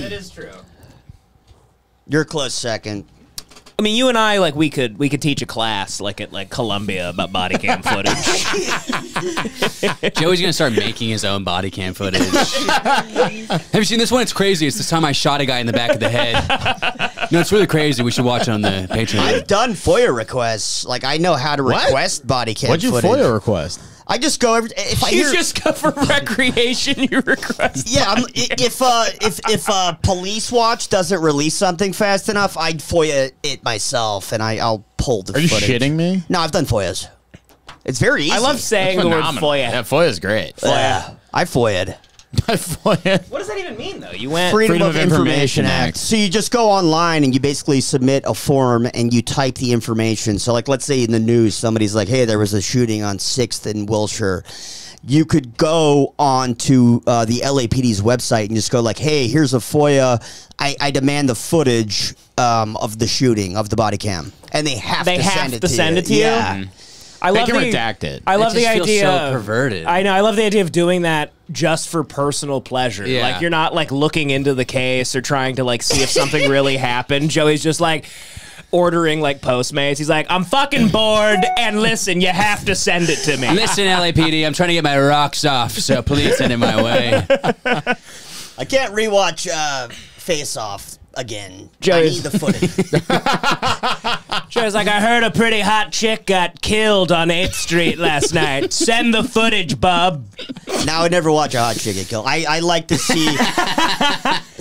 That is true. You're close second. I mean, you and I like we could we could teach a class like at like Columbia about body cam footage. Joey's gonna start making his own body cam footage. Have you seen this one? It's crazy. It's this time I shot a guy in the back of the head. No, it's really crazy. We should watch it on the Patreon. I've done FOIA requests. Like I know how to What? request body cam What'd you footage. FOIA request? I just go every if I you hear just go for recreation. You request. yeah, I'm, if uh, if if uh, Police Watch doesn't release something fast enough, I'd FOIA it myself, and I I'll pull the. Are you footage. shitting me? No, I've done FOIAs. It's very easy. I love saying the word Phenomenal. FOIA. Yeah, FOIA is great. Yeah, I FOIA'd. FOIA. What does that even mean, though? You went. Freedom, Freedom of, of Information, Information Act. Act. So you just go online and you basically submit a form and you type the information. So like let's say in the news somebody's like, "Hey, there was a shooting on 6th in Wilshire." You could go on to uh, the LAPD's website and just go like, "Hey, here's a FOIA. I, I demand the footage um, of the shooting of the body cam." And they have They to have send it to to send you. it to you? Yeah. I They love can the, redact it. I love It the just feels idea. so of- perverted. I know. I love the idea of doing that just for personal pleasure. Yeah. Like you're not like looking into the case or trying to like see if something really happened. Joey's just like ordering like Postmates. He's like, I'm fucking bored, and listen, you have to send it to me. Listen, LAPD, I'm trying to get my rocks off, so please send it my way. I can't rewatch uh, Face Off again. I need the footage. Joey's like, I heard a pretty hot chick got killed on 8th Street last night. Send the footage, bub. Now I would never watch a hot chick get killed. I, I like to see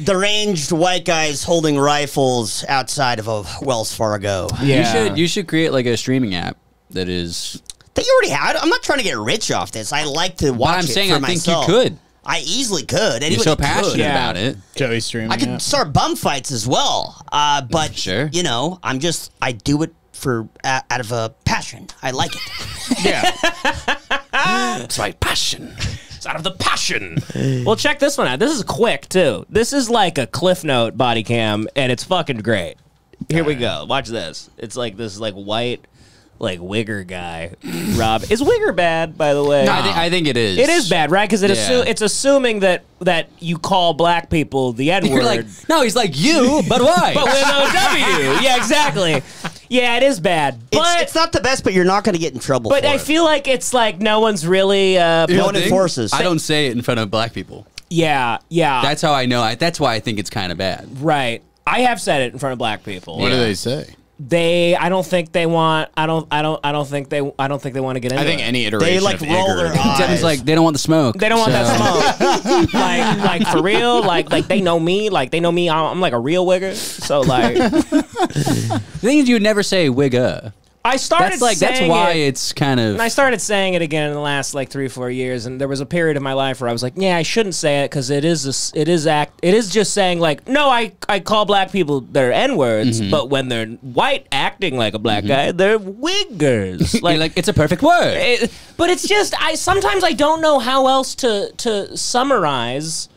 deranged white guys holding rifles outside of a Wells Fargo. Yeah. You should you should create like a streaming app that is. They already had. I'm not trying to get rich off this. I like to watch I'm it saying for I think you could. I easily could. Anybody You're so could. passionate Yeah. about it. Joey streaming. I could it. start bum fights as well. Uh, but Sure. you know, I'm just I do it for uh, out of a passion. I like it. yeah. It's my passion. It's out of the passion. well, check this one out. This is quick too. This is like a cliff note body cam, and it's fucking great. Here we go. Watch this. It's like this like white like wigger guy. Rob is wigger bad by the way? No, I, think, I think it is. it is bad, right? Because it Yeah. assu- it's assuming that that you call black people the N word. like, no, he's like you, but why? but with no W. Yeah, exactly. Yeah, it is bad. But it's, it's not the best, but you're not going to get in trouble. but for I it. feel like it's like no one's really uh You no the one enforces. I don't say it in front of black people. yeah, yeah. That's how I know. I, that's why I think it's kind of bad. right. I have said it in front of black people. What do they say? They I don't think they want I don't I don't I don't think they I don't think they want to get into I think it. any iteration They like of roll their eyes. Devan's like they don't want the smoke. they don't want so- that smoke. like like for real, like like they know me, like they know me I'm, I'm like a real wigger. So like The thing is, you would never say wigga. I started That's like that's saying why it, it's kind of. and I started saying it again in the last like three or four years, and there was a period of my life where I was like, "Yeah, I shouldn't say it because it is a it is act it is just saying like, no, I I call black people their n words, Mm-hmm. but when they're white acting like a black guy, they're wiggers. like, Like like it's a perfect word. It- but it's just I sometimes I don't know how else to to summarize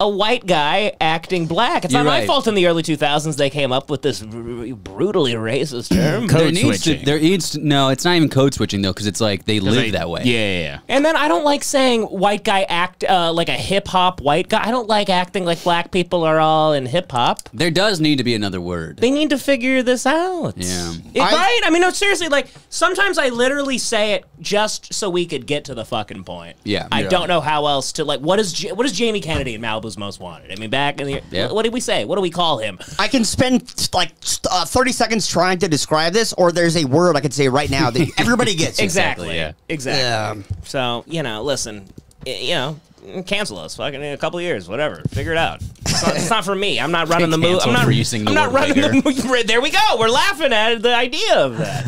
a white guy acting black. It's You're not my fault in the early 2000s they came up with this r- brutally racist term. Code there needs to. There needs to, no. It's not even code switching though, because it's like they live They- that way. Yeah, yeah, yeah. and then I don't like saying white guy act uh, like a hip hop white guy. I don't like acting like black people are all in hip hop. There does need to be another word. They need to figure this out. Yeah. It- I- right? I mean, no, seriously. Like sometimes I literally say it just so we could get to the fucking point. Yeah. I Yeah. don't know how else to like. what is what is Jamie Kennedy in Malibu's Most Wanted? I mean, back in the Yeah. what did we say? What do we call him? I can spend like uh, 30 seconds trying to describe this, or there's a word I could say right now that everybody gets. Exactly. yeah. Exactly. Yeah. So you know, listen, you know. Cancel us, fucking in a couple years, whatever. Figure it out. It's not, it's not for me. I'm not running the move. Cancel I'm not for using the I'm not word running the move. There we go. We're laughing at the idea of that.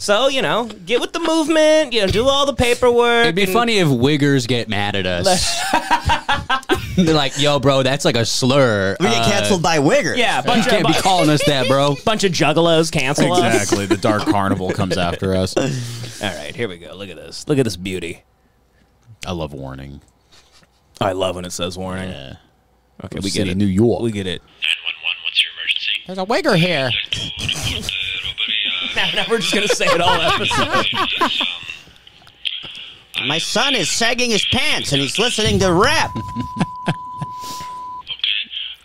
So you know, get with the movement. You know, do all the paperwork. It'd be funny if wiggers get mad at us. They're like, "Yo, bro, that's like a slur. We get Uh, canceled by Wiggers. Yeah, a You bunch can't be of calling us that, bro." bunch of juggalos cancel us. Exactly. The Dark Carnival comes after us. All right, here we go. Look at this. Look at this beauty. I love warning. I love when it says warning. Yeah. Okay, We'll we get it. New York. We get it. 911, what's your emergency? There's a wigger here. Now, now we're just gonna say it all episode. My son is sagging his pants and he's listening to rap. Okay, and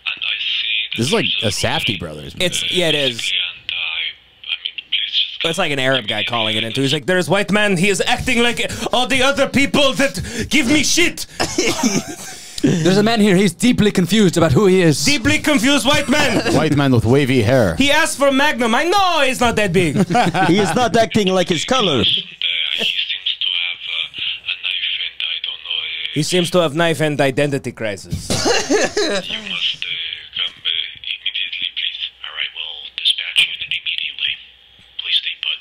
I This is like a Safdie Brothers. Movie. It's yeah, it is. And I, I mean, please just. It's like an Arab guy calling it into. He's like, "There's white man. He is acting like all the other people that give me shit. There's a man here. He's deeply confused about who he is. Deeply confused white man. white man with wavy hair. He asked for a Magnum. I know he's not that big. he is not acting like his color. He seems to have knife, and I don't know. He seems to have knife and identity crisis. you must uh, come uh, immediately, please. All right, we'll dispatch unit immediately. Please stay put.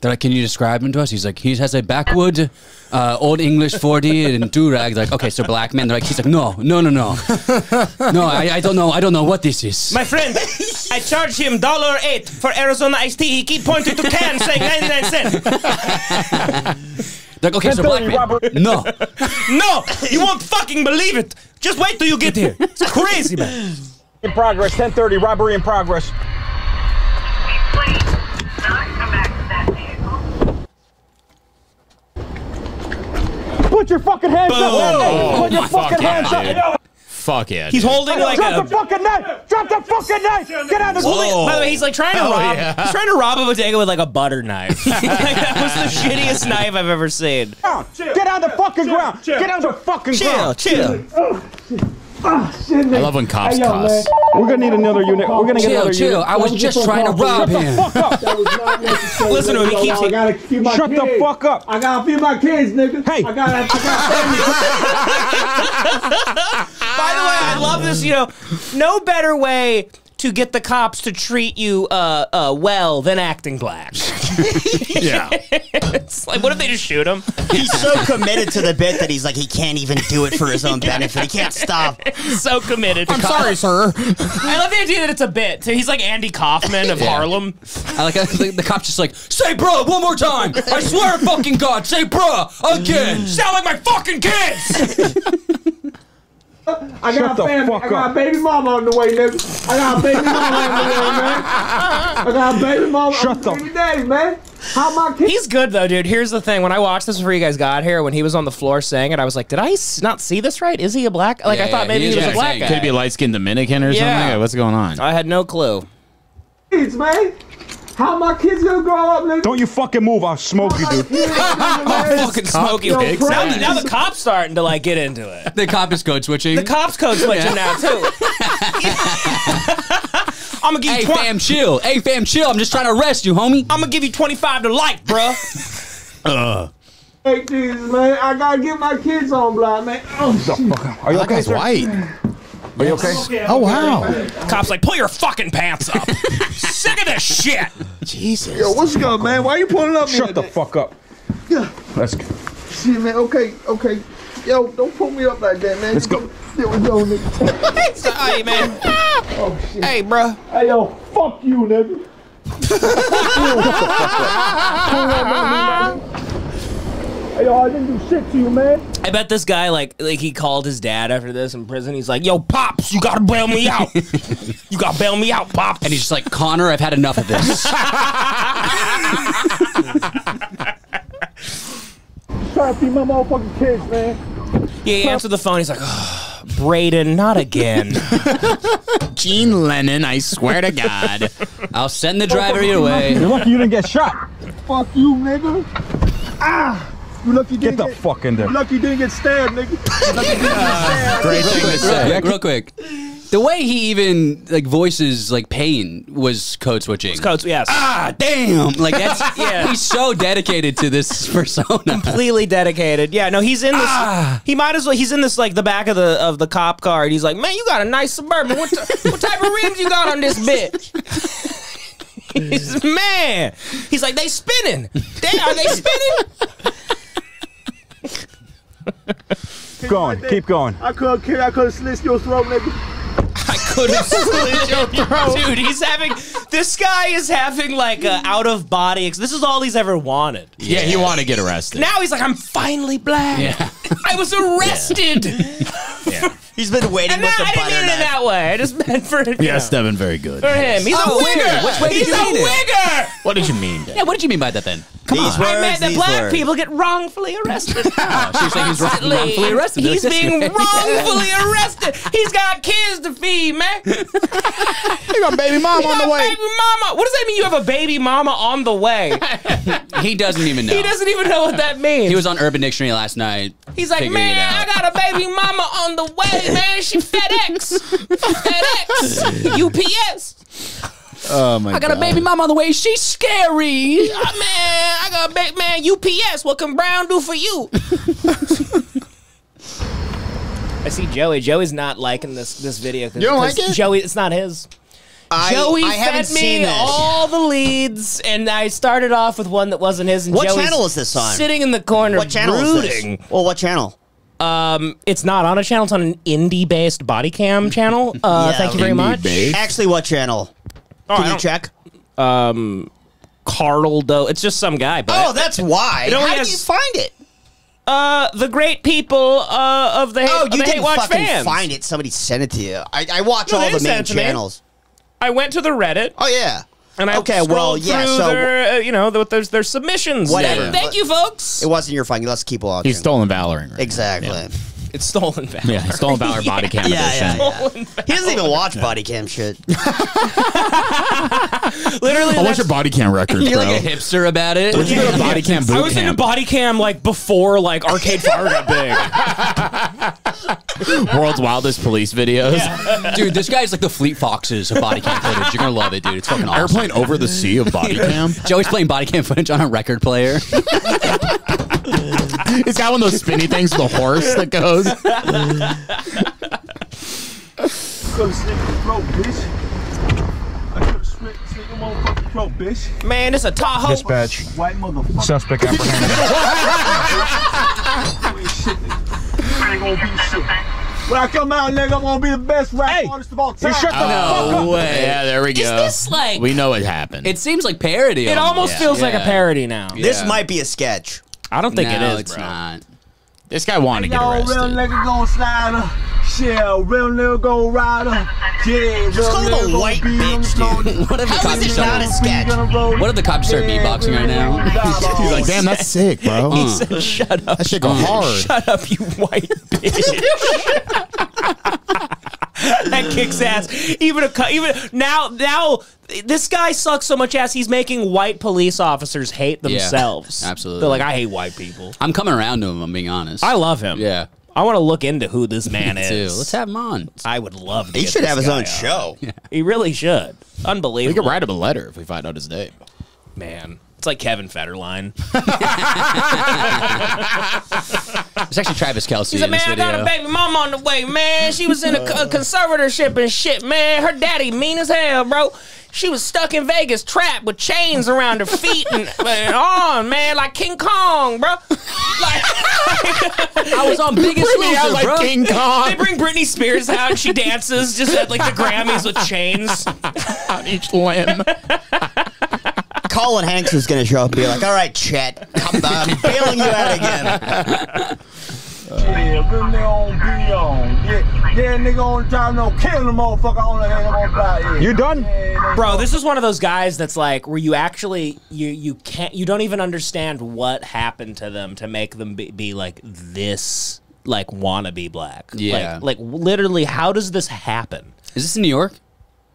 They're like, can you describe him to us? He's like, he has a backwood, uh, old English 40 and do rag. Like, okay, so black man. They're like, he's like, no, no, no, no. No, I, I don't know. I don't know what this is. My friend, I charge him dollar eight for Arizona iced tea. He keep pointing to can saying 99 cents. They're like, okay, so black man. No. No, you won't fucking believe it. Just wait till you get here. It's crazy, man. In progress, 1030, robbery in progress. Please not come back to that vehicle. Put your fucking hands up! Hey, put your oh, fuck fucking yeah, hands up! dude. Yo, Fuck yeah. He's dude. holding like Drop a. the fucking knife! Drop the fucking knife! Get out of the Holding, by the way, he's like trying to Hell rob. yeah. He's trying to rob a bodega with like a butter knife. like, that was the shittiest knife I've ever seen. ground! Get on the fucking ground! Chill, Get on the fucking Chill, ground! Chill, chill. Shit, I love when cops Hey, yo, cuss. man. We're gonna need another unit. We're gonna get Chill, another chill. unit. I was just trying to rob Shut him. the fuck up! That was not necessary. Listen to him, he keeps- I gotta feed my Shut kids. the fuck up! I gotta feed my kids, nigga. Hey. I gotta, I gotta By the way, I love this. You know, no better way to get the cops to treat you uh, uh, well than acting black. Yeah. it's like, what if they just shoot him? He's so committed to the bit that he's like he can't even do it for his own benefit. He can't stop. so committed. I'm sorry, sir. I love the idea that it's a bit. So he's like Andy Kaufman of Harlem. I like the, the cop's just like, say bruh one more time. I swear to fucking God, say bruh again. Sound like my fucking kids. I Shut got the a family. fuck I got a baby mama on the way, nigga. I got a baby mama on the way, man. I got a baby mama. Shut I'm the- a baby daddy, man. How my kids? He's good though, dude. Here's the thing: when I watched this before you guys got here, when he was on the floor saying it, I was like, "Did I s- not see this right? Is he a black? Like I Yeah, thought maybe he he, is was a what black I'm guy." saying. Could he be light skinned Dominican or Yeah. something? What's going on? I had no clue. kids, man. How my kids gonna grow up, nigga? Don't you fucking move, I'll smoke you, dude. Fucking smoky. Yo, Now, Christ. the, now the cops starting to like get into it. The cop is code switching. The cops code switching now too. I'm gonna give you Hey 20, fam, chill. Hey fam, chill. I'm just trying to arrest you, homie. I'm gonna give you 25 to life, bruh. Hey, Jesus, man. I gotta get my kids on block, man. Oh, shit. Are you That okay, guy's sir? white. Are you okay? Oh, wow. Cops like, pull your fucking pants up. Sick of this shit. Jesus. Yo, what's good, man? Why are you pulling up? Shut the here? fuck up. Yeah. Let's go. Shit, man. Okay, okay. Yo, don't pull me up like that, man. Let's go. There we go, nigga. hey, man. Oh, shit. Hey, bro. Hey, yo, fuck you, nigga. Hey, yo, I didn't do shit to you, man. I bet this guy like like he called his dad after this in prison. He's like, "Yo, pops, you gotta bail me out. you gotta bail me out, pops." And he's just like, Connor, I've had enough of this. Trying to feed my motherfucking kids, man. yeah, he answered the phone. He's like, oh, "Braden, not again." Gene Lennon, I swear to God. I'll send the driver your way. You're lucky you didn't get shot. Fuck you, nigga. Ah! You lucky you Get didn't the get, fuck in there. you lucky you didn't get stabbed, nigga. You lucky you didn't get stabbed. Great thing to Real say. quick, real quick. The way he even like voices like pain was code switching. Coach, yes. ah, damn! Like that's Yeah. He's so dedicated to this persona. completely dedicated. Yeah, no, he's in this. He might as well. He's in this like the back of the of the cop car. And he's like, "Man, you got a nice suburban. What, t- what type of rims you got on this bitch?" he's man. He's like, "They spinning. Damn, are they spinning?" Keep going. Keep going. I couldn't kill. I couldn't slit your throat, nigga. I couldn't slit your throat, dude. He's having this guy is having like a out of body. This is all he's ever wanted. Yeah, he want to get arrested. Now he's like, I'm finally black. Yeah. I was arrested. Yeah. He's been waiting And with that, the I didn't mean it that way. I just meant for you Yes, know, Devan, very good. for him. He's Oh, a wigger. Which way did He's you a mean it? wigger. What did you mean? Dave? Yeah, what did you mean by that then? Come These I words, meant that black words. people get wrongfully arrested. Oh, so you're saying he's wrongfully arrested. He's being wrongfully arrested. He's got kids to feed, man. You got baby mama He on the way. baby mama. What does that mean? You have a baby mama on the way. He doesn't even know. He does't even know what that means. He was on Urban Dictionary last night. He's like, man, I got a baby mama on the way, man. She FedEx, FedEx, UPS. Oh my I got a baby mama on the way. She's scary. Ah, man, I got a baby man. UPS. What can Brown do for you? I see Joey. Joey's not liking this this video. 'cause- You don't like 'cause it? Joey, it's not his. I, Joey I fed me seen all the leads, and I started off with one that wasn't his. And What Joey's channel is this on? Sitting in the corner, what channel brooding. is this? Well, what channel? Um, it's not on a channel. It's on an indie-based body cam channel. Uh, Yeah, thank you very much. indie-based. Actually, what channel? Oh, I Can you don't- check? Carl Doe. It's just some guy. But Oh, that's why. It only How has- did you find it? Uh, the great people uh, of the hate, Oh, you the didn't watch fucking fans. find it. Somebody sent it to you. I, I watch No, all the main send it to me. channels. I went to the Reddit. Oh yeah. And I okay, well, yeah. through So their, uh, you know, there's their submissions. Whatever. And Thank you, folks. it wasn't your finding. Let's keep watching. He's stolen valoring. Right Exactly. Yeah, It's stolen valor. yeah stolen valor body cam Yeah, edition. yeah, yeah. He doesn't even watch body cam shit. Literally, I watch your body cam record, You're bro? like a hipster about it. Where'd you go to body cam I boot was into camp? body cam like before like Arcade Fire got big. World's wildest police videos. Dude, this guy's like the Fleet Foxes of body cam footage. You're gonna love it, dude. It's fucking awesome. Airplane over the sea of body cam. Joey's playing body cam footage on a record player. He's got one of those spinny things with a horse that goes. Go to slit your throat, bitch. I could slit, slit your motherfucking throat, bitch. Man, it's a Tahoe. Dispatch. White motherfucker. Suspect apprehended. You ain't shit. You ain't gonna be shit. When I come out, nigga, I'm gonna be the best rap artist of all time. shut the fuck No way. Yeah, there we go. Is this like? we know what happened. It seems like parody. it almost Yeah. feels like a parody now. This might be a sketch. I don't think no, it is, it's bro. not. This guy wanted to get Y'all real arrested. nigga gon' slide up. Shit, real nigga gon' ride up. Yeah, Just call him a real nigga gon' white be bitch, dude. What if the How cops is it not a sketch? What if the cops start beatboxing right now? He's like, damn, that's sick, bro. He said, "Shut up, That shit go hard. shut up, you white bitch." that kicks ass. Even a cu- even now now this guy sucks so much ass. He's making white police officers hate Yeah, themselves. absolutely. they're like, I hate white people. I'm coming around to him. I'm being honest. I love him. Yeah. I want to look into who this man Me is. too. Let's have him on. I would love to. He get should this have his own on. show. He really should. Unbelievable. We could write him a letter if we find out his name. man. It's like Kevin Federline. It's actually Travis Kelce He's like, in man, this I got video. a baby mom on the way, man. She was in a, a conservatorship and shit, man. Her daddy mean as hell, bro. She was stuck in Vegas, trapped with chains around her feet and, and on, man, like King Kong, bro. Like, I was on Biggest Loser, like bro. King they bring Britney Spears out she dances just at like the Grammys with chains. on each limb. Colin Hanks is gonna show up and be like, "All right, Chet, come on, I'm bailing you out again." Yeah, real nigga on be on. Yeah, yeah, nigga on time, no kill the motherfucker on the head on fire. You done? Yeah, Bro, this is one of those guys that's like where you actually you you can't you don't even understand what happened to them to make them be, be like this like wannabe black. Yeah. Like like literally how does this happen? Is this in New York?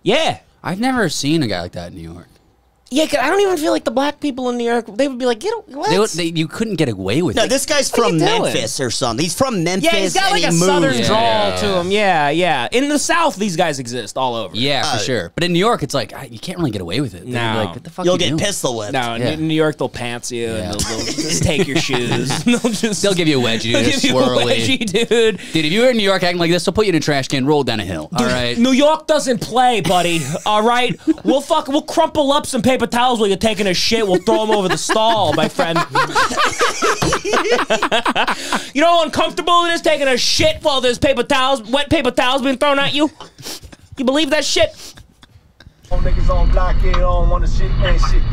Yeah. I've never seen a guy like that in New York. Yeah, 'cause I don't even feel like the black people in New York. They would be like, "Get what?" They, would- they, you couldn't get away with it. No, it. this guy's What are from you doing? Memphis or something. He's from Memphis. yeah, he's got like a and southern moved. drawl to him. Yeah, yeah. In the South, these guys exist all over. yeah, Uh, for sure. But in New York, it's like I- you can't really get away with it. They'd be No. like, what the fuck You'll you get doing? pistol whipped. No, in Yeah. New York they'll pants you Yeah. and they'll, they'll just take your shoes. they'll just They'll give you a wedgie, they'll dude, a give you a swirly. wedgie, dude. Dude, if you were in New York acting like this, they'll put you in a trash can, roll down a hill. All right. New York doesn't play, buddy. All right, we'll fuck. We'll crumple up some paper towels while you're taking a shit. We'll throw them over the stall, my friend. you know how uncomfortable it is taking a shit while there's paper towels, wet paper towels being thrown at you. You believe that shit? Niggas on blockade on wanna shit, man, shit.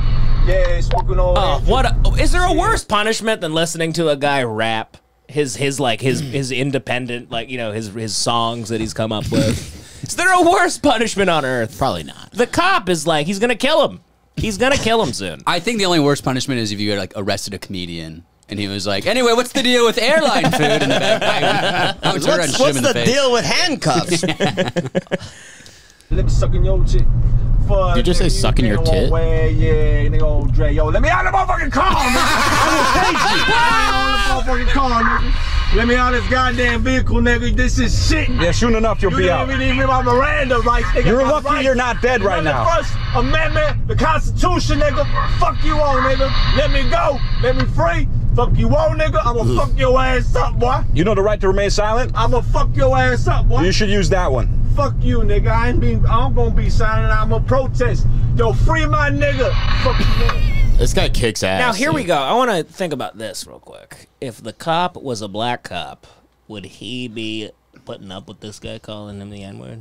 Yeah, smoking on Oh, what? A, oh, is there a worse punishment than listening to a guy rap? His his like his hmm. his independent like you know his his songs that he's come up with. Is there a worse punishment on earth? Probably not. The cop is like he's gonna kill him. He's gonna kill him soon. I think the only worst punishment is if you had like arrested a comedian and he was like, "Anyway, what's the deal with airline food?" In the back, I would turn around and What's, what's the, the, deal with handcuffs? Nigga sucking your chick. Fuck, Did you just say nigga, sucking your nigga won't tit? wear, yeah, nigga old Dre. Yo, let me out of the motherfucking car, nigga. I will take you. Out of the motherfucking car, nigga. Let me out of this goddamn vehicle, nigga. This is shit. Yeah, soon enough, you'll You be didn't out. give me my Miranda rights, nigga. You're My lucky rights. you're not dead You right now. The First Amendment, the Constitution, nigga. Fuck you all, nigga. Let me go. Let me free. Fuck you all, nigga. I'ma fuck your ass up, boy. You know the right to remain silent? I'ma fuck your ass up, boy. You should use that one. Fuck you, nigga. I ain't being. I'm gonna be silent. I'm gonna protest. Yo, free my nigga. Fuck you, nigga. This guy kicks ass. Now here we go. I want to think about this real quick. If the cop was a black cop, would he be putting up with this guy calling him the N word?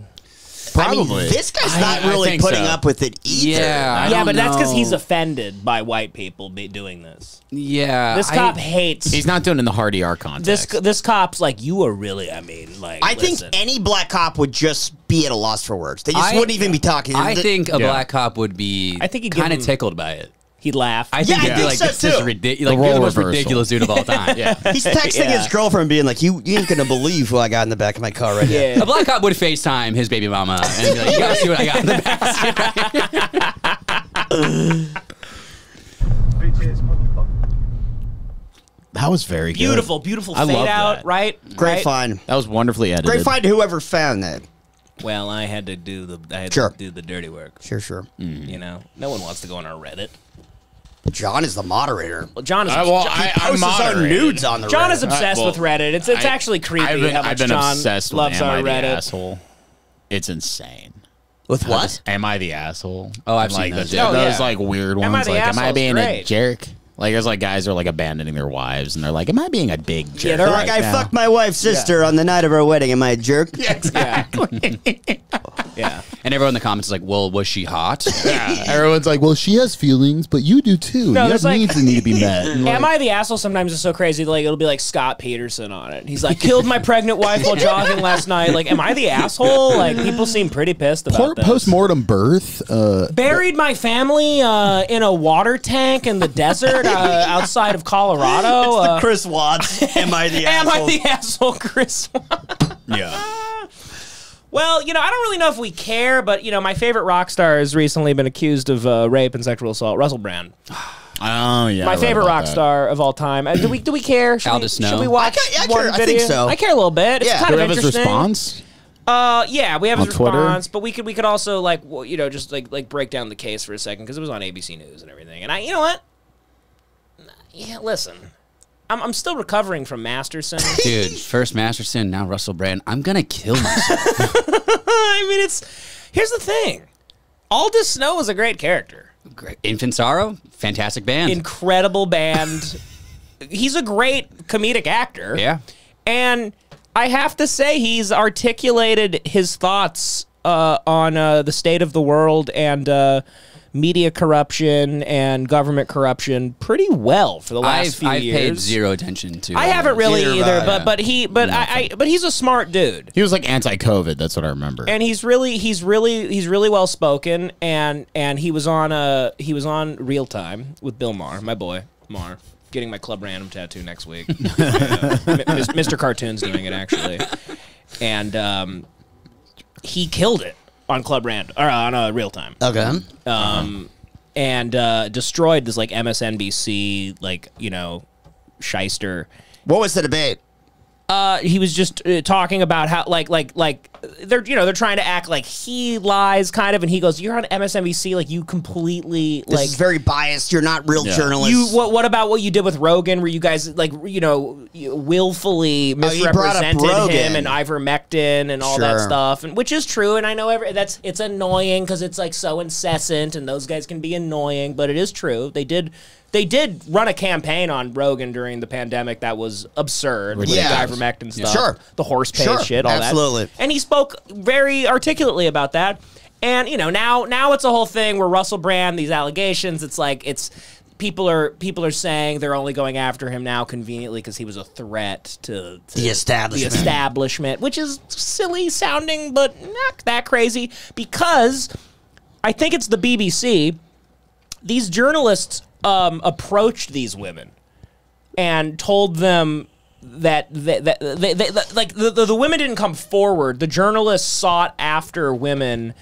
I mean, Probably. this guy's I- not I really think putting so. up with it either. Yeah, I yeah, don't but that's because he's offended by white people be doing this. Yeah, This I- cop hates. He's not doing it in the Hardy this context. this this cop's like you are really. I mean, like I think any black cop would just be at a loss for words. They just I- wouldn't even be talking. I The- think a Yeah. black cop would be. I think he'd give kind of tickled by it. He'd laugh. I think Yeah, I think like, so, "This is too. ridiculous. Like, The you're the most reversal. ridiculous dude of all time." yeah. he's texting Yeah. his girlfriend, being like, "You, you ain't gonna believe who I got in the back of my car right now." A black cop would FaceTime his baby mama and be like, "You gotta see what I got in the back." Bitch ass motherfucker. that was very good. beautiful, beautiful I fade love out, that. right? Great right? find. That was wonderfully edited. Great find. to Whoever found that. Well, I had to do the I had Sure. to do the dirty work. Sure, sure. You know, no one wants to go on our Reddit. John is the moderator. Well, John is I, well, John, I, Posts I'm his own moderated. nudes on the John Reddit. is obsessed Uh, well, with Reddit. It's it's I- actually creepy I've been, how much I've been John obsessed with loves Am our I the Reddit. asshole? It's insane. with what? Am I the asshole? Oh, I've And, seen like those, the- yeah. Oh, those yeah. like weird Am ones. I the like, am I being great. a jerk? Like there's like guys who are like abandoning their wives, and they're like, "Am I being a big jerk?" they're They're right like, I now?" fucked my wife's sister on the night of our wedding. Am I a jerk? Yeah. exactly. yeah. And everyone in the comments is like, "Well, was she hot?" Yeah. Everyone's like, "Well, she has feelings, but you do too. No, you there's have like- needs that need to be met." And, Am like, I the asshole? Sometimes it's so crazy. Like it'll be like Scott Peterson on it. He's like, killed my pregnant wife while jogging last night. Like, am I the asshole? Like people seem pretty pissed about Poor this. post-mortem birth. Uh, Buried my family uh, in a water tank in the desert uh, outside of Colorado. It's Uh, Chris Watts. Am I the am asshole? I the asshole, Chris? yeah. well, you know, I don't really know if we care, but you know, my favorite rock star has recently been accused of uh, rape and sexual assault. Russell Brand, Oh yeah. My read favorite rock that. star of all time. Uh, do we do we care? Should, we, should we watch I ca- I one care- I think video? so. I care a little bit. It's Yeah. kind Do of have his interesting. response? Uh, yeah, we have his On Twitter? response, but we could we could also like you know just like like break down the case for a second because it was on ABC News and everything. And I, you know what? Yeah, listen, I'm I'm still recovering from Masterson. Dude, first Masterson, now Russell Brand. I'm gonna kill myself. I mean, it's here's the thing. Aldous Snow is a great character, Great. Infant Sorrow, fantastic band. incredible band. He's a great comedic actor. yeah. And I have to say, he's articulated his thoughts uh, on uh, the state of the world and uh, media corruption and government corruption pretty well for the last I've, few I've years. paid zero attention to. I haven't really Neither either, have I. but but he but I, I but he's a smart dude. He was like anti-COVID. That's what I remember. and he's really he's really he's really well spoken and and he was on uh he was on real time with bill maher my boy maher getting my club random tattoo next week Uh, mr cartoon's doing it actually and um he killed it on club Rand or on uh, real time Okay. um and uh destroyed this like msnbc like you know shyster What was the debate? uh, he was just uh, talking about how like like like they're you know they're trying to act like he lies kind of and he goes you're on MSNBC like you completely This like is very biased. You're not real journalists. you what what about what you did with Rogan where you guys like you know willfully Oh, you brought up misrepresented Rogan. him and ivermectin and all that stuff and which is true and I know every that's it's annoying because it's like so incessant and those guys can be annoying but it is true they did they did run a campaign on Rogan during the pandemic that was absurd with Yeah. the ivermectin stuff Sure. the horse page Sure. shit all Absolutely. that and he spoke very articulately about that and you know now now it's a whole thing where Russell Brand these allegations it's like it's people are people are saying they're only going after him now conveniently because he was a threat to, to The establishment. the establishment, which is silly sounding, but not that crazy because I think it's the BBC. These journalists um, approached these women and told them that they, that they, they, that- like the, the, the women didn't come forward. The journalists sought after women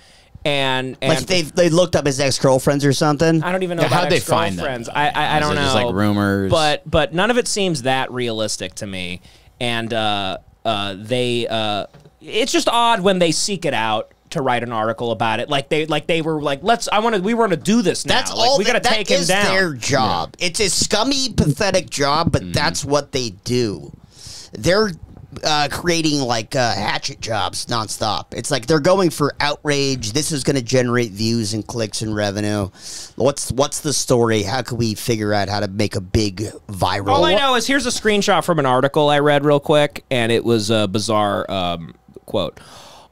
and and Like they they looked up his ex girlfriends or something. I don't even know Yeah, how'd they find them. I I, I don't it know. just, like, rumors? but but none of it seems that realistic to me. And uh, uh, they uh, it's just odd when they seek it out to write an article about it. Like they like they were like let's I want to we want to do this now. That's like, all. we got to take him is down. Their job. It's a scummy, pathetic job, but that's what they do. They're uh, creating like uh, hatchet jobs nonstop. It's like they're going for outrage. This is going to generate views and clicks and revenue. What's what's the story? How can we figure out how to make a big viral? All I know is here's a screenshot from an article I read real quick, and it was a bizarre um, quote.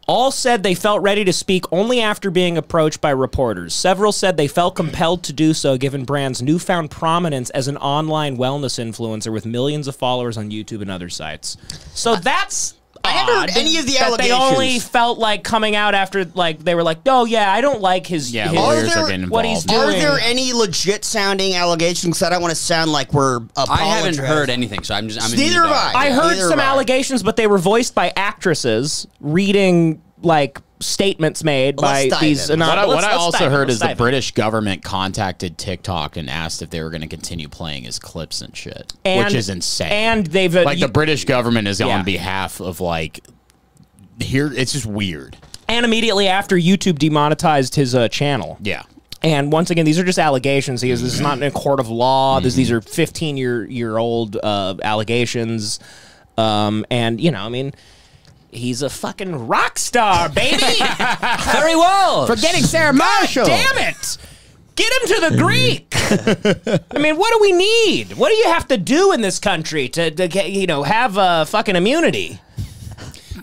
All said they felt ready to speak only after being approached by reporters. Several said they felt compelled to do so given Brand's newfound prominence as an online wellness influencer with millions of followers on YouTube and other sites. So uh, that's. I haven't heard any of the that They only felt like coming out after, like, they were like, oh, yeah, I don't like his. Yeah, his- lawyers there- are getting what he's involved. Are there any legit sounding allegations? 'Cause I don't want to sound like we're. I haven't heard anything, so I'm just. I'm in Neither have. I. I heard Neither some allegations, but they were voiced by actresses reading like statements made Let's by these. in. anon- What I, what I also heard is the in. British government contacted TikTok and asked if they were going to continue playing his clips and shit, And- which is insane. and they've, uh, like you- the British government is Yeah. on behalf of like here. It's just weird. and immediately after YouTube demonetized his uh, channel. Yeah. And once again, these are just allegations. He is, this is not in a court of law. This, these Mm-hmm. are 15 year year old uh, allegations. Um, and you know, I mean, he's a fucking rock star, baby. Very well. Forgetting Sarah Marshall. Damn it! Get him to the Greek. I mean, what do we need? What do you have to do in this country to, to get, you know, have uh, fucking immunity?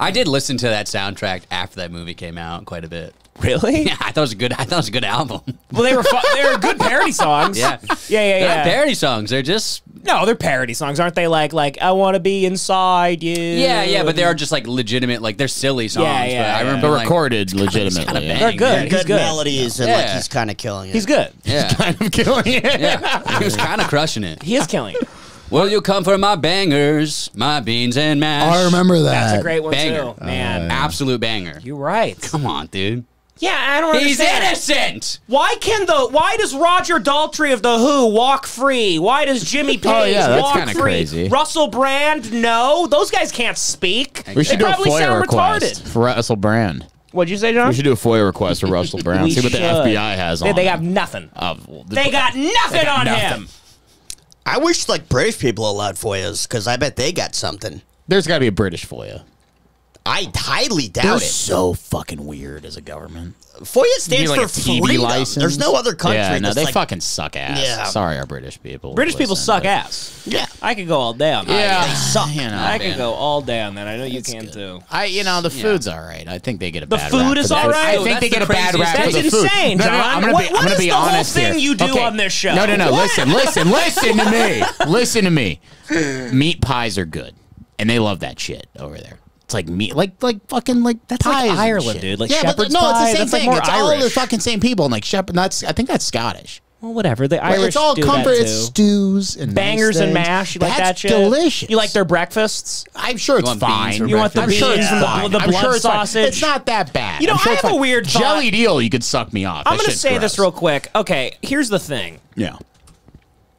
I did listen to that soundtrack after that movie came out quite a bit. Really? Yeah, I thought it was a good. I thought it was a good album. Well, they were fu- they were good parody songs. Yeah, yeah, yeah, They're not yeah. parody songs. They're just no, they're parody songs, aren't they? Like, like I want to be inside you. yeah, yeah, but they are just like legitimate. Like they're silly songs. Yeah, but yeah, I yeah. remember But like, recorded legitimately. yeah. They're good. He's Good, good. melodies and like he's kind of killing it. He's good. Yeah, kind of killing it. yeah. He was kind of crushing it. He is killing it. Will you come for my bangers, my beans and mash? I remember that. That's a great one banger. too, man. Oh, Absolute banger. You're right. Come on, dude. Yeah, I don't know. He's understand. innocent. Why can the why does Roger Daltrey of the Who walk free? Why does Jimmy Page Oh, yeah, walk kinda free? crazy. Russell Brand, no, those guys can't speak. We should they do a FOIA sound request retarded. for Russell Brand. What'd you say, John? We should do a FOIA request for Russell Brand. See what the. FBI has They, on. they him. have nothing. Oh, well, the- They got nothing on nothing. him. I wish like British people allowed FOIAs because I bet they got something. There's got to be a British FOIA. I highly doubt They're it. so fucking weird as a government. FOIA stands like, for a TV freedom. license. There's no other country. Yeah, no, that's they like, fucking suck ass. Yeah. Sorry, our British people. British people suck ass. Yeah. I could go all day on that. Yeah, They suck. You know, I could go all day on that. I know you can good. too. I, you know, the food's all right. I think they get a The bad food rap is all right? I Oh, think they that's get a bad craziest rap thing. for the That's food. insane, no, no, no, John. I'm gonna What- be, what I'm gonna is be the whole honest thing here. you do Okay. on this show? No, no, no. Listen, listen, listen to me. Listen to me. Meat pies are good, and they love that shit over there. It's like meat, like like fucking like That's like pies and Ireland, shit. dude, like yeah, but shepherd's no, pie, it's the same that's, like, thing. more it's all the fucking same people, and like shepherd. That's I think that's Scottish. Well, whatever. The But Irish it's all do comfort. that It's stews and Bangers nice and mash. You like That's that shit? Delicious. You like their breakfasts? I'm sure it's fine. You want the I'm sure beans it's and the- fine. the blood sure it's fine. sausage? It's not that bad. You know, I'm sure I have a weird thought. jelly deal. You could suck me off. I'm That gonna shit's say this real quick. Okay, here's the thing. Yeah.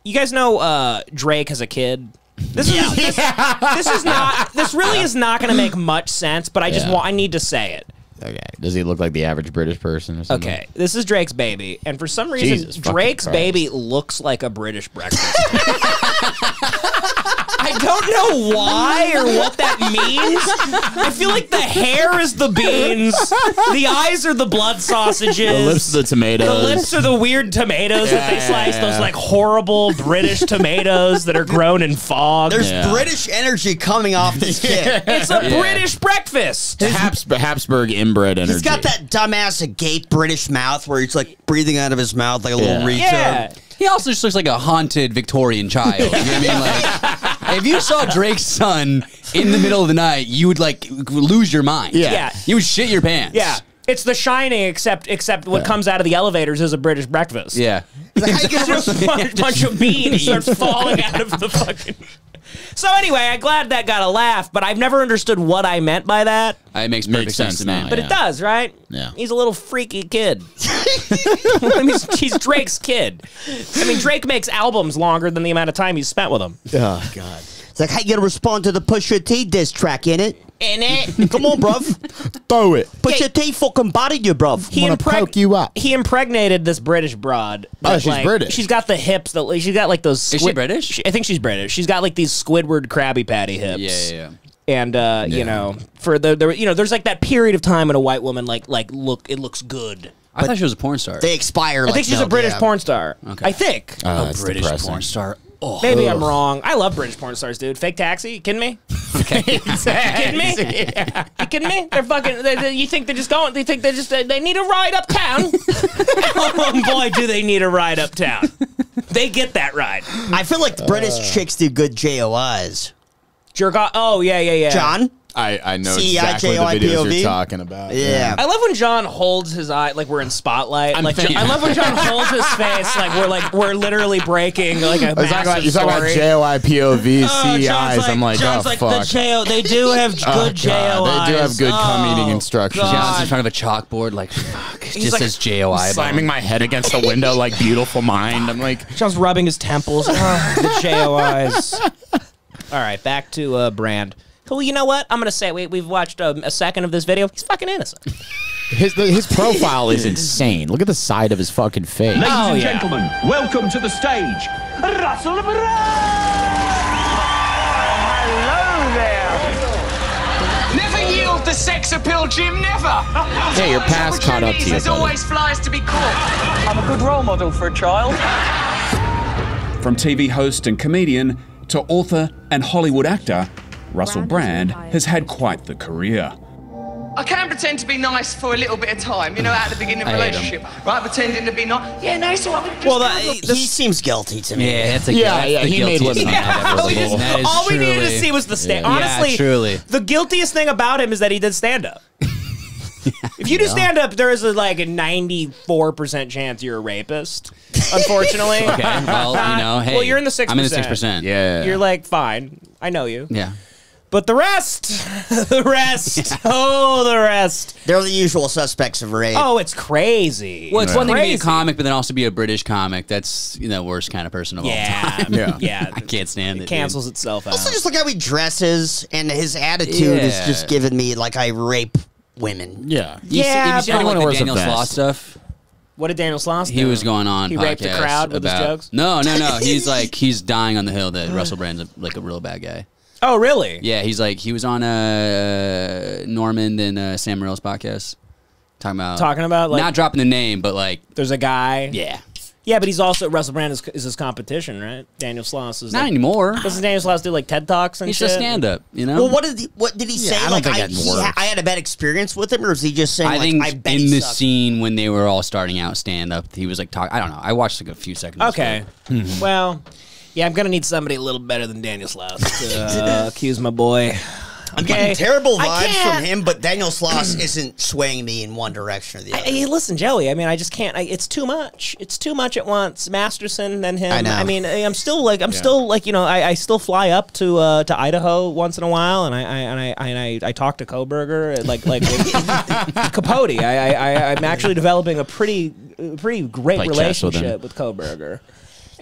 You guys know uh, Drake as a kid. This is this, this is not. This really is not going to make much sense. But I just Yeah. want. I need to say it. Okay. Does he look like the average British person or something? Okay, this is Drake's baby, and for some reason, Jesus Drake's baby looks like a British breakfast. I don't know why or what that means. I feel like the hair is the beans, the eyes are the blood sausages, The lips are the tomatoes. the lips are the weird tomatoes that they Yeah, slice. yeah, Those like horrible British tomatoes that are grown in fog. There's Yeah. British energy coming off this kid. it's a British breakfast. Habs- Habsburg inbred energy. He's got that dumbass uh, agape British mouth where he's like breathing out of his mouth like a little Yeah. retard. Yeah. He also just looks like a haunted Victorian child. You know what I mean? Like, if you saw Drake's son in the middle of the night, you would like lose your mind. Yeah. Yeah. You would shit your pants. Yeah. It's The Shining, except except what comes out of the elevators is a British breakfast. Yeah. It's just a bunch, bunch of beans starts falling out of the fucking. So anyway, I'm glad that got a laugh, but I've never understood what I meant by that. It makes perfect Makes sense, sense to me. now, But Yeah. it does, right? Yeah. He's a little freaky kid. I mean, he's, he's Drake's kid. I mean, Drake makes albums longer than the amount of time he's spent with them. Oh God. It's like, how you gonna respond to the Pusha T diss track in it? In it, Come on, bruv. Throw it. Pusha T fucking bodied you, bruv. he, wanna impreg- poke you up. he impregnated this British broad. Oh, she's like, British. She's got the hips that she's got like those. Is she British? she- I think she's British. She's got like these Squidward Krabby Patty hips. Yeah, yeah, yeah. and uh, you know, for the, the you know, there's like that period of time when a white woman like like look, it looks good. I thought she was a porn star. They expire. I think she's a British porn star. Okay. I think. Oh, a British depressing. porn star. Oh. Maybe I'm wrong. I love British porn stars, dude. Fake Taxi, you kidding me? You kidding me? You kidding me? They're fucking. They, they- you think they're just going? They think they just they, they need a ride uptown? oh boy, do they need a ride uptown? They get that ride. I feel like the British chicks do good JOIs. Jerk off. Oh yeah, yeah, yeah. John? I, I know C I exactly J the O I P videos you're talking about. Yeah. I love when John holds his eye like we're in spotlight. I'm like thinking- I love when John holds his face like we're like we're literally breaking like a I was talking about, massive you're talking about story. J-O-I-P-O-V, Oh, John's CEIs. I'm like, John's oh, like fuck. the JO. They do have Oh, good JOIs. God, They do have good cum eating Oh, instructions. God. John's in front of a chalkboard, like, fuck. It He's just like- says JOI. Slamming my head against the window like beautiful mind. I'm like, John's rubbing his temples. Oh, the JOIs. All right, back to uh, Brand. Well, you know what? I'm gonna say we, we've watched um, a second of this video. He's fucking innocent. his the, his profile is insane. Look at the side of his fucking face. Ladies Oh, and yeah. gentlemen, welcome to the stage, Russell Brand! Hello there! Never yield the sex appeal, Jim, never. Yeah, your past caught up to you, There's always flies to be caught. I'm a good role model for a child. From TV host and comedian to author and Hollywood actor, Russell Brand has had quite the career. I can pretend to be nice for a little bit of time, you know, at the beginning of a I hate 'em. relationship, right? Pretending to be nice. Yeah, nice. So I'm just Well, that, look- He seems guilty to me. Yeah, that's a Yeah, that's yeah, he made guiltiest women thing I've all, seen. That is all we needed to see was the stand. Yeah, Honestly, truly. the guiltiest thing about him is that he did stand up. If you do stand up, there is a, like a 94% chance you're a rapist, unfortunately. Okay, well, you know, hey. Well, you're in the 6%. I'm in the 6%. Yeah. You're like, fine. I know you. Yeah. But the rest, the rest, oh, the rest. They're the usual suspects of rape. Oh, it's crazy. Well, it's one thing to be a comic, but then also be a British comic. That's, you know, worst kind of person of all Yeah, time. yeah, yeah. I can't stand it. It cancels itself out. Also, just look how he dresses, and his attitude is just giving me like I rape women. Yeah. dude. You Yeah, have you seen anyone like, wears the a Daniel Sloss vest. stuff? what did Daniel Sloss do? He was going on. He raped the crowd with his about- jokes? No, no, no. He's like he's dying on the hill that Russell Brand's a, like a real bad guy. Oh, really? Yeah, he's like he was on uh, Normand and uh, Sam Morril's podcast talking about Talking about, like- not dropping the name, but like There's a guy. yeah, Yeah, but he's also Russell Brand is, is his competition, right? Daniel Sloss is not like, anymore. Doesn't Daniel Sloss do like TED talks and He's shit? just stand up, you know. Well, what did he, what did he say? I don't like think I, that he works. ha- I had a bad experience with him, or is he just saying I like think I bet in the sucked? scene when they were all starting out stand up, he was like talking. I don't know. I watched like a few seconds. Okay. well, yeah, I'm gonna need somebody a little better than Daniel Sloss to uh, accuse my boy. I'm Okay. getting terrible vibes from him, but Daniel Sloss isn't swaying me in one direction or the other. Hey, listen, Joey. I mean, I just can't. I, it's too much. It's too much at once. Masterson, then him. I know. I mean, I- I'm still like, I'm still like, you know, I, I still fly up to uh, to Idaho once in a while, and I, I and I and I, I talk to Kohberger, like like Capote. I, I, I I'm actually developing a pretty pretty great Play chess with relationship with, Kohberger,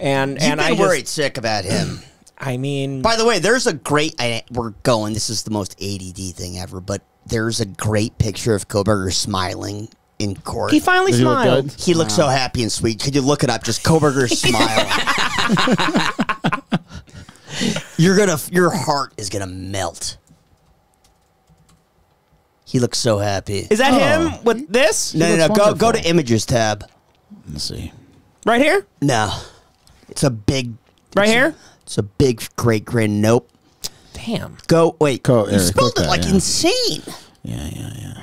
and You've and been I just- worried sick about him. I mean, By the way, there's a great. I, we're going. This is the most ADD thing ever, but there's a great picture of Kohberger smiling in court. he finally Does he look smiled. good? He looks so happy and sweet. Could you look it up? Just Kohberger smile. You're gonna. Your heart is gonna melt. He looks so happy. Is that oh. him with this no, no, no. looks Go, go to images tab. Let's see. right here? No, it's a big. Right here? It's a big great grin. Nope. Damn. Go. Wait. Go- you Eric, spelled click it that, like yeah. insane. Yeah, yeah, yeah.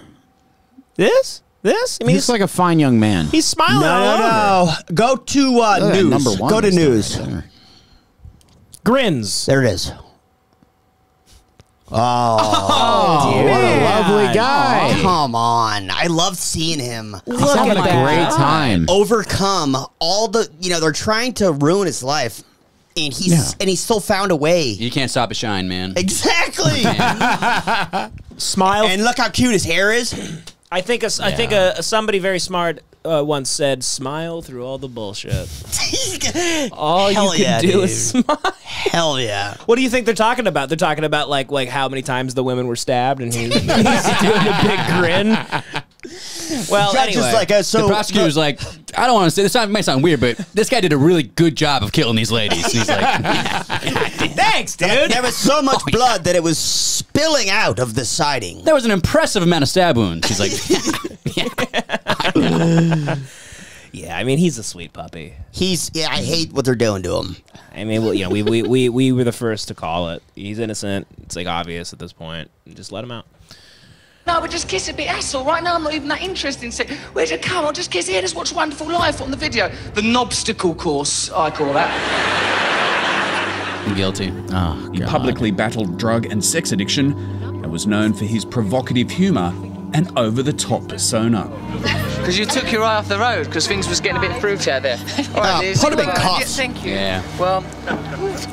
This? This? I mean, He's like a fine young man. he's smiling. No, no, no. Go to uh, Look at that news. number one Go to news. there. Grins. There it is. Oh, oh, what a lovely guy. Come on. I love seeing him He's having a at great time. overcome all the, you know, they're trying to ruin his life. And he's Yeah. and he's still found a way. You can't stop a shine, man. Exactly. Smile. and look how cute his hair is. I think a, I think a, somebody very smart uh, once said, "Smile through all the bullshit. All Hell you can yeah, do dude. is smile." Hell yeah. What do you think they're talking about? They're talking about like like how many times the women were stabbed, and he's, he's doing a big grin. Well, Judge anyway, is like, uh, so the prosecutor was like, I don't want to say this sound- might sound weird, but this guy did a really good job of killing these ladies. And he's like, thanks, dude. there was so much blood that it was spilling out of the siding. there was an impressive amount of stab wounds. He's like, Yeah, I mean he's a sweet puppy. He's yeah, I hate what they're doing to him. I mean, well, you know, we, we, we, we were the first to call it. He's innocent. It's like obvious at this point. Just let him out. No, but just kiss a bit. That's all right. Now I'm not even that interested in sex. Where'd you come? I'll just kiss here. Just watch Wonderful Life on the video. The knobstacle course, I call that. I'm guilty. Oh, He publicly battled drug and sex addiction and was known for his provocative humour and over the top persona. Because you took your eye off the road because things was getting a bit fruity out there. All Ah, Liz. put him in Well, cuffs. yeah, Thank you. Yeah. Well,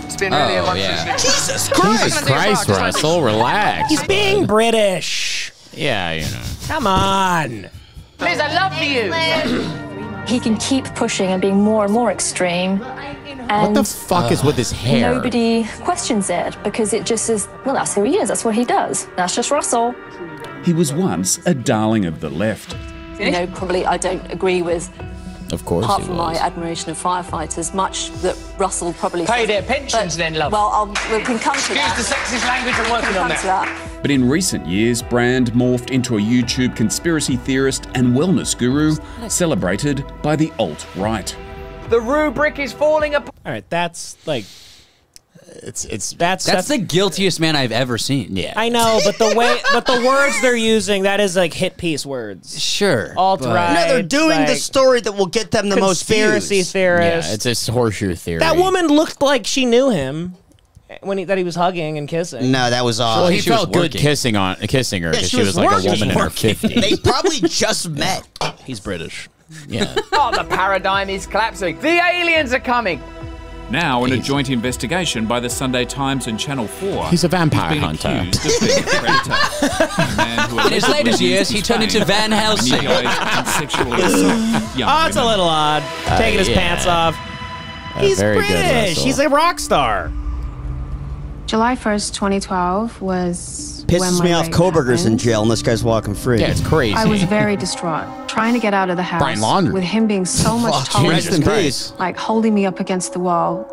it's been really a Oh, wonderful yeah. Jesus Christ. Jesus Christ, Russell, relax. He's being British. Yeah, you know. Come on. Liz, I love you. he can keep pushing and being more and more extreme. And What the fuck is with his uh, hair? nobody questions it because it just is, well, that's who he is. That's what he does. That's just Russell. He was once a darling of the left. You know, probably I don't agree with, Of course apart from was. my admiration of firefighters, much that Russell probably Pay their pensions But- then, love. Well, I'll, we can come to Excuse that. the sexist language. I'm working can on come to that. that. But in recent years, Brand morphed into a YouTube conspiracy theorist and wellness guru, celebrated by the alt right. The rubric is falling apart. All right, that's like It's it's that's That's the guiltiest man I've ever seen. yeah. I know, but the way, but the words they're using, that is like hit piece words. Sure. Alt but- right. No, they're doing the story that will get them the most conspiracy views. theorist. yeah, it's a horseshoe theory. that woman looked like she knew him when he, that he was hugging and kissing. No, that was off. Well, he she felt good kissing on kissing her Yeah, because she she, was was, like working. a woman in her Working. fifties. they probably just met. He's British. yeah. Oh, the paradigm is collapsing. The aliens are coming. Now, in a joint investigation by the Sunday Times and Channel 4, He's a vampire been hunter. of being a predator. A man who In his allegedly later years, he turned into Van Helsing. manipulate and sexually assault young Oh, it's a little odd. Taking his uh, yeah. pants off. He's very good, British. He's a rock star. July 1st, 2012 was when Pisses my me off. rape Kohberger's in jail and this guy's walking free. Yeah, it's crazy. I was very distraught, trying to get out of the house Brian Laundrie. with him being so much Fuck, taller, rest in peace. like holding me up against the wall.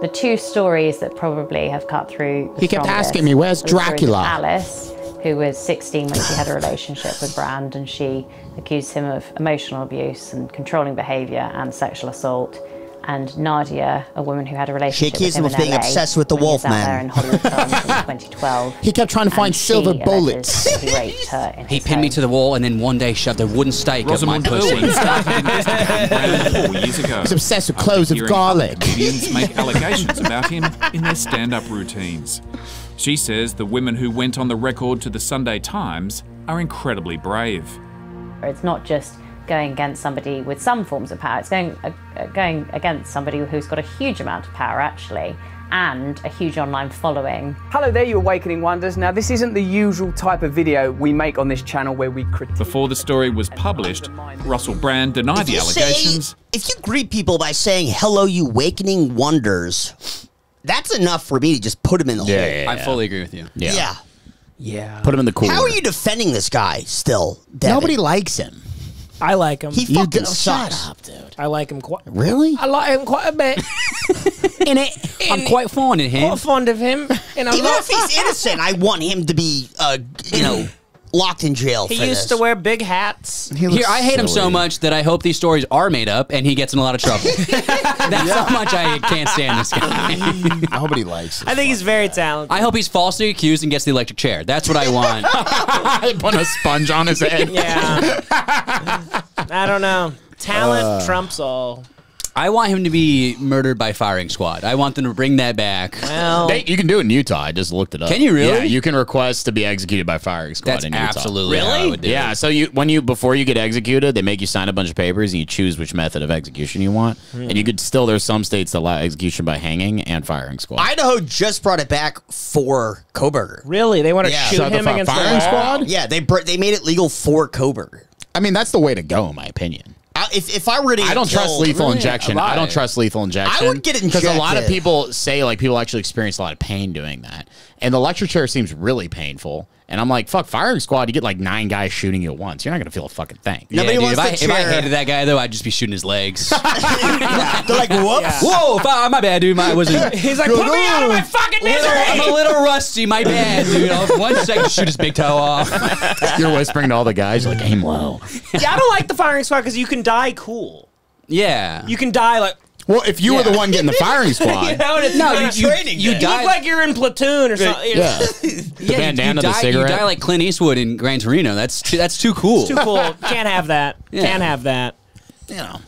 The two stories that probably have cut through. the He kept asking me, "Where's are the stories of Dracula?" Alice, who was 16 when she had a relationship with Brand, and she accused him of emotional abuse and controlling behaviour and sexual assault. And Nadia, a woman who had a relationship accused with him him of being LA obsessed with the when he was Wolfman. out there in Hollywood Films in 2012. He kept trying to find silver bullets. He raped her in He his pinned me to the wall and then one day shoved a wooden stake up my pussy. Urwin started investigating Brand four years ago. He's obsessed with cloves of garlic. other Comedians make allegations about him in their stand-up routines. She says the women who went on the record to the Sunday Times are incredibly brave. It's not just going against somebody with some forms of power. It's going uh, uh, going against somebody who's got a huge amount of power actually, and a huge online following. Hello there, you awakening wonders. Now, this isn't the usual type of video we make on this channel where we critique. Before the story was published, Russell Brand denied the you say- allegations. if you greet people by saying "Hello, you awakening wonders," that's enough for me to just put him in the hole. Yeah, I fully agree with you. Yeah. Yeah. Yeah. Put him in the cooler. How are you defending this guy still? Devan? Nobody likes him. I like him. He You fucking d- sucks. Shut up, dude. I like him quite. Really? I like him quite a bit. In it, I'm quite fond of him. Quite fond of him. And I Even love if he's innocent, I want him to be, uh, you know, locked in jail. He for used this. to wear big hats. Here, I hate him so much that I hope these stories are made up and he gets in a lot of trouble. That's how much I can't stand this guy. I hope he likes. I think he's very talented. I hope he's falsely accused and gets the electric chair. That's what I want. I put a sponge on his head. Yeah. I don't know. Talent Uh. trumps all. I want him to be murdered by firing squad. I want them to bring that back. Well, They- you can do it in Utah. I just looked it up. Can you really? Yeah, you can request to be executed by firing squad That's in Utah. absolutely how I would do Yeah. it. So you when you before you get executed, they make you sign a bunch of papers and you choose which method of execution you want. Hmm. And you could still there's some states that allow execution by hanging and firing squad. Idaho just brought it back for Kohberger. Really? They want to Yeah. shoot So him fi- against firing the wall? squad? Yeah, they br- they made it legal for Kohberger. I mean, that's the way to go, in my opinion. I, if if I were to, I don't trust killed- lethal Really? injection. Why? I don't trust lethal injection. I would get it because a lot of people say like people actually experience a lot of pain doing that, and the lecture chair seems really painful. And I'm like, fuck, firing squad. You get like nine guys shooting you at once. You're not gonna feel a fucking thing. Yeah, Nobody dude, wants if, I, the if I chair. hated that guy though, I'd just be shooting his legs. They're like, whoops. Whoa, fi- my bad, dude. My I wasn't. He's like, put me out of my fucking misery. I'm a little rusty. My bad, dude. I'll- One second, shoot his big toe off. You're whispering to all the guys, like, aim low. yeah, I don't like the firing squad because you can die cool. Yeah. You can die like Well, if you were the one getting the firing squad, you know, and it's No, not you- you- training. you day. die- look like you're in platoon or something. yeah, the Yeah, you- bandana, you, the die, cigarette. You die like Clint Eastwood in Gran Torino. That's too, that's too cool. It's too cool. Can't have that. Yeah. Can't have that. You know.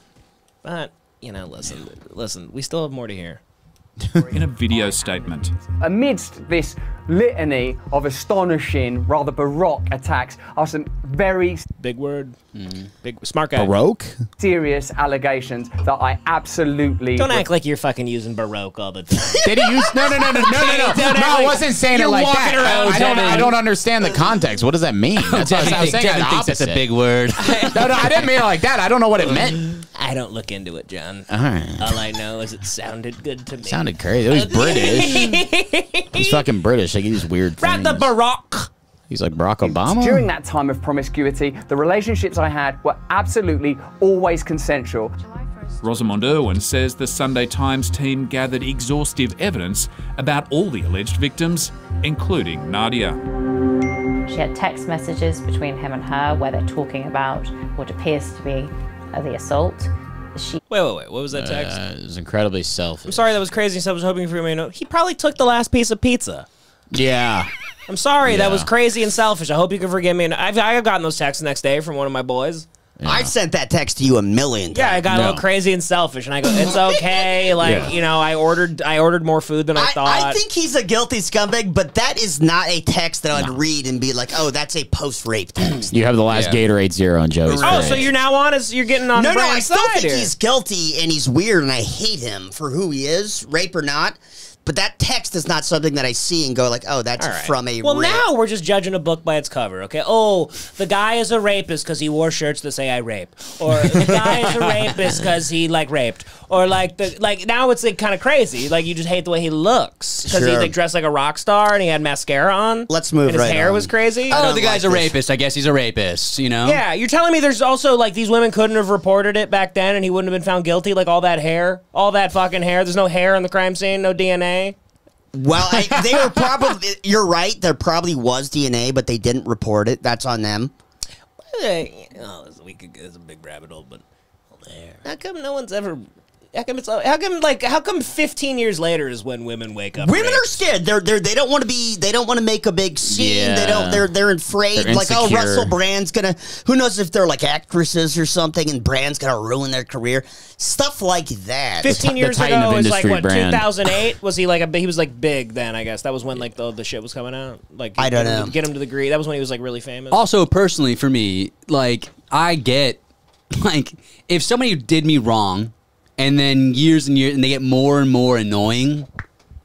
But you know, listen, listen. We still have more to hear. In a video statement, Amidst this litany of astonishing, rather baroque attacks are some very Big word. Mm-hmm. Big smart guy. Baroque? serious allegations that I absolutely Don't act like you're fucking using baroque all the time. Did he use? No, no, no, no, no, no, no. No, I wasn't saying it you're like walking that. around I don't. I don't understand the context. What does that mean? That's what I was, saying. Devan the thinks that's a big word. No, no, I didn't mean it like that. I don't know what it meant. I don't look into it, John. All right. All I know is it sounded good to me. Sounded crazy. It was British. He's fucking British. Like these weird Right, things. the baroque. He's like Barack Obama. During that time of promiscuity, the relationships I had were absolutely always consensual. Rosamund Urwin says the Sunday Times team gathered exhaustive evidence about all the alleged victims, including Nadia. She had text messages between him and her where they're talking about what appears to be uh, the assault. She Wait, wait, wait. What was that text? Uh, it was incredibly selfish. I'm sorry that was crazy. So I was hoping for you to know. He probably took the last piece of pizza. Yeah. I'm sorry that was crazy and selfish. I hope you can forgive me. And I've, I've gotten those texts the next day from one of my boys. I sent that text to you a million times. Yeah, I got a little crazy and selfish, and I go, "It's okay." Like Yeah. you know, I ordered, I ordered more food than I, I, thought. I think he's a guilty scumbag, but that is not a text that I'd read and be like, "Oh, that's a post-rape text." You have the last Yeah. Gatorade Zero on Joey's oh, so you're now on us? You're getting on no, no, I still think here. he's guilty and he's weird, and I hate him for who he is, rape or not. But that text is not something that I see and go like, "Oh, that's All right. from a well, rape." now we're just judging a book by its cover, okay? Oh, the guy is a rapist because he wore shirts that say "I rape," or the guy is a rapist because he like raped, or like the like now it's like kind of crazy. Like you just hate the way he looks because he Sure. like dressed like a rock star and he had mascara on. Let's move and his right hair on. was crazy. Oh, don't the guy's like a this. rapist. I guess he's a rapist. You know. Yeah, you're telling me there's also like these women couldn't have reported it back then and he wouldn't have been found guilty? Like all that hair, all that fucking hair. There's no hair on the crime scene, no DNA. Well, I, they were probably. You're right. There probably was DNA, but they didn't report it. That's on them. Hey, oh, we could it's a big rabbit hole, but how come no one's ever? How come it's? How come like? How come 15 years later is when women wake up? Women raped? are scared. They're they they don't want to be. They don't want to make a big scene. They don't. They're they're afraid. They're like oh. Russell Brand's gonna. Who knows if they're like actresses or something, and Brand's gonna ruin their career. Stuff like that. 15 the years Titan ago of is like what brand. 2008 was he like a he was like big then I guess that was when like the the shit was coming out like I don't get him- know. get him to the degree that was when he was like really famous Also, personally, for me, like I get, like if somebody did me wrong, and then years and years, and they get more and more annoying,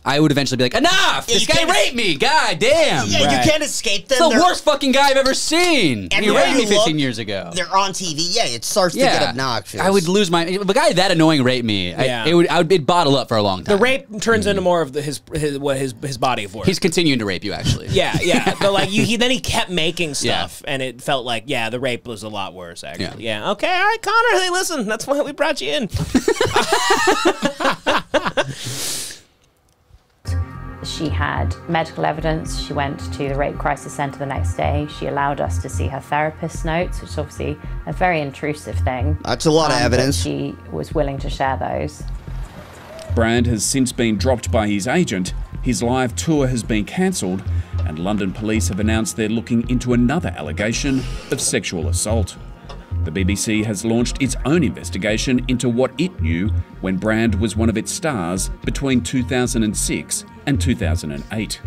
I would eventually be like, enough! Yeah, this you guy can't- raped me. God damn! Yeah, Right. you can't escape them. It's the They're- worst fucking guy I've ever seen. And he where raped me 15 look, years ago. They're on TV. Yeah, it starts to get obnoxious. I would lose my. If a guy that annoying raped me, Yeah. I, it would. I would. It'd bottle up for a long time. the rape turns into more of the, his his what his his body of work He's continuing to rape you, actually. yeah yeah but like you he then he kept making Yeah. stuff and it felt like yeah the rape was a lot worse actually yeah, okay all right Connor hey listen that's why we brought you in she She had medical evidence. She went to the Rape Crisis Centre the next day. She allowed us to see her therapist's notes, which is obviously a very intrusive thing. That's a lot of Um, but evidence. She was willing to share those. Brand has since been dropped by his agent, his live tour has been cancelled, and London police have announced they're looking into another allegation of sexual assault. The BBC has launched its own investigation into what it knew when Brand was one of its stars between 2006 and 2008.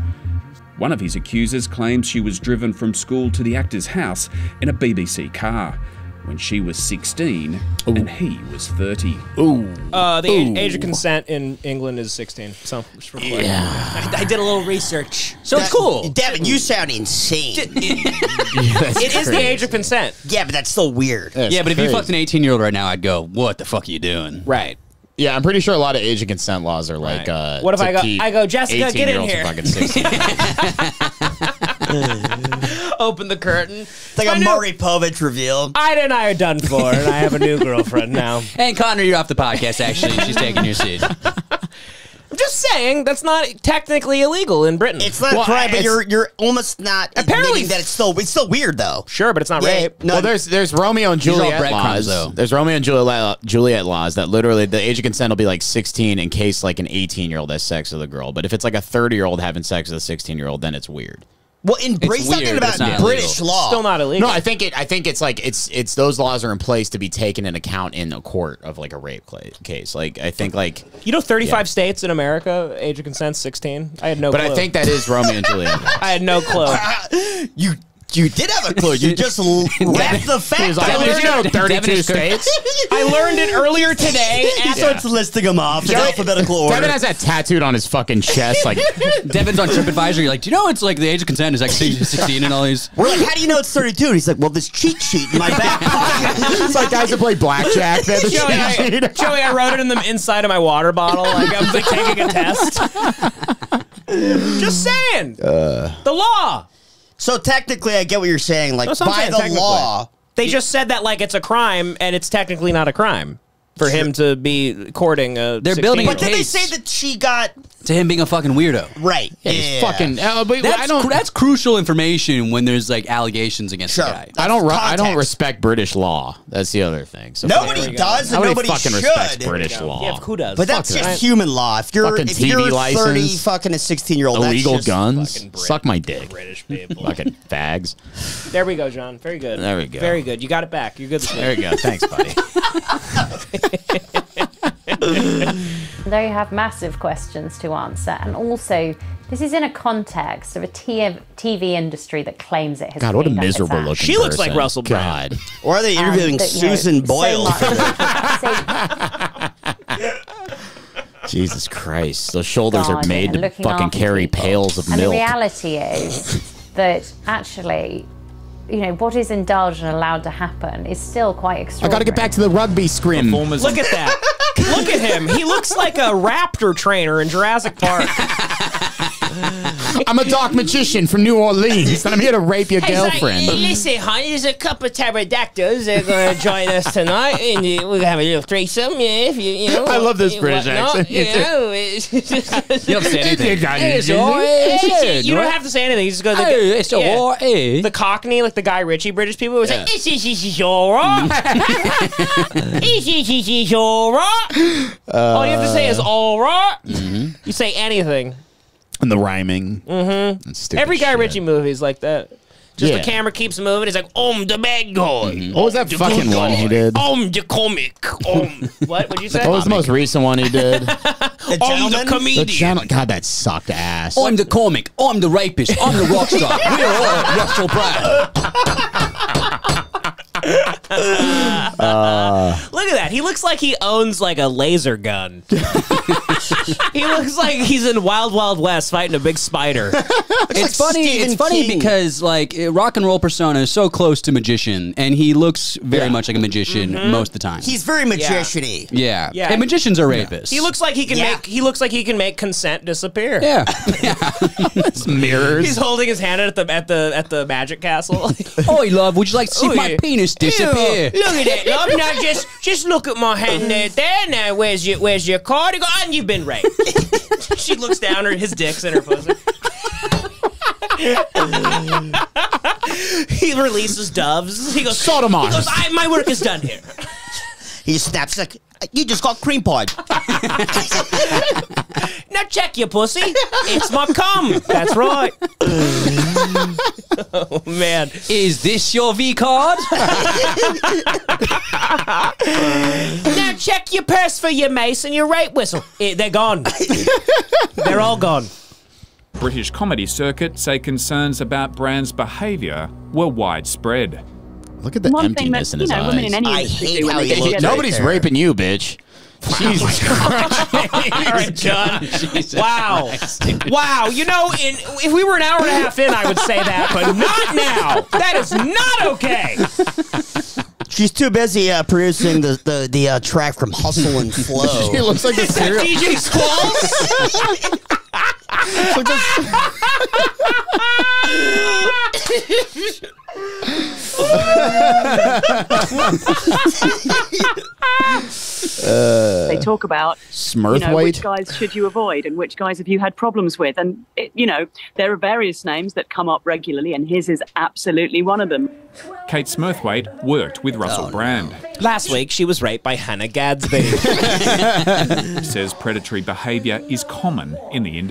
One of his accusers claims she was driven from school to the actor's house in a BBC car when she was 16 and he was 30. Ooh. Uh, the age, age of consent in England is 16. So, just real quick. I, I did a little research. So it's cool. Devan, you sound insane. It is the age of consent. Yeah, but that's still weird. yeah, but if you fucked an 18 year old right now, I'd go, what the fuck are you doing? Right. Yeah, I'm pretty sure a lot of age and consent laws are like. Uh, What if to I go- I go, Jessica, get in 18-year-olds here. fucking 16. Open the curtain. It's like a Maury Povich reveal. Ida and I are done for, and I have a new girlfriend now. And Connor, you're off the podcast, actually. She's taking your seat. I'm just saying that's not technically illegal in Britain. It's not right, but you're you're almost not Apparently- that it's still it's still weird though. Sure, but it's not Yeah, rape. No, well, there's there's Romeo and These are all Juliet laws. though. There's Romeo and Juliet, Juliet laws that literally the age of consent will be like 16 in case like an 18 year old has sex with a girl. But if it's like a 30 year old having sex with a 16 year old, then it's weird. Well, in British weird, talking it's about British illegal. law. Still not illegal. No, I think it. I think it's like it's it's those laws are in place to be taken in account in a court of like a rape cla- case. Like I think like, You know, 35 Yeah. states in America, age of consent 16. I had no but clue. I think that is Romeo and Juliet. I had no clue. you you did have a clue. You just left the fact. He's like, out. "Did you know 32 states? I learned it earlier today. He starts listing them off in alphabetical order. Devan has that tattooed on his fucking chest. Like Devan's on TripAdvisor. You're like, do you know it's like the age of consent is like 16 and all these? We're like, how do you know it's 32? And he's like, well, this cheat sheet in my back pocket. it's like guys that play blackjack. They're the Joey, I, sheet. Joey, I wrote it in the inside of my water bottle. Like I was like, taking a test. Just saying. Uh. the law. So technically, I get what you're saying. Like by saying, the law, They just said that like it's a crime, and it's technically not a crime for him to be courting a. They're building a but did they say that she got To him being a fucking weirdo. right? Yeah, he's fucking. Uh, but I That's, don't. cru- that's crucial information when there's like allegations against Sure. the guy. I don't. ru- I don't respect British law. That's the other thing. So Nobody fuck- does, and Nobody nobody fucking should. respects British law. Yeah, who does? But that's Fuck just that. human law. If you're Fucking if TV you're 30 fucking a 16 year old, Illegal that's just, guns. fucking Brit- Suck my dick. British people. Fucking fags. There we go, John. Very good. There we go. Very good. You got it back. You're good. This There you go. Thanks, buddy. There you have massive questions to answer. And also, this is in a context of a TV industry that claims it has God, what a cleaned up its miserable act. looking. She looks like. Russell Brand. God. Or are they And interviewing that, you know, Susan so Boyle? much- Jesus Christ. Those shoulders are made to fucking carry people. pails of and milk. the reality is that actually, you know, what is indulged and allowed to happen is still quite extreme. I got to get back to the rugby scrim. Look at that. Look at him. He looks like a raptor trainer in Jurassic Park. I'm a dark magician from New Orleans, and I'm here to rape your girlfriend. listen, honey, there's a couple of pterodactyls that are going to join us tonight, and we're going to have a little threesome, yeah, if you, you know. I love this British whatnot, accent. You know, it's just- You don't say anything. It's all right. You don't have to say anything. You just go. The, Hey, it's yeah. all right. The Cockney, like the Guy Ritchie British people, was like, "This is this is all right. This is this is all right." all you have to say is all right. Mm-hmm. You say anything. And the rhyming. Mm-hmm. And Every Guy Ritchie movie is like that. Just Yeah. the camera keeps moving. It's like, "Om the bad guy." What was that The fucking good one he guy. did? Om the comic. Om. what? What'd you say? What was the most recent one he did? The Om the gentleman? the comedian. channel. God, that sucked ass. I'm the comic. I'm the rapist. I'm the rock star. We're all Russell Brand. Look at that. He looks like he owns like a laser gun. he looks like he's in Wild Wild West fighting a big spider. it's like funny. Stephen it's funny King. because like uh, rock and roll persona is so close to magician, and he looks very Yeah. much like a magician most of the time. He's very magician-y. yeah, Yeah. And magicians are rapists. He looks like he can Yeah. make. He looks like he can make consent disappear. Yeah. It's mirrors. He's holding his hand at the at the at the magic castle. oh, love. Would you like to see Oh, my yeah. Penis disappear? Ew, look at that, love. Now just just look at my hand there. There now. Where's your Where's your card? He go, and you've been raped. she looks down. Her his dick's in her pussy. he releases doves. He goes, Sodomized. He goes, I, my work is done here. He snaps like, you just got cream pie. Now check your pussy. It's my cum. That's right. oh man. Is this your V card? Now check your purse for your mace and your rape whistle. Eh, they're gone. they're all gone. British comedy circuit say concerns about Brand's behaviour were widespread. Look at the One thing emptiness that, in you his know, eyes. women in any I hate how they he looks. Nobody's there. raping you, bitch. Jesus Christ. All right, John. wow. Wow. You know, in, if we were an hour and a half in, I would say that, but not now. That is not okay. She's too busy uh, producing the the, the uh, track from Hustle and Flow. she looks like the Is that serial. DJ Squalls? they talk about you know, which guys should you avoid and which guys have you had problems with and it, you know there are various names that come up regularly and his is absolutely one of them Kate Smurthwaite worked with Russell oh, Brand. Last week, she was raped by Hannah Gadsby. Says predatory behaviour is common in the industry.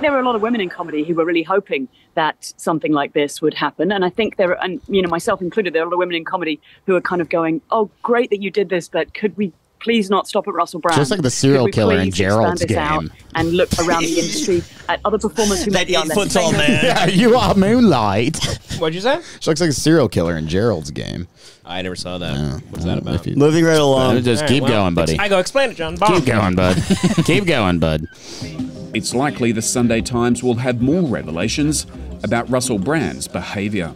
There were a lot of women in comedy who were really hoping that something like this would happen. And i think there are and you know myself included there are a lot of women in comedy who are kind of going oh great that you did this but could we please not stop at russell brand Just like the serial killer in Gerald's game." and look around the industry at other performers who That maybe are eight less foot tall famous. Yeah, you are Moonlight. What'd you say? She looks like a serial killer in Gerald's game. I never saw that. What's that uh, about? If you- Moving right along. Just All right, keep well, going, buddy. I go explain it, John. Bob. Keep going, bud. keep going, bud. It's likely the Sunday Times will have more revelations about Russell Brand's behaviour.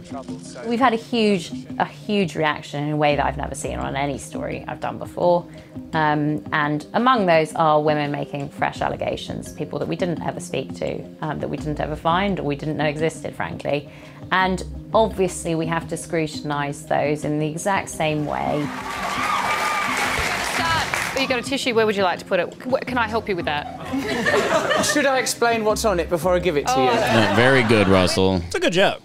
We've had a huge, a huge reaction in a way that I've never seen on any story I've done before. Um, and among those are women making fresh allegations, people that we didn't ever speak to, um, that we didn't ever find, or we didn't know existed, frankly. And obviously, we have to scrutinise those in the exact same way. You got a tissue. Where would you like to put it? Can I help you with that? Should I explain what's on it before I give it to Oh, you? Yeah, very good, Russell. It's a good joke.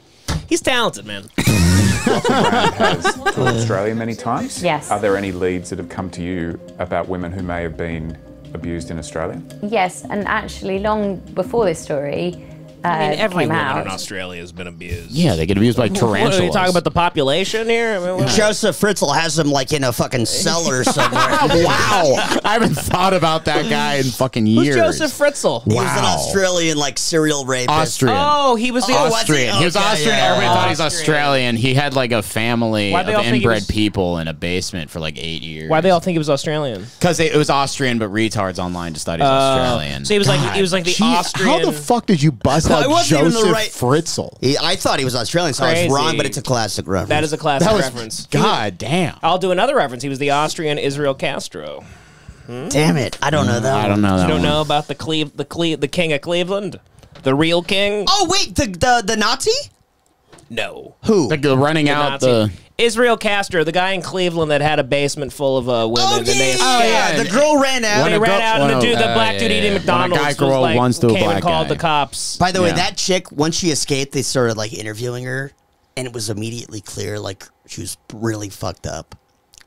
He's talented, man. has toured Australia many times. Yes. Are there any leads that have come to you about women who may have been abused in Australia? Yes, and actually, long before this story uh, I mean, every came woman out, in Australia has been abused. Yeah, they get abused by What, tarantulas. are you talking about the population here? I mean, what- Joseph Fritzl has them like in a fucking cellar somewhere. wow. I haven't thought about that guy in fucking years. Who's years. Joseph Fritzl? He was an Australian like serial rapist. Austrian. Oh, he was the Oh, he? Austrian. He was Okay, Austrian. yeah. Everybody thought he's Australian. He had like a family Why'd of inbred was- people in a basement for like eight years. Why they all think he was Australian? Because it was Austrian, but retards online just thought he was Australian. Oh. So he was like he was like the Gee, Austrian. How the fuck did you bust Well, wasn't even Joseph the right- Fritzl? He, I thought he was Australian, so I was wrong, but it's a classic reference. that is a classic That was reference. God damn. I'll do another reference. He was the Austrian Israel Castro. Hmm? Damn it! I don't know mm, that. I don't know that You don't one. know about the Cleve, the Cle- the King of Cleveland, the real king? Oh wait, the the the Nazi? No, Who? Like the running The out Nazi. the. Israel Castro, the guy in Cleveland that had a basement full of uh, women, Oh and they yeah, escaped. yeah, yeah. The girl ran out. They When a ran girl- out, and the a- dude, the uh, black yeah, dude yeah, eating yeah. When a McDonald's, guy was like, wants to a came and black called guy. the cops. By the way, Yeah. that chick, once she escaped, they started like interviewing her, and it was immediately clear like she was really fucked up.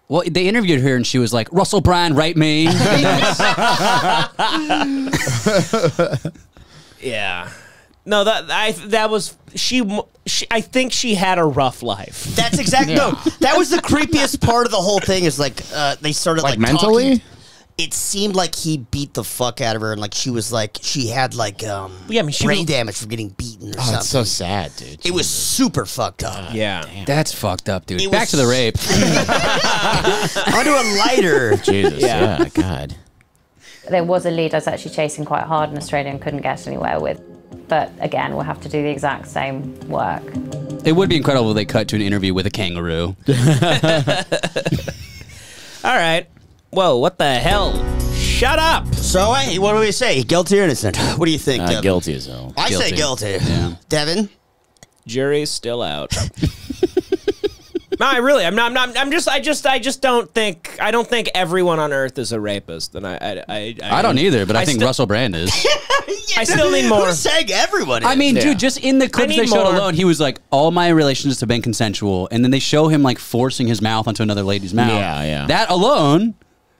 Well, they interviewed her and she was like, Russell Brand, write me. Yeah. No, that I that was she, she. I think she had a rough life. That's exactly no. That was the creepiest part of the whole thing. Is like uh, they started Like like, mentally? talking- It seemed like he beat the fuck out of her, and like she was like she had like um Yeah, I mean, she brain was- damage from getting beaten or Oh, something. it's so sad, dude. it was super fucked up. Yeah. That's fucked up, dude. It Back was- to the rape. Onto a lighter. Jesus. Yeah. yeah. God. there was a lead I was actually chasing quite hard in Australia and couldn't get anywhere with. But again, we'll have to do the exact same work. It would be incredible if they cut to an interview with a kangaroo. All right. Whoa, what the hell? Shut up. So, hey, what do we say? Guilty or innocent? What do you think? Uh, Devan? guilty as hell. I say guilty. Devan? Jury's still out. No, I really, I'm not, I'm not, I'm just, I just, I just don't think, I don't think everyone on Earth is a rapist, and I, I, I, I don't either, but I, think still- Russell Brand is. I still need more. Who's saying everyone? I mean, Yeah. dude, just in the clips need they showed more. alone, he was like, "All my relationships have been consensual," and then they show him like forcing his mouth onto another lady's mouth. Yeah, yeah. That alone,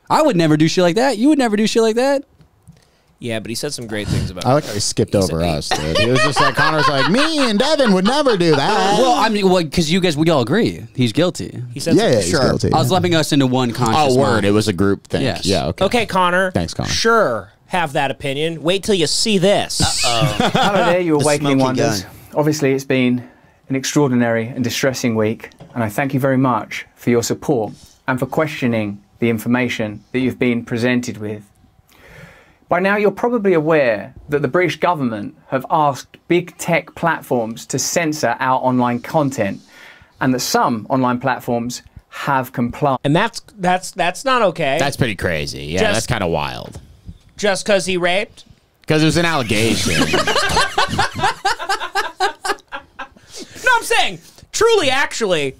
I would never do shit like that. You would never do shit like that. Yeah, but he said some great things about. I like how he skipped over us, dude. He was just like Connor's like me and Devan would never do that. Well, I mean, well, because you guys, we all agree he's guilty. He said yeah, some- yeah, he's guilty. I was lumping us into one conscious. oh, word! mind. It was a group thing. Yes. Yeah. Okay. Okay, Connor. Thanks, Connor. Sure, have that opinion. Wait till you see this. Hello there, you awakening wonders. gun. Obviously, it's been an extraordinary and distressing week, and I thank you very much for your support and for questioning the information that you've been presented with. By now, you're probably aware that the British government have asked big tech platforms to censor our online content, and that some online platforms have complied. And that's that's that's not okay. That's pretty crazy. Yeah, Just- that's kind of wild. just because he raped. Because it was an allegation. No, I'm saying truly, actually.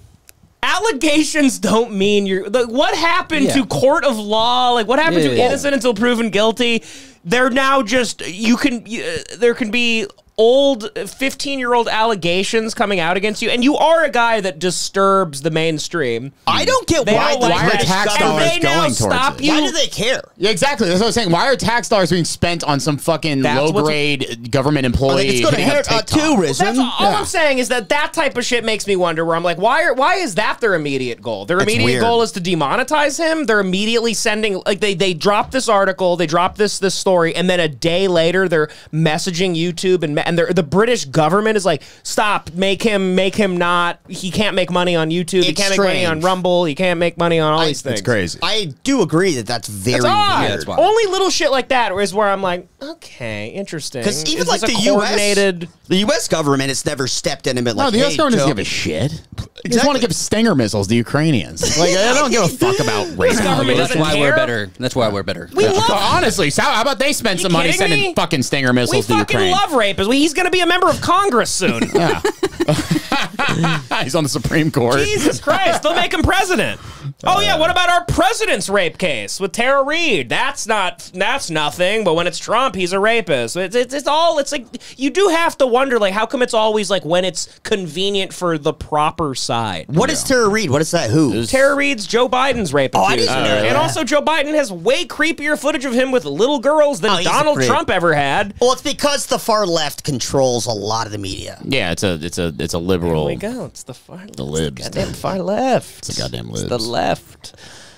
Allegations don't mean you're. Like, what happened Yeah. to court of law? Like, what happened Yeah, to yeah, innocent until proven guilty? They're now just you can. You, uh, there can be old 15 year old allegations coming out against you, and you are a guy that disturbs the mainstream. I don't get They why don't why are tax dollars going towards stop it? you. Why do they care? yeah, exactly. That's what I was saying. Why are tax dollars being spent on some fucking That's low what's- grade government employee? it's going to hitting up hurt uh, TikTok? too, Risen. That's all, all I'm saying is that that type of shit makes me wonder. Where I'm like, why? Are, why is that their immediate goal? Their That's immediate weird. goal is to demonetize him. They're immediately sending like they they drop this article, they drop this this story, and then a day later they're messaging YouTube and and they're, the British government is like, stop, make him make him not. He can't make money on YouTube. he can't make money on. Rumble. He can't make money on all I- these things. It's crazy. I do agree that that's very It's odd. weird. that's. Only little shit like that is where I'm like, okay, interesting. Because even Is like the a U.S. coordinated. the U.S. government has never stepped in and been No, like, the U.S. hey, government doesn't give a shit. They just want to give Stinger missiles to Ukrainians. Like, I don't give a fuck about race. government That's doesn't why we're better. That's why we're better. We love Honestly, so how about they spend some money sending me? fucking Stinger We missiles to fucking Ukraine? love rapists. He's going to be a member of Congress soon. Yeah. He's on the Supreme Court. Jesus Christ, they'll make him president. Oh yeah, what about our president's rape case with Tara Reade? That's not that's nothing. But when it's Trump, he's a rapist. It's, it's it's all. It's like you do have to wonder like how come it's always like when it's convenient for the proper side. What is Tara Reade? What is that? Who? Tara Reade's Joe Biden's rape Oh, I didn't know and also Joe Biden has way creepier footage of him with little girls than Oh, Donald. Trump ever had. Well, it's because the far left controls a lot of the media. Yeah, it's a it's a it's a liberal. There we go. It's the far The libs. goddamn far left. It's the goddamn It's libs. the left. Left,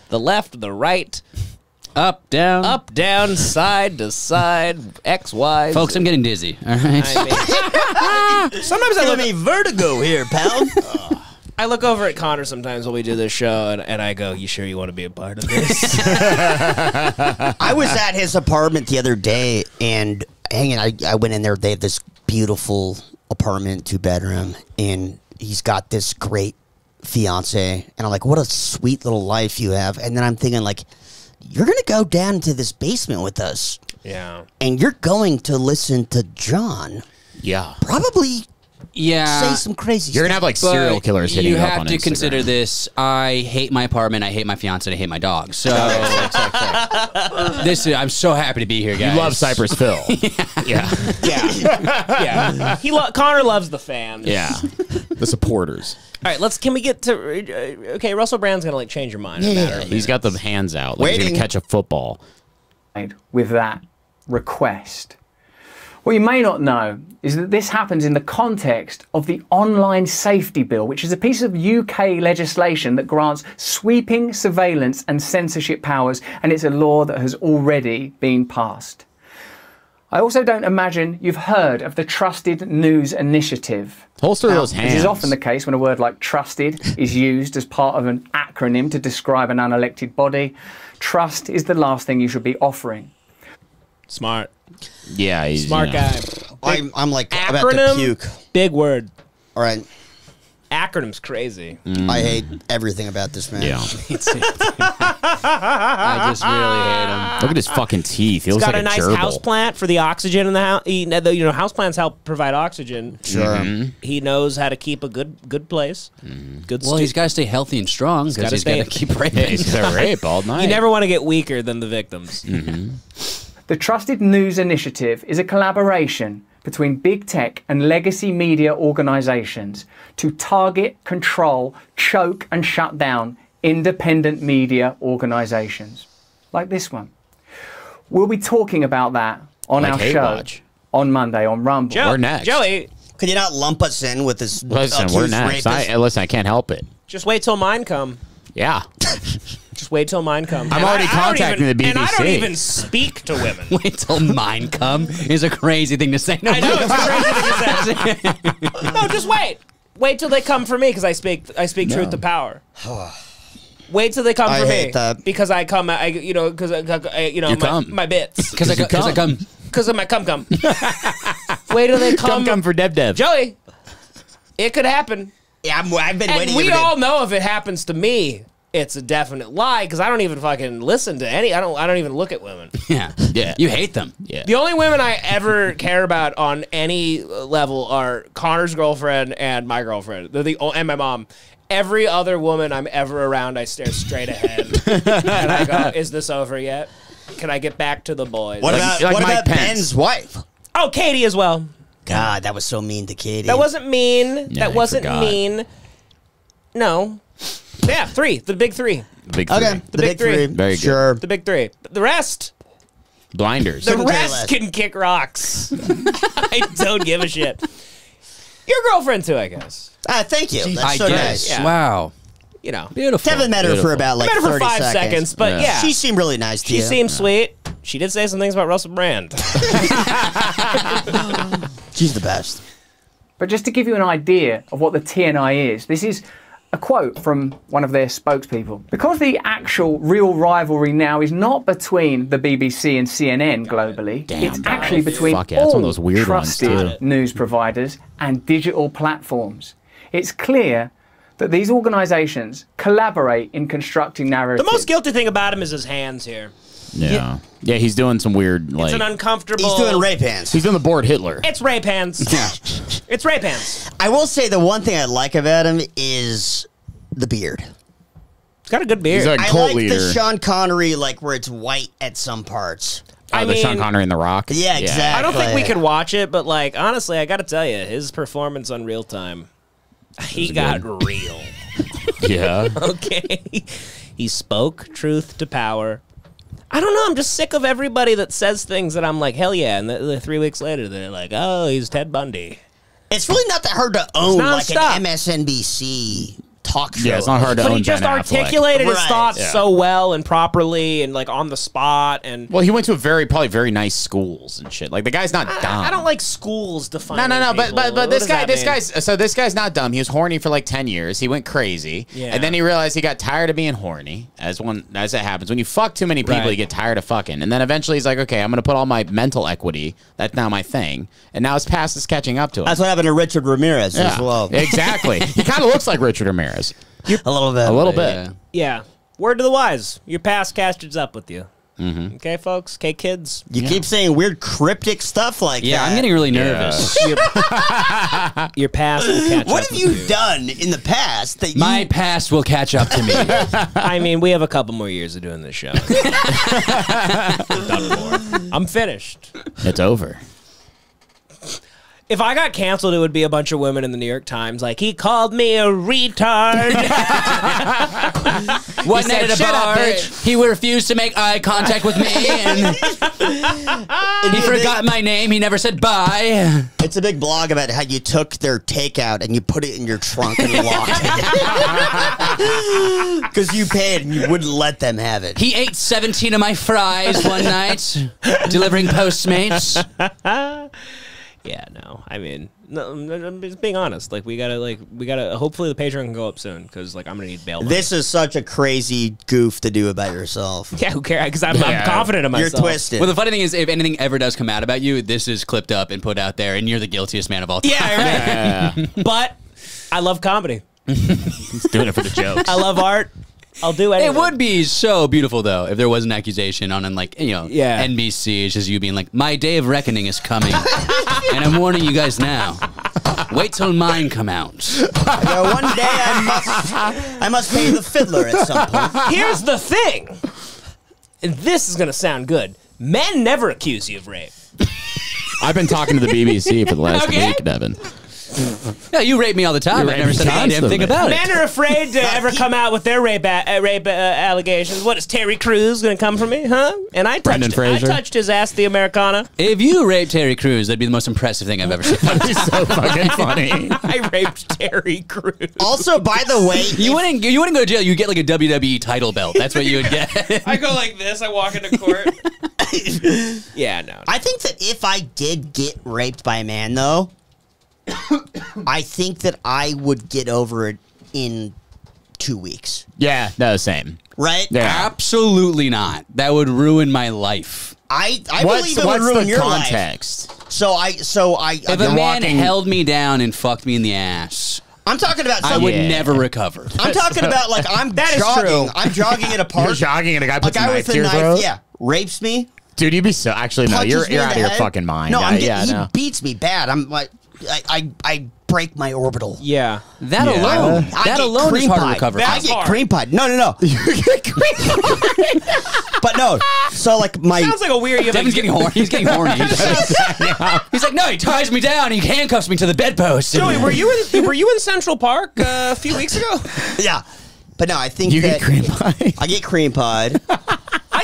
the left, the right, Up, down, up, down, side to side, X, Y. Folks, I'm getting dizzy. All right. I mean, sometimes I Giving look, me vertigo here, pal. I look over at Connor sometimes when we do this show, and, and I go, "You sure you want to be a part of this?" I was at his apartment the other day and hanging. I, I went in there. They have this beautiful apartment, two bedroom, and he's got this great fiance. And I'm like, what a sweet little life you have. And then I'm thinking, like, you're gonna go down into this basement with us, yeah. and you're going to listen to John Yeah. probably Yeah. say some crazy. You're gonna have like serial But killers hitting you you up have to Instagram. consider this. I hate my apartment. I hate my fiance. and I hate my dog. So this is, I'm so happy to be here, guys. You love Cypress Phil. yeah. Yeah, yeah. He lo- Connor loves the fans. Yeah. The supporters. All right, let's. Can we get to? Uh, okay, Russell Brand's gonna like change your mind. in a matter of He's got the hands out. Like he's Waiting. gonna catch a football. with that request. What you may not know is that this happens in the context of the Online Safety Bill, which is a piece of UK legislation that grants sweeping surveillance and censorship powers, and it's a law that has already been passed. I also don't imagine you've heard of the Trusted News Initiative. Holster those This is often the case when a word like trusted is used as part of an acronym to describe an unelected body. Trust is the last thing you should be offering. Smart, Yeah, he's smart you know. guy. I'm, I'm like about to Acronym? puke. Big word. All right. Acronym's crazy. Mm. I hate everything about this man. Yeah. I just really hate him. Look at his fucking teeth. He He's looks got like a nice gerbil. house plant for the oxygen in the house. You know, you know, house plants help provide oxygen. Sure. Mhm. He knows how to keep a good good place. Mm-hmm. Good. Well, stu- he's got to stay healthy and strong because gotta he's got to stay- keep raping. Yeah, he's got rape all night. You never want to get weaker than the victims. Mm-hmm. The Trusted News Initiative is a collaboration between big tech and legacy media organizations to target, control, choke, and shut down independent media organizations like this one. We'll be talking about that on Like our Hate show Watch. on Monday on Rumble. Joe, We're next. Joey, Could you not lump us in with this? Listen, we're next. rapist? I, listen, I can't help it. just wait till mine come. Yeah. Just wait till mine come. I'm And already I- I don't contacting even- the And I don't even speak to women. Wait till mine come is a crazy thing to say. No, I know it's a crazy thing to say. no, just wait. Wait till they come for me because I speak. I speak truth to power. Wait till they come I for hate me that. because I come. I you know because you know You my, come. my bits Because I, You 'cause I come. come. because of my cum cum. Wait till they come. Come, come for Deb Deb. Joey. It could happen, Yeah, I'm, I've been and waiting. we every day. all know if it happens to me, it's a definite lie because I don't even fucking listen to any. I don't. I don't even look at women. Yeah. Yeah. You hate them. Yeah. The only women I ever care about on any level are Connor's girlfriend and my girlfriend. They're the and my mom. Every other woman I'm ever around, I stare straight ahead and I go, "Is this over yet? Can I get back to the boys?" What Like- about like what Mike about Pence. Ben's wife? oh, Katie as well. God, that was so mean to Katie. That wasn't mean. Yeah, I that wasn't forgot. mean. No. Yeah, three. The big three. Big okay. three. The, big, three. Very good. Sure. The big three. The rest. Blinders. The rest can kick rocks. I don't give a shit. Your girlfriend too, I guess. Ah, thank you. That's I so guess. nice. Yeah. Wow. You know. Beautiful. Kevin met her for about like met her for 30 five seconds, but Yeah. yeah. She seemed really nice to She you. seems sweet. She did say some things about Russell Brand. She's the best. But just to give you an idea of what the TNI is, this is a quote from one of their spokespeople. Because the actual real rivalry now is not between the BBC and CNN globally, it's actually between Fuck yeah, that's all one of those weird ones, trusted too. news providers and digital platforms. It's clear that these organizations collaborate in constructing narratives. the most guilty thing about him is his hands here. Yeah. Yeah, he's doing some weird like It's an uncomfortable. He's doing ray hands. He's doing the board Hitler. It's ray hands. Yeah. It's ray hands. I will say the one thing I like about him is the beard. He's got a good beard. He's like I cult like leader. the Sean Connery, like where it's white at some parts. Oh, I the Sean Connery in The Rock. Yeah, exactly. I don't think we could watch it, but like honestly, I got to tell you, his performance on Real Time, he got real. Yeah. Okay, he spoke truth to power. I don't know. I'm just sick of everybody that says things that I'm like, hell yeah, and the, the three weeks later they're like, oh, he's Ted Bundy. It's really not that hard to own like nonstop. an MSNBC talk show. Yeah, it's not hard to But own he just Ben Affleck. articulated his Right. thoughts Yeah. so well and properly and like on the spot. And Well, he went to a very probably very nice schools and shit. Like the guy's not dumb. I don't like schools defining. No, no, no. But people. but but What this guy, this mean? guy's so this guy's not dumb. He was horny for like ten years. He went crazy, Yeah. and then he realized he got tired of being horny. As one as it happens, when you fuck too many people, Right. you get tired of fucking. And then eventually he's like, okay, I'm gonna put all my mental equity. That's now my thing. And now his past is catching up to him. That's what happened to Richard Ramirez as well. exactly. he kind of looks like Richard Ramirez. A little bit. A little bit. Yeah. Word to the wise. Your past catches up with you. Mm-hmm. Okay, folks. Okay, kids. You keep saying weird cryptic stuff like Yeah, that. Yeah, I'm getting really nervous. Your, your past will catch What up have with you done in the past that you My past will catch up to me. I mean, we have a couple more years of doing this show. I'm finished. It's over. If I got canceled, it would be a bunch of women in the New York Times like, he called me a retard. One He night said, at a "Shut up, bar, bitch." he refused to make eye contact with me, and he forgot my name. He never said bye. It's a big blog about how you took their takeout and you put it in your trunk and locked it. Because you paid and you wouldn't let them have it. He ate 17 of my fries one night, delivering Postmates. Yeah, no. I mean, No, I'm- I'm just being honest. Like we gotta, like we gotta. Hopefully, the Patreon can go up soon because, like, I'm gonna need bail. money. This is such a crazy goof to do about yourself. Yeah, who cares? Because I'm, I'm confident in myself. You're twisted. Well, the funny thing is, if anything ever does come out about you, this is clipped up and put out there, and you're the guiltiest man of all time. Yeah, right. but I love comedy. He's doing it for the jokes. I love art. I'll do anything. It would be so beautiful though if there was an accusation on, like you know, Yeah. NBC. It's just you being like, "My day of reckoning is coming," and I'm warning you guys now. Wait till mine come out. You know, one day I must, I must pay the fiddler at some point. Here's the thing, and this is gonna sound good. Men never accuse you of rape. I've been talking to the BBC for the last Okay. week, Devan. Yeah, you rape me all the time. You I rape never said a goddamn thing about it. Men are afraid to ever come out with their rape a- uh, rape uh, allegations. What is Terry Crews gonna come for me, huh? And I Brendan touched, I Fraser. touched his ass, the Americana. If you raped Terry Crews, that'd be the most impressive thing I've ever seen. That'd be so fucking funny. I raped Terry Crews. Also, by the way, You wouldn't you wouldn't go to jail. You get like a WWE title belt. That's what you would get. I go like this. I walk into court. yeah, no. I think that if I did get raped by a man, though, I think that I would get over it in two weeks. Yeah, no, same. Right? Absolutely not. That would ruin my life. I, I What's- believe it what's would ruin the your context? life. So I so I If a man held me down and fucked me in the ass, I'm talking about I would Yeah. never recover. I'm talking about like I'm That is jogging. true. I'm jogging at a park. You're jogging and a guy a puts a guy knife with to a knife, throat? yeah, rapes me. Dude, you'd be so. Actually, no, you're you're out the of your fucking mind. No, I- I'm getting, yeah, he no. beats me bad. I'm like, I, I, I break my orbital. Yeah. That Yeah. alone, I that get alone is cream hard to pie. recover. I get hard. cream pie. No, no, no. but no. So like my Sounds like a weird. You Devan's like, getting horny. He's getting horny. He's like, no, he ties me down. He handcuffs me to the bedpost. Joey, were you in were you in Central Park uh, a few weeks ago? yeah. But no, I think You that get cream pie. I get cream pied.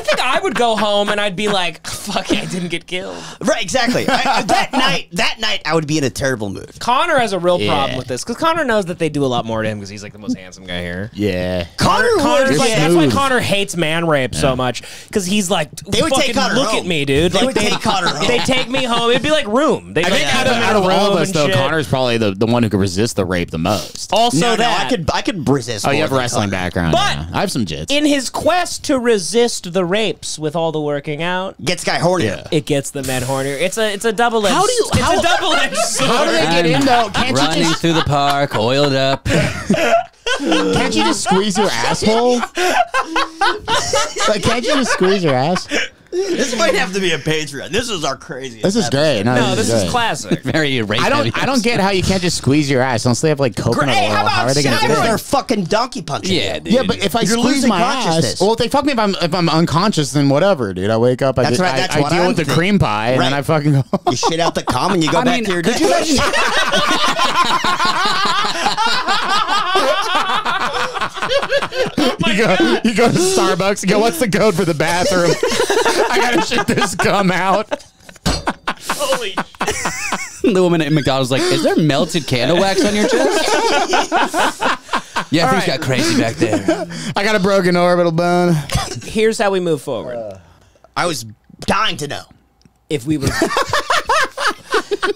I think I would go home and I'd be like, "Fuck, I didn't get killed." right, exactly. I, that night, that night, I would be in a terrible mood. Connor has a real problem with this because Connor knows that they do a lot more to him because he's like the most handsome guy here. Yeah. Connor Connor's would. like, yeah. that's why. Connor hates man rape so much because he's like, They would take fucking Connor look home. at me, dude. They like would take Connor home. They take me home. It'd be like room. They I like, think put out of, him in out a all of room us, and though, shit. Connor's probably the, the one who could resist the rape the most. also no, no, that I could, I could resist. Oh, you more have a than wrestling Connor. background. But- yeah. I have some jits. in his quest to resist the rapes with all the working out. Gets guy horny. Yeah. It gets the men hornier. It's a it's a double edged. How do you- It's how- a double edged. How do they get in though? Can't you Running just through the park, oiled up. can't you just squeeze your asshole? like, can't you just squeeze your ass? This might have to be a Patreon. This is our craziest. This is great. No, No, this is great. classic. Very rape I don't. I don't get how you can't just squeeze your ass unless they have like coconut Hey, oil. how How, about are they going to Simon? do They're fucking donkey punching. Yeah, dude. Yeah, but if I You're squeeze my ass, well, if they fuck me if I'm if I'm unconscious, then whatever, dude. I wake up, I, That's get- right, I, that's I what deal I'm with the thinking. cream pie, and then I fucking go. You shit out the cum and you go I back mean, to your could you imagine? you go, you go to Starbucks. You go, what's the code for the bathroom? I gotta shit this gum out. Holy the woman at McDonald's like, is there melted candle wax on your chest? yeah, things got crazy back there. I got a broken orbital bone. Here's how we move forward. Uh, I was dying to know. if we were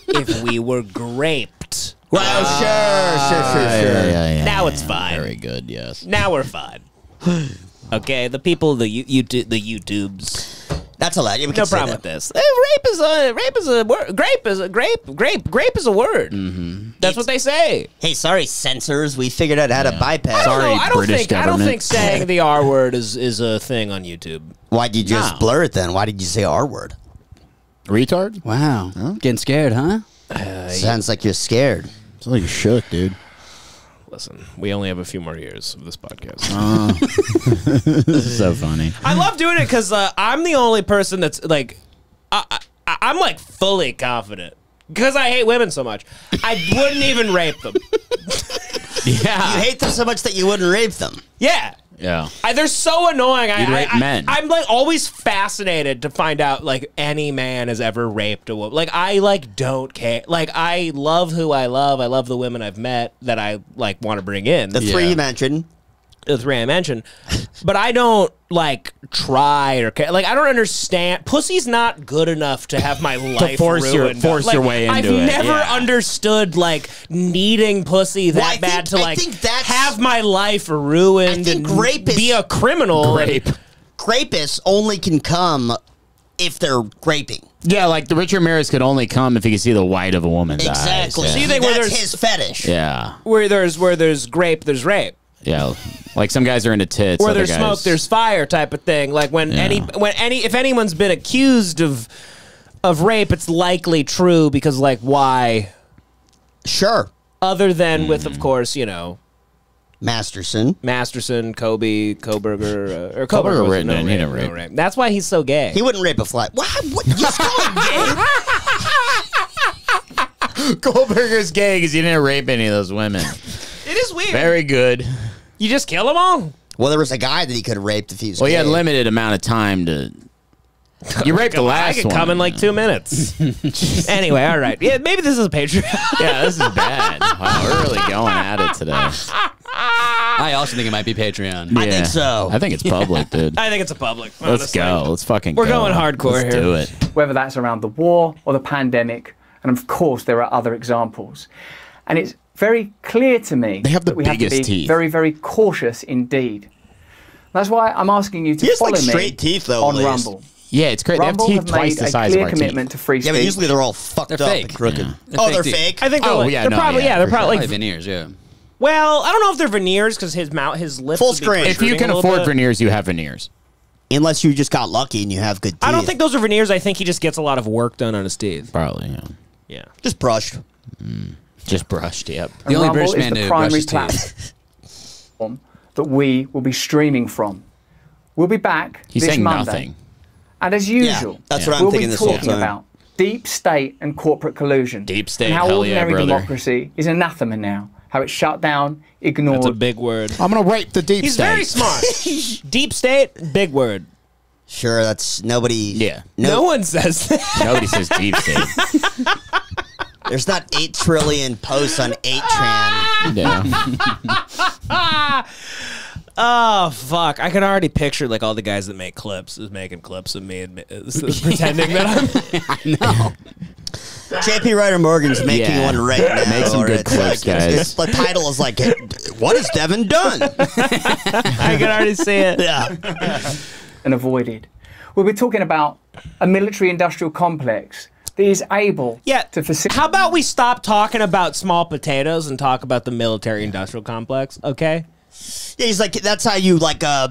if we were graped. Well, sure, sure, sure, ah, sure. yeah, Now it's fine. Very good. Yes. Now we're fine. Okay, the people, the you, YouTube, the YouTubes. That's a lot. Yeah, we can No say problem with this. Eh, rape is a rape is a word. Grape is a grape. Grape grape is a word. Mm-hmm. That's what they say. Hey, sorry, censors. We figured out how to bypass. I don't, know, I don't British think I don't think saying the R word is is a thing on YouTube. Why did you just No. blur it then? Why did you say R word? Retard. Wow. Getting scared, huh? Sounds like you're scared. Sounds like you shook, dude. Listen, we only have a few more years of this podcast. this is so funny. I love doing it because uh, I'm the only person that's like, I, I, I'm like fully confident because I hate women so much. I wouldn't even rape them. Yeah. You hate them so much that you wouldn't rape them. Yeah. Yeah. I, they're so annoying. I, You'd rape I, men. I, am like always fascinated to find out like any man has ever raped a woman. Like I like don't care. Like I love who I love. I love the women I've met that I like want to bring in. The three Yeah. you mentioned. The three I mentioned. but I don't like try or ca- like I don't understand. Pussy's not good enough to have my life force your- force Like, your way into I've into it, never yeah. understood like needing pussy that Well, bad think- to like have my life ruined think and rape be a criminal. Grape. Grapists only can come if they're raping. Yeah, like the Richard Ramirez could only come if he could see the white of a woman's Exactly. eyes. So you Yeah. think where That's there's his fetish. yeah. where there's where there's grape, there's rape. Yeah. Like some guys are into tits. Where there's guys, smoke, there's fire type of thing. Like when Yeah. any when any if anyone's been accused of of rape, it's likely true because like why? Sure. Other than with Mm. of course, you know, Masterson. Masterson, Kobe, Kohberger, uh, or Kohberger Kohberger was written no in, he rape, didn't no rape. rape. That's why he's so gay. He wouldn't rape a fly. What? what? You calling gay? Goldberger's gay because he didn't rape any of those women. It is weird. Very good. You just kill them all. Well, there was a guy that he could have raped if he was Well, he gay. had limited amount of time to. You raped the last I last could one. come in like two minutes. anyway, all right. Yeah, maybe this is a Patreon. yeah, this is bad. Wow, we're really going at it today. I also think it might be Patreon. Yeah. I think it's public, dude. I think it's a public. Let's honestly. go. Let's fucking We're go. going hardcore Let's here. do it. whether that's around the war or the pandemic. And of course, there are other examples. And it's very clear to me They have the that we have to biggest be teeth. very, very cautious indeed. That's why I'm asking you to He has, follow like, me teeth, though, on at. Rumble. Yeah, it's great. Rumble they have teeth have twice the a size clear of our commitment teeth. to free Yeah, but usually they're all fucked They're up fake. and crooked. Oh, they're oh, fake they're teeth. fake. I think they're Oh, like, yeah, they're no, probably yeah, yeah, they're probably Probably like veneers, yeah. well, I don't know if they're veneers because his mouth, his lips, Full would screen. If you can afford bit. veneers, you have veneers. Unless you just got lucky and you have good teeth. I don't think those are veneers. I think he just gets a lot of work done on his teeth. Probably, yeah. Yeah. Just brushed. Mm. Just brushed, yep. The only Rumble British is man the primary his teeth. platform that we will be streaming from. We'll be back He's this saying Monday. nothing. And as usual, that's what I'm we'll thinking be this whole talking time. about deep state and corporate collusion. Deep state, And how hell yeah, ordinary brother. democracy is anathema now. How it's shut down, ignored. That's a big word. I'm gonna rape the deep He's state. very smart. Deep state, big word. Sure, that's nobody. Yeah. No, No, one says that. Nobody says deep state. there's not eight trillion posts on eight tran. Yeah. Oh fuck! I can already picture like all the guys that make clips is making clips of me and uh, pretending that I'm. no. JP Ryder Morgan's making Yeah. one right now. Make some or good it's clips, like- guys. it's- the title is like, "What has Devan done?" I can already see it. yeah. and avoided. We'll be talking about a military industrial complex that is able Yeah. to facilitate. How about we stop talking about small potatoes and talk about the military industrial complex? Okay. Yeah, he's like, that's how you like. Uh,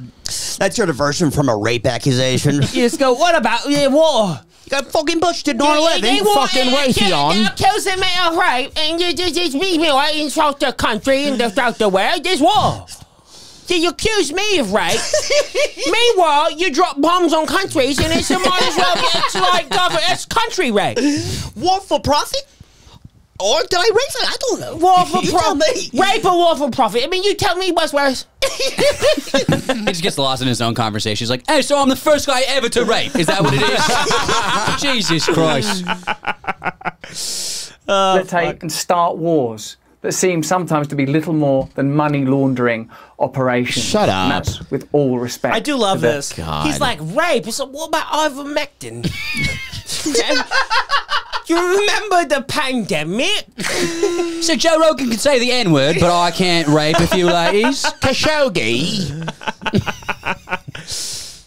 that's your diversion from a rape accusation. You just go. What about yeah, war? You got fucking Bush did 9/11. fucking Raytheon. Accuse me of rape, and you just just me right insult the country and throughout the world. This war. So you accuse me of rape. Meanwhile, you drop bombs on countries, and it's a might as well. It's like government. It's country rape. War for profit? Or did I rape it? I don't know. War for profit. Rape or war for profit? I mean, you tell me what's worse. He just gets lost in his own conversation. He's like, hey, so I'm the first guy ever to rape. Is that what it is? Jesus Christ. facilitate and start wars that seem sometimes to be little more than money laundering operations. Shut up. that's with all respect. I do love this. God. He's like rape. It's like, what about ivermectin? you remember the pandemic? So Joe Rogan can say the N word, but I can't rape a few ladies. Khashoggi.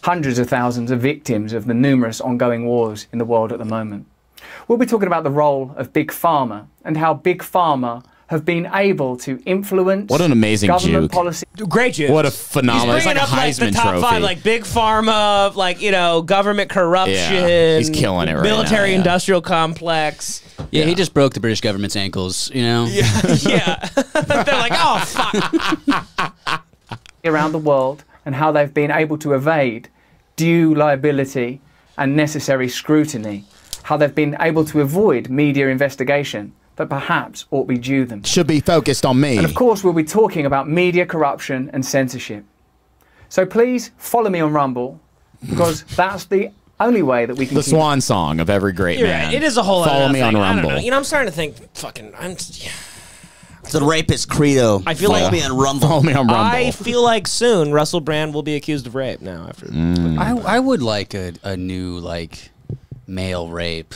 Hundreds of thousands of victims of the numerous ongoing wars in the world at the moment. We'll be talking about the role of Big Pharma and how Big Pharma have been able to influence What an amazing government juke. policy. Great juice. What a He's phenomenal. It's bringing like a up like the top trophy. five, like big pharma, like you know, government corruption. Yeah, he's killing it right now, Military yeah. industrial complex. Yeah, he just broke the British government's ankles, you know? yeah, they're like, oh fuck. around the world and how they've been able to evade due liability and necessary scrutiny, how they've been able to avoid media investigation that perhaps ought be due them. Should be focused on me. And of course, we'll be talking about media corruption and censorship. So please follow me on Rumble because that's the only way that we can the keep swan song of every great You're man. right. It is a whole. Follow other me thing. on I don't Rumble. know. You know, I'm starting to think. Fucking. I'm. Yeah. It's the rapist credo. I feel Follow like me on Rumble. Follow me on Rumble. I feel like soon Russell Brand will be accused of rape. Now after mm. I, I would like a, a new like male rape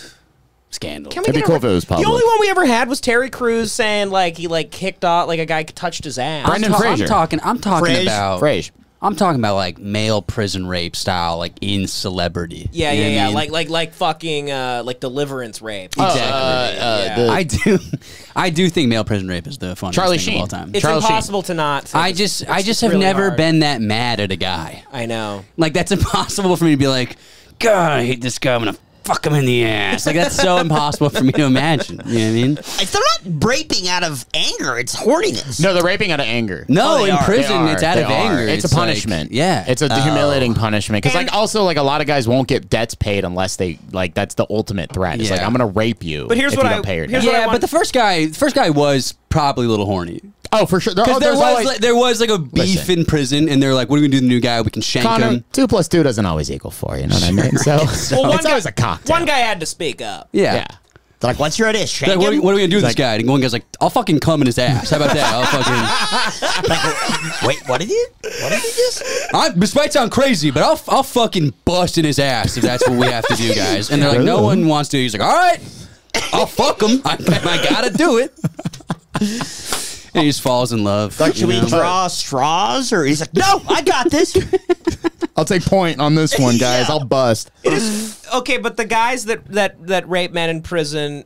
scandal. Can we get a ra- The only one we ever had was Terry Crews saying like he like kicked off like a guy touched his ass. I'm, ta- I'm talking. I'm talking Frasier. about. Frasier. I'm talking about like male prison rape style, like in celebrity. Yeah, You know yeah, what I yeah. mean? Like like like fucking uh like deliverance rape. Exactly. Uh, uh, yeah. Uh, I do. I do think male prison rape is the funniest Charlie thing of all time. It's impossible to not. I just, it's I just have really never hard. been that mad at a guy. I know. Like that's impossible for me to be like, God, I hate this guy. I'm gonna fuck him in the ass. Like that's so impossible for me to imagine. You know what I mean? If they're not raping out of anger, it's horniness. No, they're raping out of anger. No, Oh, in are. prison, They are. it's out They of are. anger. It's, a like- punishment. yeah. it's a Oh. humiliating punishment. Because like also like a lot of guys won't get debts paid unless they like that's the ultimate threat. It's like I'm gonna rape you. But here's if what you I- don't pay your here's debt. what I yeah, but the first guy, the first guy was probably a little horny. Oh, for sure. There- Because oh, there was always- like, there was like a beef Listen. in prison, and they're like, "What are we gonna do to the new guy? We can shank Connor, him." two plus two doesn't always equal four. You know what I mean? So, Well, one it's guy, always a cocktail. one guy had to speak up. Yeah. Yeah. They're like, what's your idea? They're Shank like, what, are, him? what are we gonna do with Like- this guy? And one guy's like, "I'll fucking come in his ass." How about that? I'll fucking. Wait, what did you? What did you just? I, this might sound crazy, but I'll I'll fucking bust in his ass if that's what we have to do, guys. And they're like, no one wants to. He's like, all right, I'll fuck him. I, I gotta do it. And he just falls in love. Like, should you we know? draw straws? Or he's like, no, I got this. I'll take point on this one, guys. Yeah. I'll bust. Okay, but the guys that that that rape men in prison.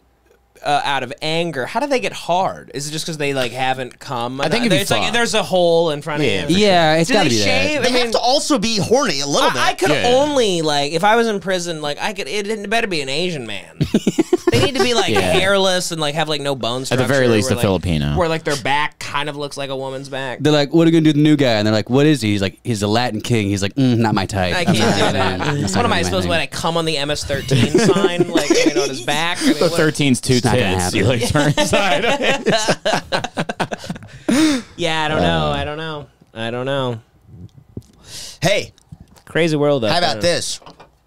Uh, out of anger, how do they get hard? Is it just because they like haven't come? I think if you it's like fuck. there's a hole in front of Yeah, you. for Yeah, it's Do gotta they be that. shave? They I mean, have to also be horny a little bit. I, I could Yeah. only like if I was in prison, like I could. It, it better be an Asian man. they need to be like Yeah. hairless and like have like no bones. At the very least, where, a like, Filipino. where like their back kind of looks like a woman's back. They're like, what are we gonna do to the new guy? And they're like, what is he? He's like, he's a Latin king. He's like, mm, not my type. I I'm can't do doing that. That's What not am I my supposed to? thing. When I come on the MS-13 sign, like you know, on his back? I mean, The what- 13's two It's not gonna tits. happen. You like turn side. Yeah, I don't Uh. know. I don't know. I don't know. hey, Crazy world. out how about this?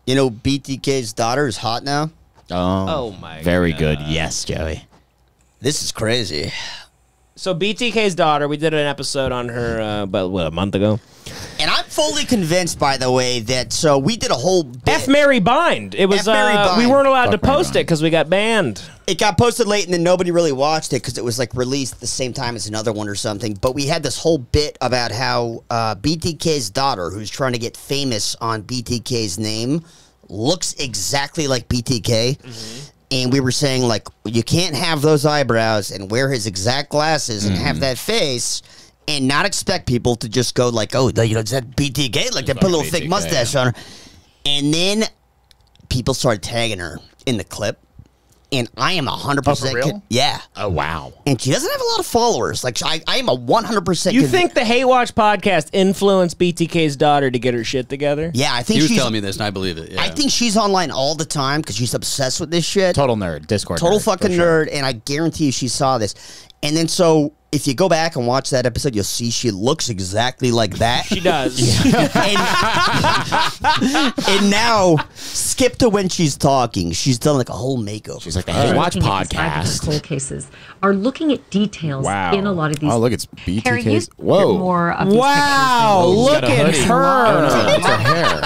You know, BTK's daughter is hot now. Oh, Oh my Very good. Yes, Joey. This is crazy. So BTK's daughter, we did an episode on her uh, about what a month ago. And I'm fully convinced, by the way, that so we did a whole bit. F Mary Bind. It was F. Mary uh, we weren't allowed Fuck to Mary post it Bind. because we got banned. it got posted late and then nobody really watched it because it was like released at the same time as another one or something. But we had this whole bit about how uh, BTK's daughter, who's trying to get famous on BTK's name, looks exactly like BTK. And we were saying, like, you can't have those eyebrows and wear his exact glasses and have mm-hmm. that face and not expect people to just go, like, oh, you know, is that BTK? Like, they put a little thick BTK, mustache on her. And then people started tagging her in the clip. And I am 100% Oh, for real? con- yeah. Oh wow. And she doesn't have a lot of followers. Like I, I am a 100% You conv- think the Hate Watch podcast influenced BTK's daughter to get her shit together? Yeah, I think He was telling me this, and I believe it. Yeah. I think she's online all the time cuz she's obsessed with this shit. Total nerd. Discord. Total nerd, fucking sure. nerd and I guarantee you she saw this. And then so if you go back and watch that episode, you'll see she looks exactly like that. She does. and, and now skip to when she's talking. She's done like a whole makeover. She's like the Hate Watch looking at these five different podcast. cold cases are looking at details Wow. in a lot of these. Oh, look, it's Harry, you BTK's. Whoa. more of Wow, look at her. Oh, no, it's her hair.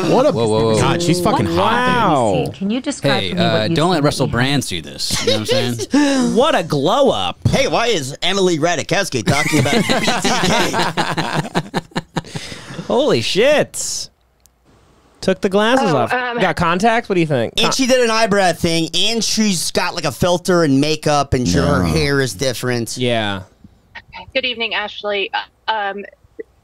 What a Whoa, whoa, whoa. God, she's fucking What hot. Wow. seen? Can you describe Hey, for me what uh, you don't let Russell Brand see this. You know what I'm saying? What a glow up. Hey, why is Emily Ratajkowski talking about BTK? Holy shit. Took the glasses Oh, off. um, Got contacts? What do you think? And she did an eyebrow thing, and she's got like a filter and makeup, and sure, her hair is different. yeah. Good evening, Ashley. Uh, Um,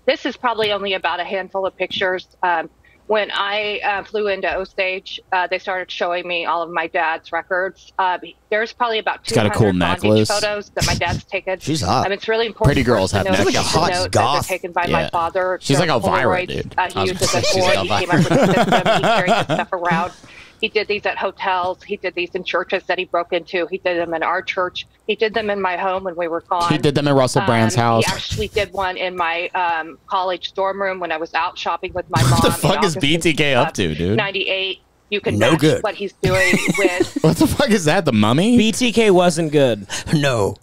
this is probably only about a handful of pictures. Um, when I uh, flew into Osage, uh, they started showing me all of my dad's records. Uh, there's probably about She's got a 200 cool bondage necklace. photos that my dad's taken. She's hot. Um, it's really important. Pretty girls have know, necklaces. to Like a hot goth. taken by Yeah. my father. She's like Elvira, Polaroids. dude. Uh, he uses it for. He came up with the system. He carries this stuff around. He did these at hotels. He did these in churches that he broke into. He did them in our church. He did them in my home when we were gone. He did them in Russell Brand's Um, house. He actually did one in my um, college dorm room when I was out shopping with my mom. What the fuck is August BTK of up to, dude? 98. You can No match good. what he's doing with What the fuck is that? The mummy? BTK wasn't good. No.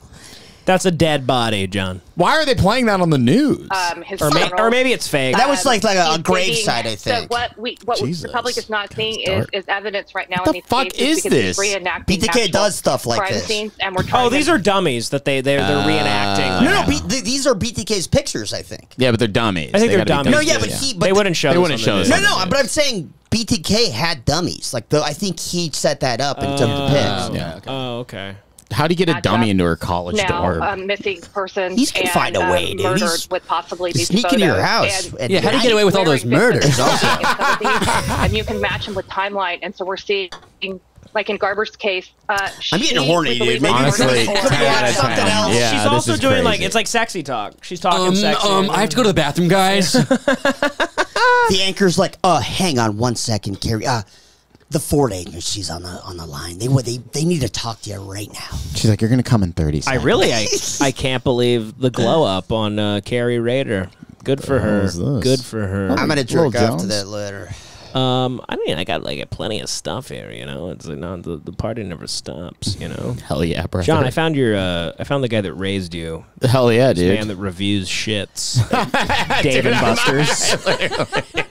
That's a dead body, John. Why are they playing that on the news? Um, his Or, may, funeral. or maybe it's fake. That was like like a, a he's grave site, I think. So what we what Jesus. the public is not seeing is, is evidence right now What in the these fuck cases is because this? he's reenacting BTK does stuff like crime this. scenes, and we're trying Oh, to these are dummies that they they're, they're reenacting. no, no, B, th- these are BTK's pictures. I think. Yeah, but they're dummies. I think They they're gotta dummies. No, yeah, but he. But They wouldn't show They wouldn't show No, no, but I'm saying BTK had dummies. Like the, I think he set that up and took the pics. Yeah. Oh, okay. How do you get a dummy into her college now dorm? a missing person He's gonna and, find a um, way, dude. murdered He's- with possibly he's these sneaking into your house and at Yeah, how do you get away with all those murders? also? and some of these, and you can match them with timeline and so we're seeing like in Garber's case uh, I'm getting she, horny, dude. Maybe was Honestly, murdered for- 10 out of 10. Yeah, She's this also is doing like it's like sexy talk. She's talking Um, sexy. um, I have to go to the bathroom, guys. The anchor's like, uh, hang on one second, Carrie. Uh, the Ford agent, she's on the on the line. They they they need to talk to you right now. She's like, you're gonna come in 30 Seconds. I really I I can't believe the glow up on uh, Carrie Raider. Good for her. Good for her. I'm gonna jerk Lil off to that later. Um, I mean, I got like plenty of stuff here. You know, it's like, no, the the party never stops. You know. Hell yeah, brother. John, I found your uh, I found the guy that raised you. Hell yeah, This dude. man that reviews shits. Dave and Buster's.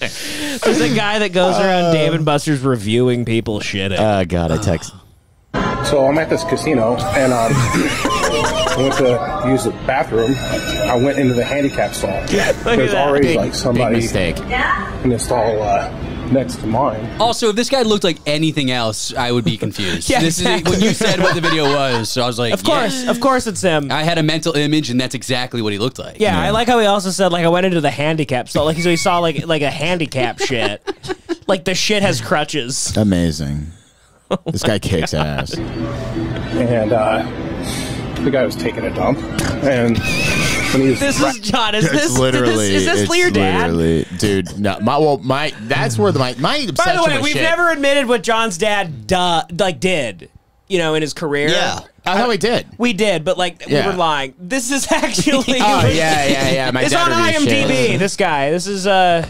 There's a guy that goes around Dave and Buster's reviewing people shitting. Uh, God, I text. So I'm at this casino and um, I went to use the bathroom. I went into the handicap stall. There's that. already Big- like big somebody mistake. in the stall uh, next to mine. Also, if this guy looked like anything else, I would be confused. Yeah, this exactly. is when you said what the video was. So I was like, of course, of course, it's him. I had a mental image, and that's exactly what he looked like. Yeah, I like how he also said like I went into the handicap so like so he saw like like a handicap shit. Like the shit has crutches. Amazing. This guy kicks ass. And uh, the guy was taking a dump. And when he was This is John. Is this literally, Is this, is it's this your dad? dude. No, my well, my that's where the, my my obsession By the way, we've shit- never admitted what John's dad duh, like did. You know, in his career. Yeah. I thought we did. We did, but like Yeah. we were lying. This is actually. Oh, yeah, yeah, yeah. My it's dad on IMDb. This guy. This is uh.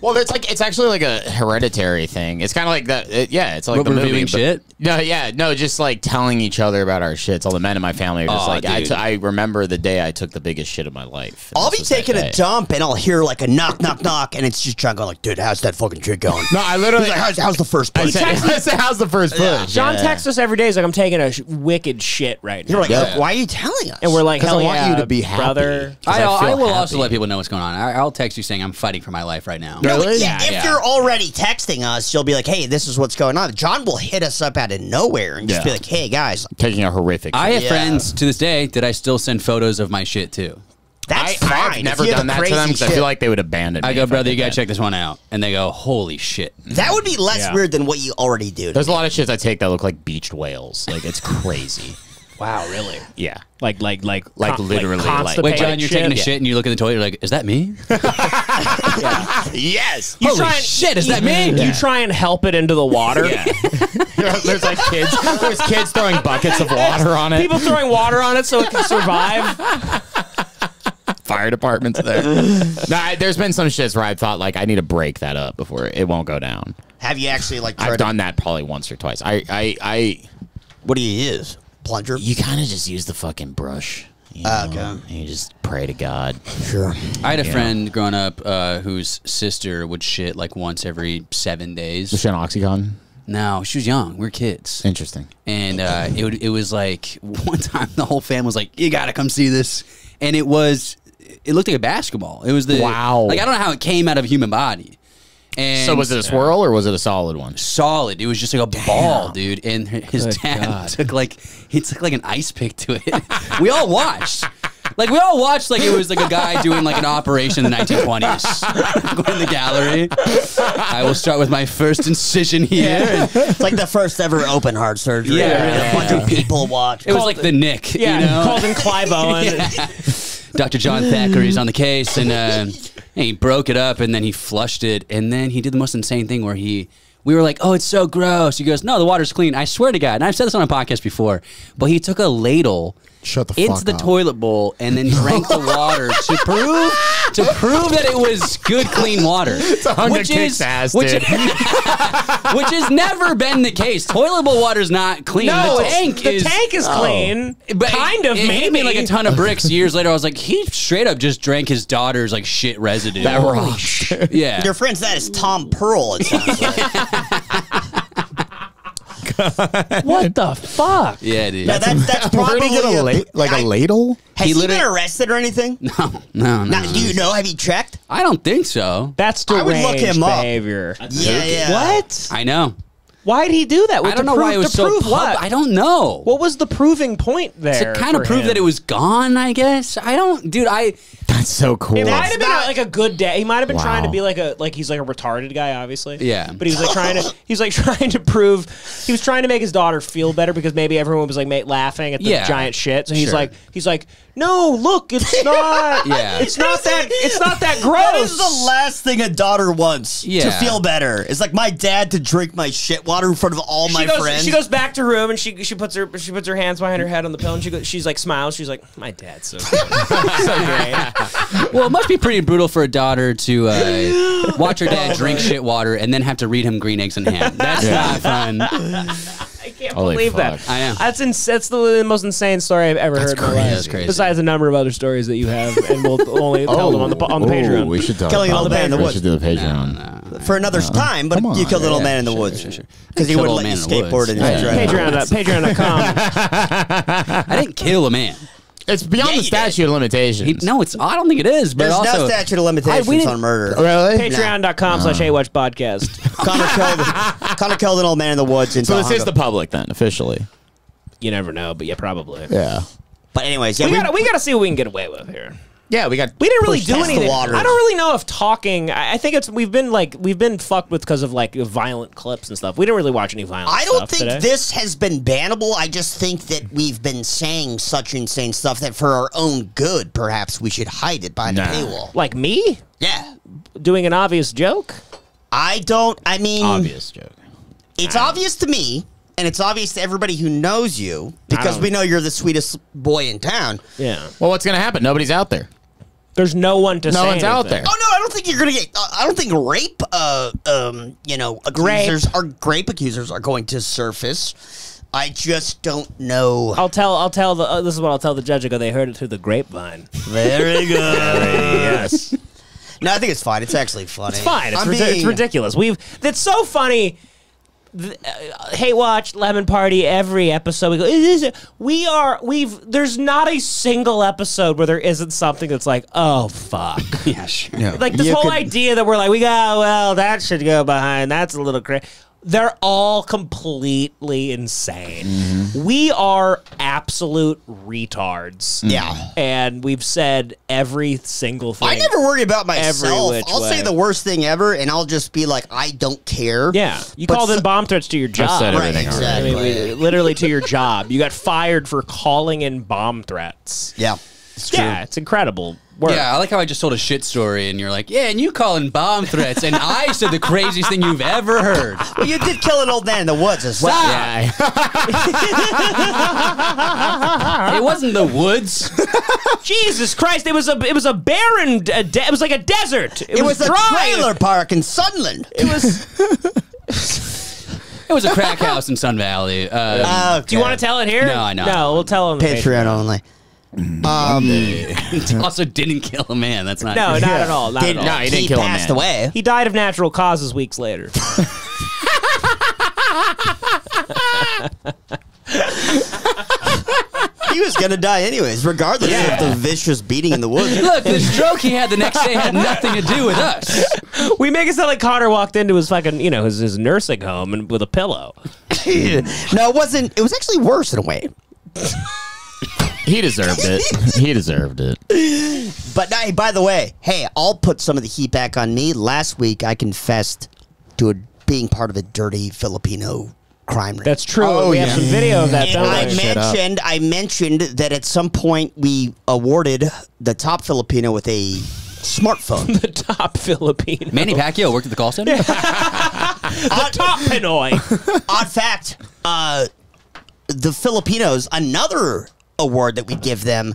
Well, it's like it's actually like a hereditary thing. It's kind of like that. It, yeah, it's like What, the movie, but- shit? No, yeah, no, just like telling each other about our shits. All the men in my family are just Aw, like, I, dude. t- I remember the day I took the biggest shit of my life. And I'll this be was that taking a day. dump and I'll hear like a knock, knock, knock, and it's just John going like, "Dude, how's that fucking chick going?" No, I literally. He's like, how's, how's the first I push? said, I said, how's the first push? John Yeah. texts us every day. He's like, I'm taking a sh- wicked shit right now. You're like, Yeah. why are you telling us? and we're like, 'Cause I hell want yeah, you to be happy. brother. I, I I, feel will also let people know what's going on. I, I'll text you saying I'm fighting for my life right now. No, Really? yeah, if Yeah. you're already texting us, you'll be like, "Hey, this is what's going on." John will hit us up out of nowhere and just Yeah. be like, "Hey, guys, taking a horrific. I have Yeah. friends to this day that I still send photos of my shit to. that's I, fine." I've If never you have done the that to crazy them because I shit- feel like they would abandon me. I go, if brother, you gotta that." check this one out, and they go, holy shit. that would be less Yeah. weird than what you already do. to There's a lot of shits I take that look like beached whales. Like it's crazy. Wow, really? Yeah. Like, like, like, Like con- literally, like- constipated Wait, John, you're taking a shit? shit and you look in the toilet, you're like, is that me? yes. You Holy try and- shit, is that you- me? You try and help it into the water. Yeah. there's like kids. There's kids throwing buckets of water on it. People throwing water on it so it can survive. fire departments there. nah, there's been some shits where I thought like I need to break that up before it won't go down. Have you actually like? I've tried done that probably once or twice. I, I, I. What do you use? Plunger. You kind of just use the fucking brush. You Ah, know? okay. And you just pray to God. Sure. I had a Yeah. friend growing up uh, whose sister would shit like once every seven days. Was she on Oxycontin? No, she was young. We were kids. Interesting. And uh, it, would, it was like one time the whole family was like, you got to come see this. And it was, it looked like a basketball. It was the, Wow. Like, I don't know how it came out of a human body. And so was it a swirl or was it a solid one? solid. It was just like a ball, dude. And his Good dad God. took like he took like an ice pick to it. we all watched. Like we all watched like it was like a guy doing like an operation in the 1920s. Go in the gallery. I will start with my first incision here. And it's like the first ever open heart surgery. Yeah, where yeah, a bunch of people watch. it was like the Knick. Yeah, you know? called him Clive Owen. Yeah. Dr. John Thackery's on the case, and uh, he broke it up, and then he flushed it, and then he did the most insane thing where he. We were like, "Oh, it's so gross." He goes, "No, the water's clean." I swear to God, and I've said this on a podcast before, but he took a ladle Shut the into fuck the up. toilet bowl and then drank the water to prove to prove that it was good, clean water. It's a hunger which kicks is ass, which, dude. which has never been the case. Toilet bowl water is not clean. No, the tank the is tank is clean. Oh. But Kind of, it hit me maybe. like a ton of bricks years later. I was like, he straight up just drank his daughter's like shit residue. That Holy rocks. Yeah. Your friend's that is Tom Pearl. It sounds like. what the fuck? Yeah, dude. Now, that's that's Where probably did he get a la- like a I- ladle? Has He he, been literally- arrested or anything? No, no, no. Now, do you know? Have you checked? I don't think so. That's I would look deranged him up. behavior. Yeah, yeah. What? I know. Why'd he do that? I To don't know prove- why it was to so prove pub- what? I don't know. What was the proving point there? to kind of prove him? that it was gone, I guess. I don't, dude. I That's so cool. It might have been like a good day. He might have been trying to be like a like he's like a retarded guy, obviously. Yeah. But he was like trying to he's like trying to prove he was trying to make his daughter feel better because maybe everyone was like ma- laughing at the Yeah. giant shit. So he's Sure. like he's like no, look, it's not. Yeah. It's not that. It's not that gross. That is the last thing a daughter wants to feel better. It's like my dad to drink my shit water in front of all my goes, friends. She goes back to her room and she she puts her she puts her hands behind her head on the pillow and she goes, she's like smiles. She's like, my dad's so good. so great. well, it must be pretty brutal for a daughter to uh, watch her dad drink shit water and then have to read him green eggs and ham. That's not fun. I can't Holy believe fuck. that. I am. That's ins- that's the most insane story I've ever heard. in my crazy. life. That's crazy. Besides a number of other stories that you have, and we'll only tell them on the po- on the Oh, Patreon. we should talk Killing an about old man in the We woods. should do the Patreon. for another time, but come on. you killed little Yeah, man in the sure, woods sure, sure. because he Killed wouldn't old let you man in the skateboard in his Yeah. driveway. Patreon. Patreon.com. I didn't kill a man. It's beyond Yeah, the you statute of limitations. He, no, it's. I don't think it is. But There's also, no statute of limitations I- we didn't- on murder. really? Patreon.com slash Hate Watch Podcast. Connor killed Connor killed an old man in the woods in So this is Tujunga. the public then, officially. You never know, but yeah, probably. Yeah. But anyways, yeah, we, we, gotta we gotta see what we can get away with here. Yeah, we got. We didn't really do past the anything. I don't really know if talking. I I think it's we've been like we've been fucked with because of like violent clips and stuff. We didn't really watch any violent. I don't stuff think today. this has been bannable. I just think that we've been saying such insane stuff that for our own good, perhaps we should hide it behind Nah. a paywall. like me Yeah. doing an obvious joke. I don't, I mean, Obvious joke. it's obvious to me, and it's obvious to everybody who knows you because we know you're the sweetest boy in town. Yeah, Well, what's gonna happen? Nobody's out there. there's no one to. No say one's out anything. there. Oh no, I don't think you're gonna get. Uh, I don't think rape, uh, um, you know, Grape. accusers are grape accusers are going to surface. I just don't know. I'll tell. I'll tell the. Uh, this is what I'll tell the judge. I go. They heard it through the grapevine. Very good. yes, no, I think it's fine. It's actually funny. it's fine. It's, I'm rid- it's ridiculous. We've. That's so funny. Th- uh, Hate Watch, Lemon Party, every episode we go. "It is- We are. We've. There's not a single episode where there isn't something that's like, oh fuck. yeah, sure. Yeah. like this You whole could- idea that we're like, we got well, that should go behind. That's a little crazy. They're all completely insane. Mm-hmm. We are absolute retards. Yeah. And we've said every single thing. I never worry about myself. which I'll say the worst thing ever, and I'll just be like, I don't care. Yeah, you But called in so- bomb threats to your job. said Right, everything already. I exactly. mean, we- literally to your job. You got fired for calling in bomb threats. yeah. yeah, it's incredible. Work. Yeah, I like how I just told a shit story, and you're like, "Yeah," and you calling bomb threats, and I said the craziest thing you've ever heard. Well, you did kill an old man in the woods as well. Yeah, it wasn't the woods. Jesus Christ! It was a it was a barren. A de- it was like a desert. It, It was a dry. trailer park in Sunland. It was. It was a crack house in Sun Valley. Uh, Do you want to tell it here? No, I know. No, we'll tell on the Patreon only. Um, also didn't kill a man. That's not. No, not at all. Not Did- at all. No, he didn't he kill a passed man. away. He died of natural causes weeks later. he was gonna die anyways, regardless of the vicious beating in the woods. Look, the stroke he had the next day had nothing to do with us. we make it sound like Connor walked into his fucking, you know, his, his nursing home and with a pillow. no, it wasn't. It was actually worse in a way. He deserved it. He deserved it. But hey, by the way, hey, I'll put some of the heat back on me. Last week, I confessed to a, being part of a dirty Filipino crime ring. That's true. Oh, we have yeah. some video of that, And I we? Shut up. mentioned, I mentioned that at some point we awarded the top Filipino with a smartphone. the top Filipino. Manny Pacquiao worked at the call center. the top Pinoy. Odd fact: uh, the Filipinos, another award that we'd give them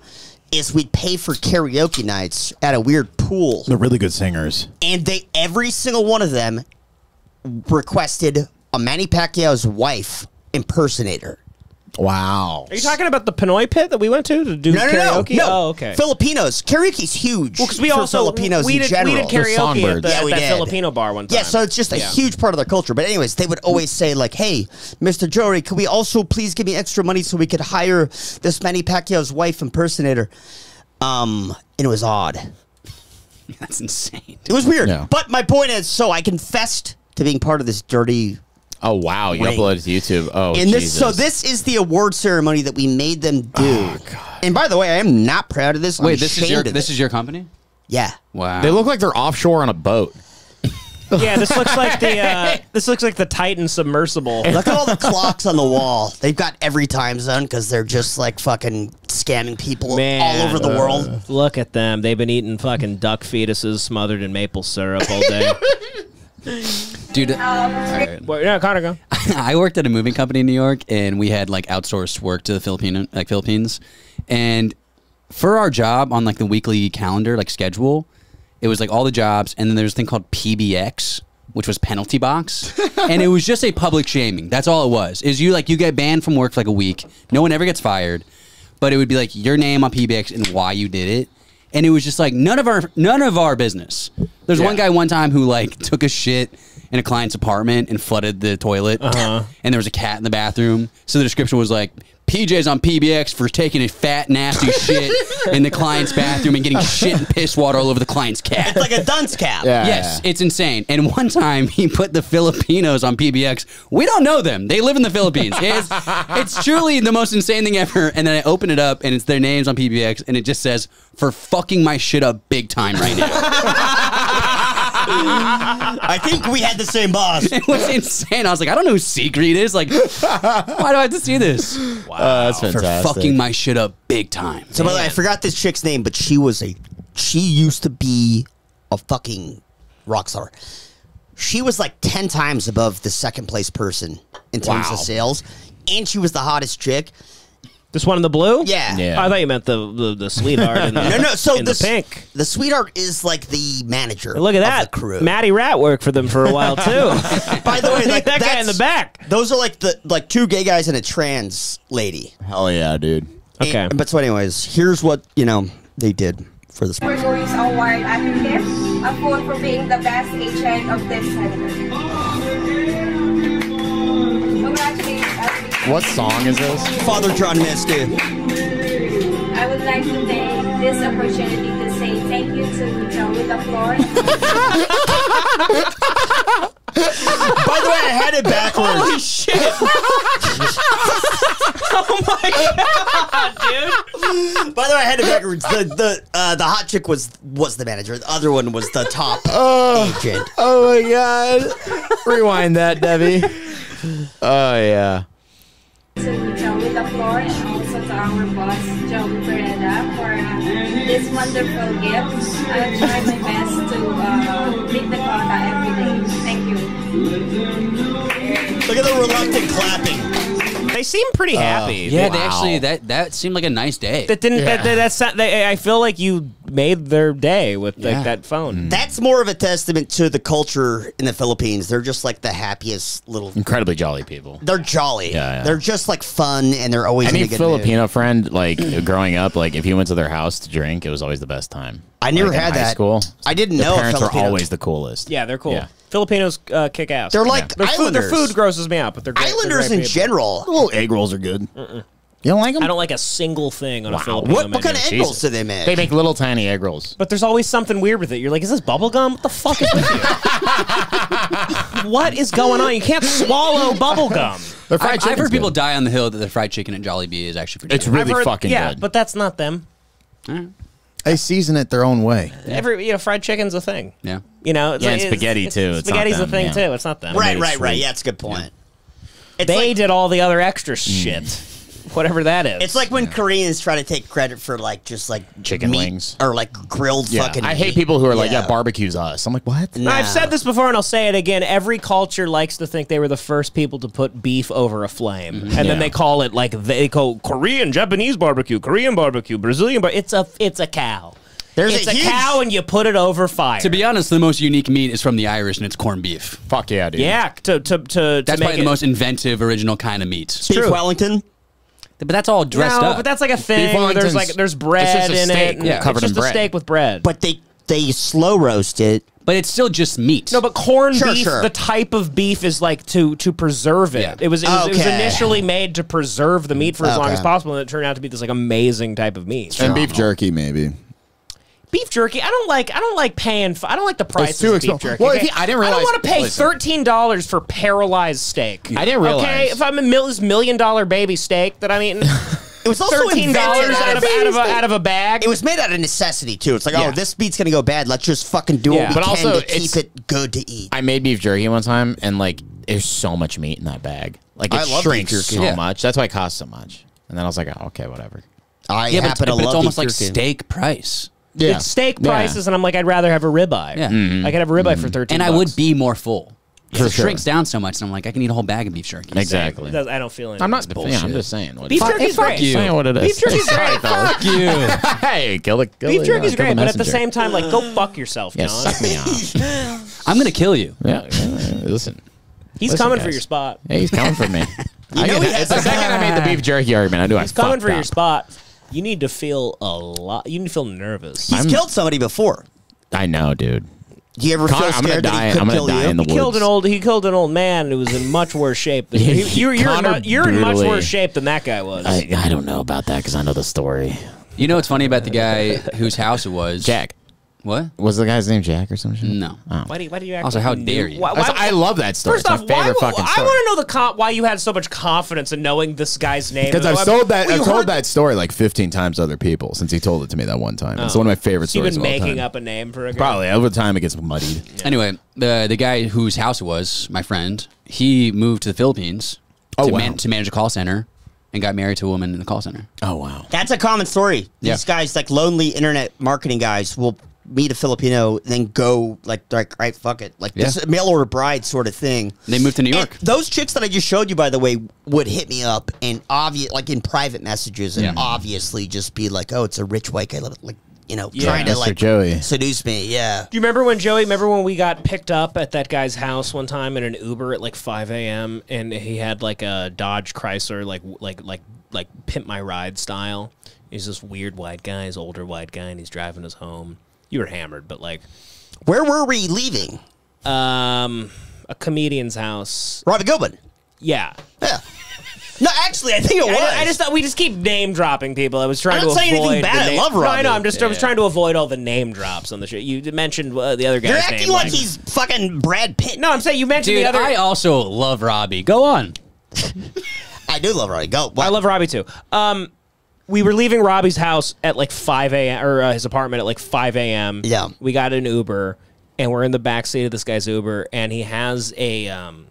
is we'd pay for karaoke nights at a weird pool. They're really good singers. And they every single one of them requested a Manny Pacquiao's wife impersonator. Wow. Are you talking about the Pinoy pit that we went to to do No, no, no, karaoke? no. Oh, okay. Filipinos. Karaoke's huge. Well, because we for also Filipinos we in did, general. we did karaoke at, the, yeah, at we that did. Filipino bar one time. Yeah, so it's just a Yeah. huge part of their culture. But anyways, they would always say like, "Hey, Mr. Jory, could we also please give me extra money so we could hire this Manny Pacquiao's wife impersonator?" Um, and it was odd. That's insane. It was weird. Yeah. But my point is, so I confessed to being part of this dirty. Oh wow, you Ring. uploaded to YouTube. Oh, and this, Jesus. so this is the award ceremony that we made them do. and by the way, I am not proud of this. I'm Wait, this is your this it. is your company? Yeah. Wow. They look like they're offshore on a boat. yeah, this looks like the uh, this looks like the Titan submersible. Look at all the clocks on the wall. They've got every time zone because they're just like fucking scamming people Man, all over the world. Look at them. They've been eating fucking duck fetuses smothered in maple syrup all day. Dude, Well, yeah, Connor, go. I worked at a moving company in New York, and we had like outsourced work to the Filipino, like Philippines, and for our job on like the weekly calendar, like schedule, it was like all the jobs, and then there's a thing called PBX, which was penalty box, and it was just a public shaming. That's all it was. Is you like you get banned from work for like a week, no one ever gets fired, but it would be like your name on PBX and why you did it. And it was just like none of our none of our business. There's one guy one time who like took a shit in a client's apartment and flooded the toilet, Uh-huh. and there was a cat in the bathroom. So the description was like, "PJ's on PBX for taking a fat nasty shit in the client's bathroom and getting shit and piss water all over the client's cat." It's like a dunce cap. yes, it's insane. And one time he put the Filipinos on PBX. We don't know them. They live in the Philippines. It's, it's truly the most insane thing ever. And then I open it up and it's their names on PBX and it just says, for fucking my shit up big time right now. I think we had the same boss. it was insane. I was like, I don't know who Secret is. Like, why do I have to see this? Wow. that's For fantastic. fucking my shit up big time. So by the way, I forgot this chick's name, but she was a she used to be a fucking rock star. She was like ten times above the second place person in terms Wow. of sales, and she was the hottest chick. This one in the blue? Yeah. Oh, I thought you meant the the, the sweetheart. In the, no, no. So in the, the pink. the sweetheart is like the manager. Look at of that. the crew. Matty Rat worked for them for a while too. By the way, like that guy in the back. Those are like the like two gay guys and a trans lady. Hell yeah, dude. Okay. And- but so, anyways, here's what you know they did for this. For Maurice Award at the gift, a phone for being the best agent of this center. What song is this? Father John Misty. I would like to take this opportunity to say thank you to Joey the Floor. By the way, I had it backwards. Holy shit! oh my god, dude! By the way, I had it backwards. The the uh, the hot chick was was the manager. The other one was the top agent. Oh my god. Rewind that, Debbie. Oh yeah. The Floor and also to our boss, Pereda, for uh, this wonderful gift. I'll try my best to uh, meet the quota every day. Thank you. Look at the reluctant clapping. They seem pretty happy. Uh, Yeah, they actually that that seemed like a nice day. That didn't. That, that, that's not, they, I feel like you made their day with like Yeah. that phone. That's more of a testament to the culture in the Philippines. They're just like the happiest little. Incredibly jolly people. They're jolly. Yeah, yeah. They're just like fun, and they're always Any in a good Filipino mood. friend, like growing up, like if you went to their house to drink, it was always the best time. I never Like, in had high that. School, I didn't the know a Parents were Filipino. always the coolest. Yeah, they're cool. Yeah. Filipinos uh, kick ass. They're like their food, their Islanders. food grosses me out, but they're great. They're Islanders great in people. general. Little egg rolls are good. You don't like them? I don't like a single thing on a Wow. Filipino What, what menu. kind of egg Jesus. rolls do they make? They make little tiny egg rolls. But there's always something weird with it. You're like, is this bubble gum? What the fuck is with you? what is going on? You can't swallow bubble gum. Their fried I've, I've heard people good. die on the hill that the fried chicken at Jollibee is actually pretty It's really I've heard- fucking yeah, good. but that's not them. They season it their own way. Every you know, fried chicken's a thing. Yeah. You know, it's Yeah, like- and spaghetti, it's- too. It's not spaghetti's a thing yeah. too. It's not them. right, made it right, right. Yeah, it's a good point. they did all the other extra mm. shit. Whatever that is. It's like when Koreans try to take credit for like just like Chicken meat wings. or like grilled Yeah. fucking. I hate meat. people who are like, yeah, barbecue's us. I'm like, what? No, I've said this before and I'll say it again. Every culture likes to think they were the first people to put beef over a flame. Mm-hmm. And Yeah. then they call it like they call Korean, Japanese barbecue, Korean barbecue, Brazilian bar It's a it's a cow. There's it's a a, huge- cow and you put it over fire. To be honest, the most unique meat is from the Irish, and it's corned beef. Fuck yeah, dude. yeah, to to to, That's to make probably the most inventive, original kind of meat. Beef true. Wellington. But that's all dressed no, up. but that's like a thing. Where there's like there's bread in steak it. and yeah, covered it's in just a bread. steak with bread. But they they slow roast it. But it's still just meat. No, but corned Sure, beef. sure. The type of beef is like to to preserve it. Yeah. It was it was, it was initially made to preserve the meat for as long as possible, and it turned out to be this like amazing type of meat. And beef jerky, maybe. Beef jerky. I don't like. I don't like paying. f- I don't like the price too of beef jerky. Well, okay? if I didn't realize. I don't want to pay listen. thirteen dollars for paralyzed steak. I didn't realize. Okay, if I'm a mil- this million dollar baby steak that I'm eating, It was also thirteen dollars invented out of out of a, out of a bag. It was made out of necessity too. It's like, oh, Yeah. oh, this meat's gonna go bad. Let's just fucking do Yeah. what we But can also, to keep it good to eat. I made beef jerky one time, and like, there's so much meat in that bag. Like, it I love shrinks beef jerky. so Yeah. much. That's why it costs so much. And then I was like, oh, okay, whatever. I yeah, but, to but love it's almost beef like jerky. steak price. Yeah. It's steak Yeah. prices, and I'm like, I'd rather have a ribeye. Yeah. Mm-hmm. I could have a ribeye for thirteen. And I bucks. would be more full. For it sure. shrinks down so much, and I'm like, I can eat a whole bag of beef jerky. Exactly. It does- I don't feel it. I'm not. Yeah. I'm just saying. What Beef Fuck- jerky's fuck great. you. Saying what it is. Beef jerky's Sorry, great. fellas. Fuck you. hey, kill the kill Beef the, jerky's kill great, but at the messenger. same time, like, go fuck yourself, yeah, John. suck me off. I'm gonna kill you. yeah, yeah, listen. He's Listen, coming for guys. your spot. Yeah, he's coming for me. I know get- he has it's the second I made the beef jerky argument. I knew I He's coming fucked for your up. spot. You need to feel a lot. You need to feel nervous. He's I'm- killed somebody before. I know, dude. Do you ever Con- feel I'm gonna scared that die- he could I'm gonna kill die you? in the He killed an woods. old. He killed an old man who was in much worse shape. Than, you, you're you're, in, Connor mu- you're in much brutally- worse shape than that guy was. I, I don't know about that because I know the story. You know what's funny about the guy whose house it was? Jack. What? Was the guy's name Jack or some shit? No. Oh. why do you, why do you act Also, like how you dare you? Why, That's- why- I love that story. First it's off, my favorite why, fucking I want to know the con- why you had so much confidence in knowing this guy's name. Because I've Well, told that well, I've you told heard- that story like 15 times to other people since he told it to me that one time. It's Oh. one of my favorite So you've been of all making time. up a name for a guy. Probably over time it gets muddied. Anyway, the the guy whose house it was, my friend, he moved to the Philippines Oh, to, wow. man, to manage a call center and got married to a woman in the call center. Oh wow. That's a common story. Yeah. These guys, like lonely internet marketing guys, will meet a Filipino, then go like, like, right, fuck it, like this mail order bride sort of thing. They moved to New York. And those chicks that I just showed you, by the way, would hit me up and obvious, like in private messages, and Yeah. obviously just be like, "Oh, it's a rich white guy, like you know, Yeah. trying to Mr. like Joey. seduce me." Yeah. Do you remember when Joey? Remember when we got picked up at that guy's house one time in an Uber at like 5 a.m. and he had like a Dodge Chrysler, like like like like pimp my ride style. He's this weird white guy, he's older white guy, and he's driving us home. You were hammered, but like, Where were we leaving? um, a comedian's house. Robbie Goodwin. Yeah. Yeah. No, actually, I think it was. I, I just thought we just keep name dropping people. I was trying I'm not to saying avoid anything bad. the I name- love No, I know. I'm just I was trying to avoid all the name drops on the show. You mentioned uh, the other guy's You're acting name. like he's fucking Brad Pitt. No, I'm saying you mentioned Dude, the other. I also love Robbie. Go on. I do love Robbie. Go. I love Robbie too. Um, we were leaving Robbie's house at like 5 a.m. or uh, his apartment at like 5 a.m. Yeah. We got an Uber and we're in the back seat of this guy's Uber and he has a um,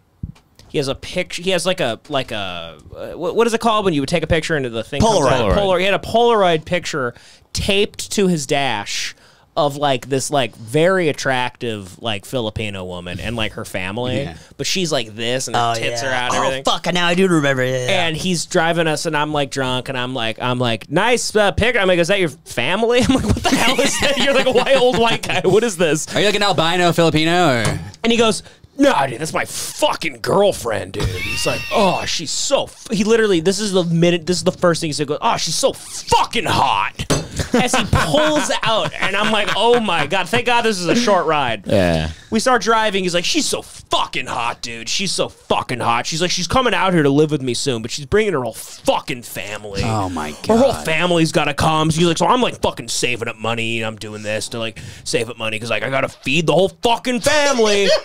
he has a picture. He has like a like a uh, what, what is it called when you would take a picture into the thing Polaroid. Polaroid. He had a Polaroid picture taped to his dash of like this like very attractive like Filipino woman and like her family, Yeah. but she's like this and her Oh, tits yeah. are out and Oh, everything. fuck, now I do remember. Yeah, yeah. And he's driving us, and I'm like drunk, and I'm like, I'm like, nice uh, pic. I'm like, is that your family? I'm like, what the hell is that? You're like a white old white guy. What is this? Are you like an albino Filipino? Or? And he goes, no, dude, that's my fucking girlfriend, dude. He's like, oh, she's so. F-. He literally, this is the minute, this is the first thing he said. Goes, oh, she's so fucking hot. As he pulls out, and I'm like, oh my god, thank God this is a short ride. Yeah. We start driving. He's like, she's so fucking hot, dude. She's so fucking hot. She's like, she's coming out here to live with me soon, but she's bringing her whole fucking family. Oh my god. Her whole family's got to come. So he's like, so I'm like fucking saving up money. I'm doing this to like save up money because like I got to feed the whole fucking family.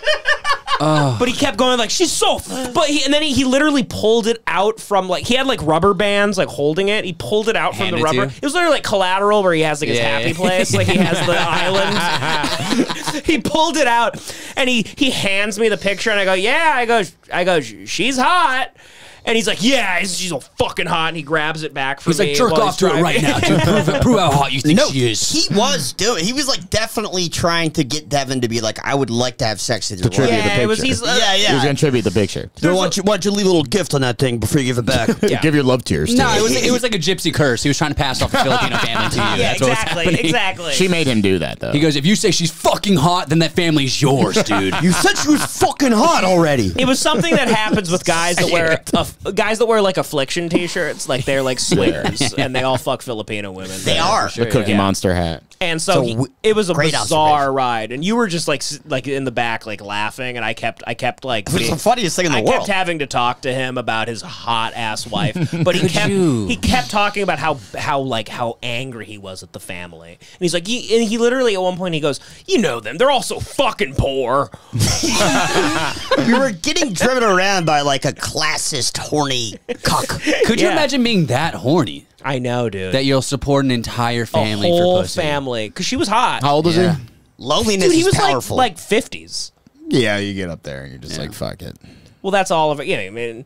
But he kept going like she's so. F-. But he and then he, he literally pulled it out from like he had like rubber bands like holding it. He pulled it out from the it rubber. It was literally like collateral where he has like his Yeah. happy place, like he has the island. he pulled it out and he he hands me the picture and I go yeah I go I go she's hot. And he's like, "Yeah, she's so fucking hot." And he grabs it back from He's me. like, jerk off he's to it right now, dude. Prove, it, prove how hot you think No, she is. he was doing. He was like definitely trying to get Devan to be like, I would like to have sex with you. Contribute the Yeah, it was- picture. he's, uh, yeah, He was gonna tribute the picture. why, don't you, why don't you leave a little gift on that thing before you give it back? Give your love tears. no, to it was it was like a gypsy curse. He was trying to pass off the Filipino family to you. Yeah, That's what was exactly, exactly. She made him do that though. He goes, if you say she's fucking hot, then that family's yours, dude. you said she was fucking hot already. It was something that happens with guys that wear a, guys that wear like affliction T-shirts, like they're like swingers, and they all fuck Filipino women. They are. the Cookie yeah. Monster hat. And so, So he- w- it was a bizarre ride, and you were just like like in the back, like laughing, and I kept I kept like It was the funniest thing in the I world. kept having to talk to him about his hot ass wife, but he kept you? he kept talking about how how like how angry he was at the family, and he's like he and he literally at one point he goes, you know them, they're all so fucking poor. we were getting driven around by like a classist, horny cuck. Could you imagine being that horny I know, dude. that you'll support an entire a family whole for pussy? family because she was hot. How old was Yeah. he? Loneliness Dude, he is was powerful. like like fifties. Yeah, you get up there and you're just like, fuck it. Well, that's all of it. You know, I mean,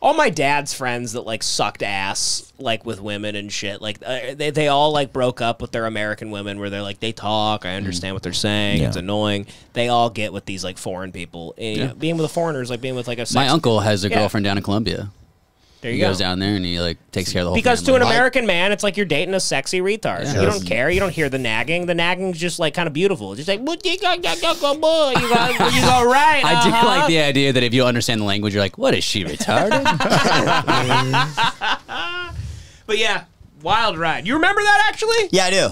all my dad's friends that like sucked ass like with women and shit. Like uh, they they all like broke up with their American women where they're like they talk. I understand what they're saying. It's annoying. They all get with these like foreign people. And, you know, being with a foreigner is like being with like a. Sex My uncle has a Yeah. girlfriend down in Colombia. There He go. goes down there and he like takes care of the whole Because to an American man, it's like you're dating a sexy retard. Yeah. You don't care. You don't hear the nagging. The nagging's just like kind of beautiful. It's Just like, "What you got, got, got, got, boy, you got, you got right. I do uh-huh." like the idea that if you understand the language, you're like, what is she retarded? But yeah, wild ride. You remember that actually? yeah, I do.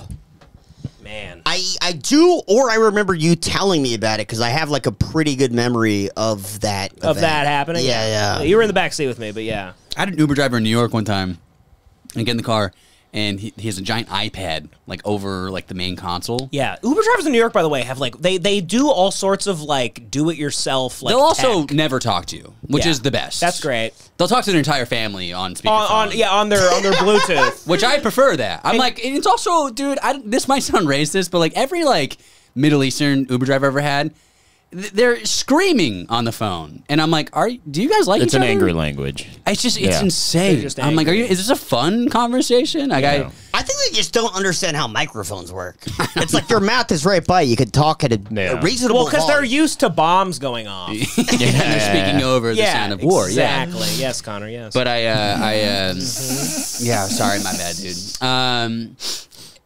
Man. I, I do, or I remember you telling me about it because I have like a pretty good memory of that. Of event. that happening? Yeah, yeah. You were in the back seat with me, but yeah. I had an Uber driver in New York one time and get in the car and he, he has a giant iPad like over like the main console. Yeah, Uber drivers in New York, by the way, have like they they do all sorts of like do it yourself. Like They'll also tech. never talk to you, which Yeah. is the best. That's great. They'll talk to their entire family on speakerphone. on, on yeah on their on their Bluetooth. which I prefer that. I'm like, it's also, dude. I, this might sound racist, but like every like Middle Eastern Uber driver ever had, they're screaming on the phone, and I'm like, are you- do you guys like It's each an other? angry language. It's just it's Yeah. insane. Just I'm like, are you? Is this a fun conversation? Like, Yeah. I think they just don't understand how microphones work. it's like your mouth is right by you. You could talk at a, Yeah. a reasonable Well, because they're used to bombs going off. I they're speaking over the sound of war. Yeah. exactly. Yes, Connor. Yes. But I, uh, I, um, yeah, sorry, my bad, dude. Um,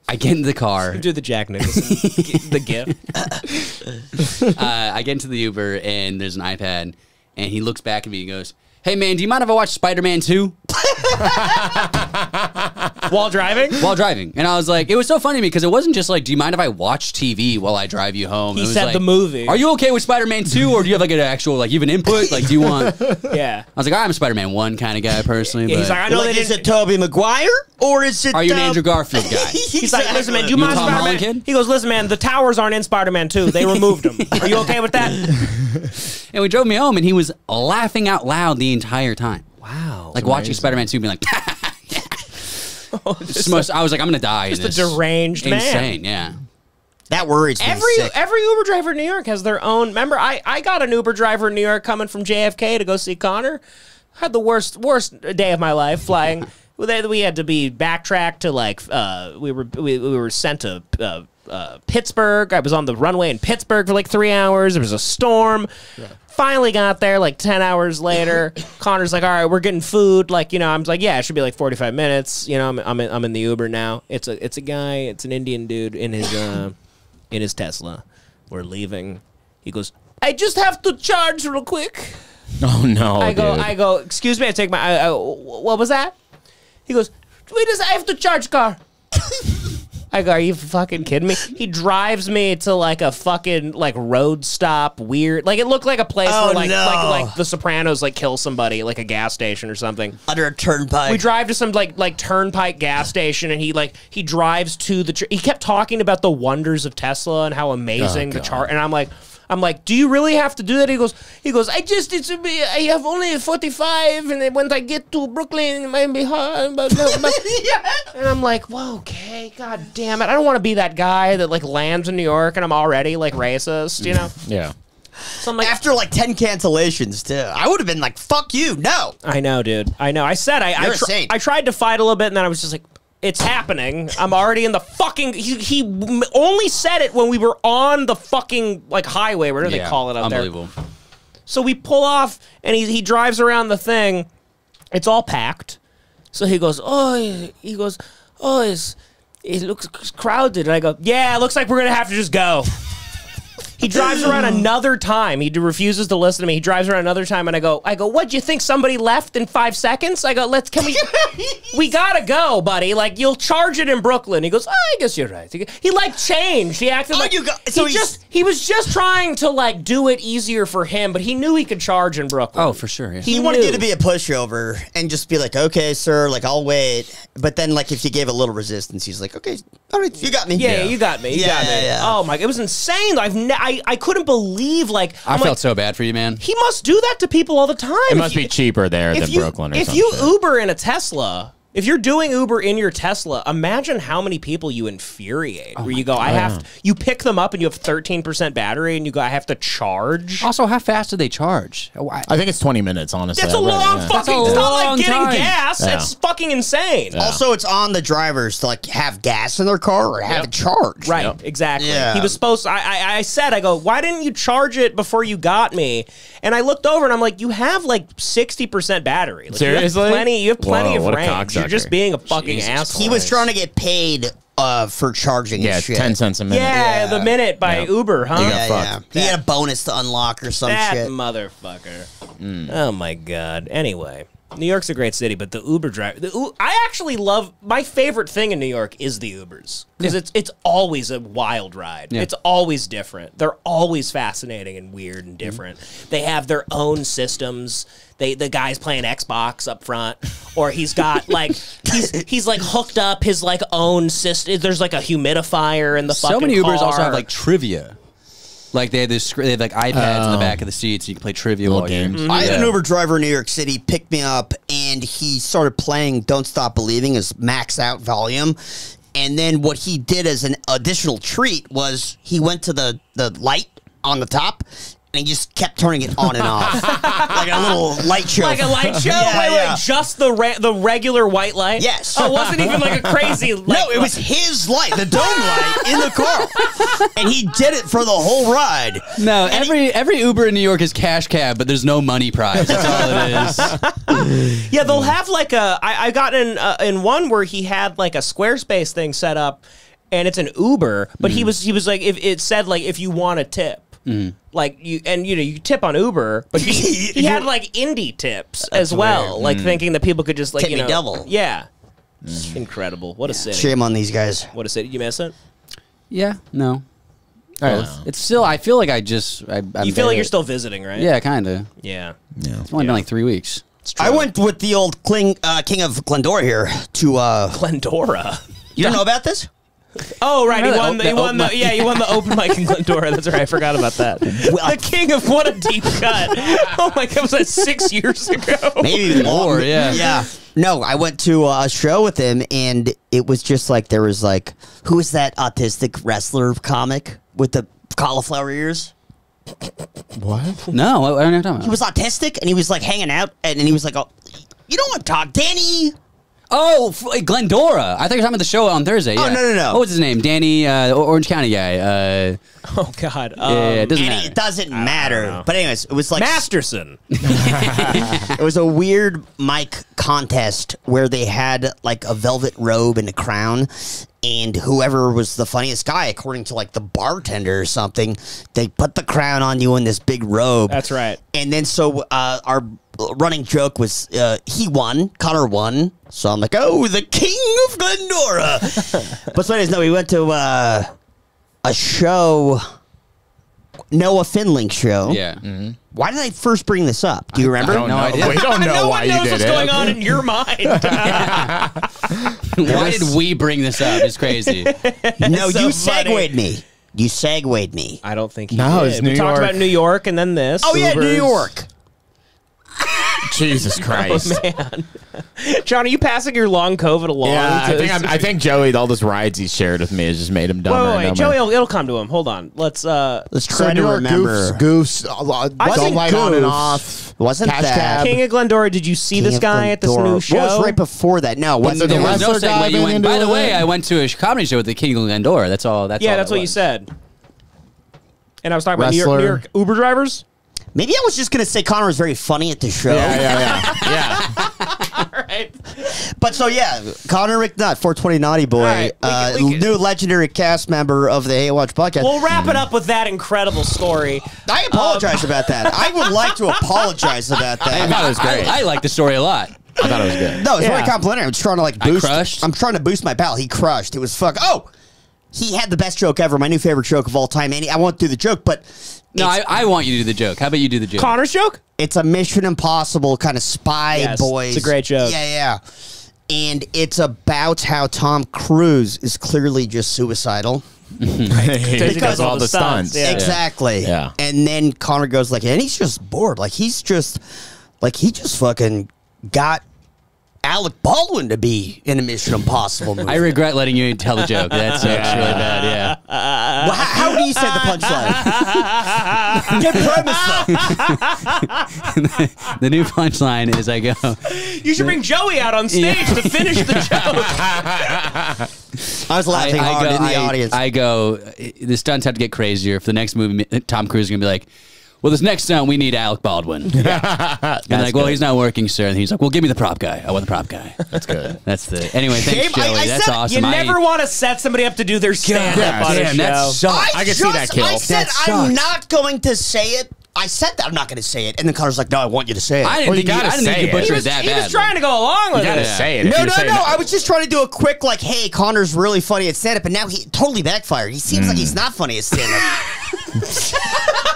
I get in the car. do the Jack Nicholson the gift. uh, I get into the Uber and there's an iPad, and he looks back at me and goes, "Hey man, do you mind if I watch Spider Man 2? While driving, while driving?" And I was like, it was so funny to me because it wasn't just like, "Do you mind if I watch TV while I drive you home?" He it was said like, the movie. Are you okay with Spider Man 2, or do you have like an actual like you have an input? Like, do you want? Yeah. I was like, I'm a Spider Man 1 kind of guy personally. Yeah, he's like, I know like, they is didn't. it Tobey Maguire or is it? are you an uh, Andrew Garfield guy? He's like, listen, man, do you You mind Spider Man? He goes, listen, man, the towers aren't in Spider Man 2. They removed them. Are you okay with that? and we drove me home, and he was laughing out loud the entire time. Wow. Like watching Spider Man 2 being like, It's most- I was like, I'm gonna die. Just a this. deranged man. Insane, yeah. That worries me. Every sick. every Uber driver in New York has their own. Remember, I, I got an Uber driver in New York coming from JFK to go see Connor. I Had the worst worst day of my life flying. we we had to be backtracked to like uh, we were we, we were sent to uh, uh, Pittsburgh. I was on the runway in Pittsburgh for like three hours. There was a storm. Finally got there like 10 hours later. Connor's like, all right, we're getting food. Like, you know, I'm like, yeah, it should be like 45 minutes. You know, I'm, I'm, in, I'm in the Uber now. It's a, it's a guy, it's an Indian dude in his, uh, in his Tesla. We're leaving. He goes, I just have to charge real quick. Oh no, I go, dude. I go, excuse me, I take my, I, I, what was that? He goes, wait just. I have to charge car. I go, are you fucking kidding me? He drives me to like a fucking like road stop, weird. Like it looked like a place Oh, where like no. like like the Sopranos like kill somebody, like a gas station or something. under a turnpike. We drive to some like like turnpike gas station, and he like he drives to the. Tr- he kept talking about the wonders of Tesla and how oh, amazing the God. chart. And I'm like, I'm like, do you really have to do that? He goes, he goes. I just it's a bit- I have only 45, and then when I get to Brooklyn, it might be hard. But, but and I'm like, whoa, okay, god damn it, I don't want to be that guy that like lands in New York and I'm already like racist, you know. yeah. So I'm like, After like ten cancellations, too, I would have been like, "Fuck you, no." I know, dude. I know. I said I I, You're a tr- saint. I tried to fight a little bit, and then I was just like, "It's happening. I'm already in the fucking." He, he only said it when we were on the fucking like highway. Where do they call it out unbelievable. there? So we pull off, and he he drives around the thing. It's all packed. So he goes, "Oh," he goes, "Oh, it's it looks crowded." And I go, "Yeah, it looks like we're gonna have to just go." He drives around another time. He refuses to listen to me. He drives around another time, and I go, I go, what? Do you think somebody left in five seconds? I go, let's, can we, we gotta go, buddy. Like you'll charge it in Brooklyn. He goes, oh, I guess you're right. He, he, like changed. He acted oh, like you go- so he just he was just trying to like do it easier for him, but he knew he could charge in Brooklyn. Oh, for sure. Yeah. He, wanted you to be a pushover and just be like, "Okay, sir, like I'll wait." But then, like, if you gave a little resistance, he's like, "Okay, all right, you got me." Yeah, you got me. You Yeah, got me. yeah, yeah. Oh my! It was insane. I've ne- I I couldn't believe like I I'm felt like, so bad for you, man. he must do that to people all the time. It must you- be cheaper there than you, Brooklyn or if some you. Uber in a Tesla, if you're doing Uber in your Tesla, imagine how many people you infuriate. Oh where you go, I have to, you pick them up and you have 13% battery and you go, I have to charge. Also, how fast do they charge? Oh, I think it's 20 minutes, honestly. That's a I read it, long yeah. fucking. That's a It's not like getting time. gas. Yeah. It's fucking insane. Also, it's on the drivers to like have gas in their car or have it charged. Right, exactly. Yeah. He was supposed to, I, I, I said, I go, why didn't you charge it before you got me? And I looked over and I'm like, you have like 60% battery. Like, Seriously? You have plenty, you have plenty Whoa, of what a range. You're just being a fucking asshole. He was trying to get paid uh, for charging. Yeah, his shit. 10 cents a minute. Yeah, the minute by Yeah. Uber, huh? You got Yeah, yeah. fucked. He had a bonus to unlock or some that shit. motherfucker. Mm. Oh my god. Anyway, New York's a great city, but the Uber driver, the, I actually love. My favorite thing in New York is the Ubers because it's it's always a wild ride. Yeah. It's always different. They're always fascinating and weird and mm-hmm. different. They have their own systems. They the guy's playing Xbox up front, or he's got like he's he's like hooked up his like own system. There's like a humidifier in the So many Ubers also have like trivia. Like they have this, they have like iPads in the Oh. back of the seats. So you can play trivia Little while you're. games. I had an Uber driver in New York City pick me up, and he started playing "Don't Stop Believing" his max out volume. And then what he did as an additional treat was he went to the the light on the top, and he just kept turning it on and off like a little light show. Like a light show? Yeah, wait, yeah. wait, just the re- the regular white light? Yes. Oh, it wasn't even like a crazy light. no, it was his light, the dome light in the car, and he did it for the whole ride. No, every every Uber in New York is cash cab, but there's no money prize. That's all it is. Yeah, they'll have like a. I, I got in uh, in one where he had like a Squarespace thing set up, and it's an Uber, but he was he was like if it said like if you want a tip. Like you and you know you tip on Uber, but he, he had like indie tips as well, weird. like thinking that people could just like Tip you me know double. Yeah, incredible. What a city! Shame on these guys. What a city! You miss it? Yeah, no. It's, it's still. I feel like I just. I, I'm you feel like you're still visiting, right? Yeah, kind of. Yeah. Yeah. It's only been like three weeks. I went with the old Kling, uh, King of Glendora here to. Uh, Glendora. you don't know about this? Oh right, he won. the he won the yeah, he won the open mic in Glendora. That's right. I forgot about that. the king of what a deep cut. Oh my god, was that six years ago? Maybe More, more. yeah. Yeah. No, I went to a show with him, and it was just like there was like, who is that autistic wrestler comic with the cauliflower ears? What? No, I, I don't know what you're talking about. He was autistic, and he was like hanging out, and, and he was like, oh, you don't want to talk, Danny. Oh, f- Glendora. I think you were talking about the show on Thursday. Oh, yeah. no, no, no. What was his name? Danny, uh, Orange County guy. Uh, Oh god. yeah, it Um, doesn't And matter. it doesn't matter. But anyways, it was like Masterson. it was a weird mic contest where they had like a velvet robe and a crown and whoever was the funniest guy according to like the bartender or something they put the crown on you in this big robe That's right. and then so uh, our running joke was uh, he won connor won so i'm like oh the king of glendora but so anyways no we went to uh, a show noah finling show yeah. Mm-hmm. why did I first bring this up? Do you remember? I don't No know. idea. We don't know no why one you knows did what's it. going on in your mind. Why did we bring this up? It's crazy. No, so you funny. segued me. You segued me. I don't think he No, did. it's we New talked York. about New York and then this. Oh yeah, New York. Jesus Christ. Oh, man. John, are you passing your long COVID along? Yeah, I think I'm, I think Joey, all those rides he shared with me has just made him Wait, dumber. wait, and wait. dumber. Joey, it'll, it'll come to him. Hold on. Let's uh Let's try try to to remember. Goofs, goofs, uh, I don't light on and off. Wasn't Cash that cab. King of Glendora, did you see King this of guy at this Glendora. new show? What was right before that? No, Was wasn't the there? There was no wrestler guy segue. You went, by the it? way, I went to a comedy show with the King of Glendora. That's all. That's yeah, all that's that what you said. And I was talking about New York, New York Uber drivers. Maybe I was just gonna say Connor was very funny at the show. Yeah, yeah, yeah. All right. But so yeah, Connor McNutt, 420 Naughty Boy, right, we uh, can- can- new legendary cast member of the Hate Watch podcast. We'll wrap it up with that incredible story. I apologize about that. I would like to apologize about that. I thought it was great. I, I like the story a lot. I thought it was good. No, it's Yeah. very complimentary. I'm just trying to like I boost. crushed. I'm trying to boost my pal. He crushed. It was fuck. Oh, he had the best joke ever. My new favorite joke of all time. And he- I won't do the joke, but No, I, I want you to do the joke. How about you do the joke? Connor's joke? it's a Mission Impossible kind of spy Yes, boys. it's a great joke. Yeah, yeah. And it's about how Tom Cruise is clearly just suicidal. he Because does all all the the stunts, stunts. yeah. Exactly. Yeah. And then Connor goes like, and he's just bored. Like he's just, like he just fucking got Alec Baldwin to be in a Mission Impossible movie. I regret letting you tell the joke. That's actually really bad. Yeah. Well, how, how do you say the punchline? Good premise. though. the new punchline is I go. You should bring Joey out on stage to finish the joke. I was laughing I, hard in the I, audience. I go. The stunts have to get crazier. For the next movie, Tom Cruise is gonna be like, "Well, this next stunt we need Alec Baldwin." and like, "Well, good. he's not working, sir." And he's like, "Well, give me the prop guy. I want the prop guy." That's good. That's the anyway. Thanks, Shame, I- Joey. I That's said- awesome. You I- never want to set somebody up to do their stand up on a show. that sucks. I can see just- that kill. I said That I'm not going to say it. I said that I'm not going to say it, and then Connor's like, "No, I want you to say it." I didn't Well, think you, gotta I didn't think say you it. butchered he it was, that he bad. was trying to go along with You gotta it. say it. If no, no, no. I was just trying to do a quick like, "Hey, Connor's really funny at stand up," and now he totally backfired. He seems like hmm. he's not funny at stand up.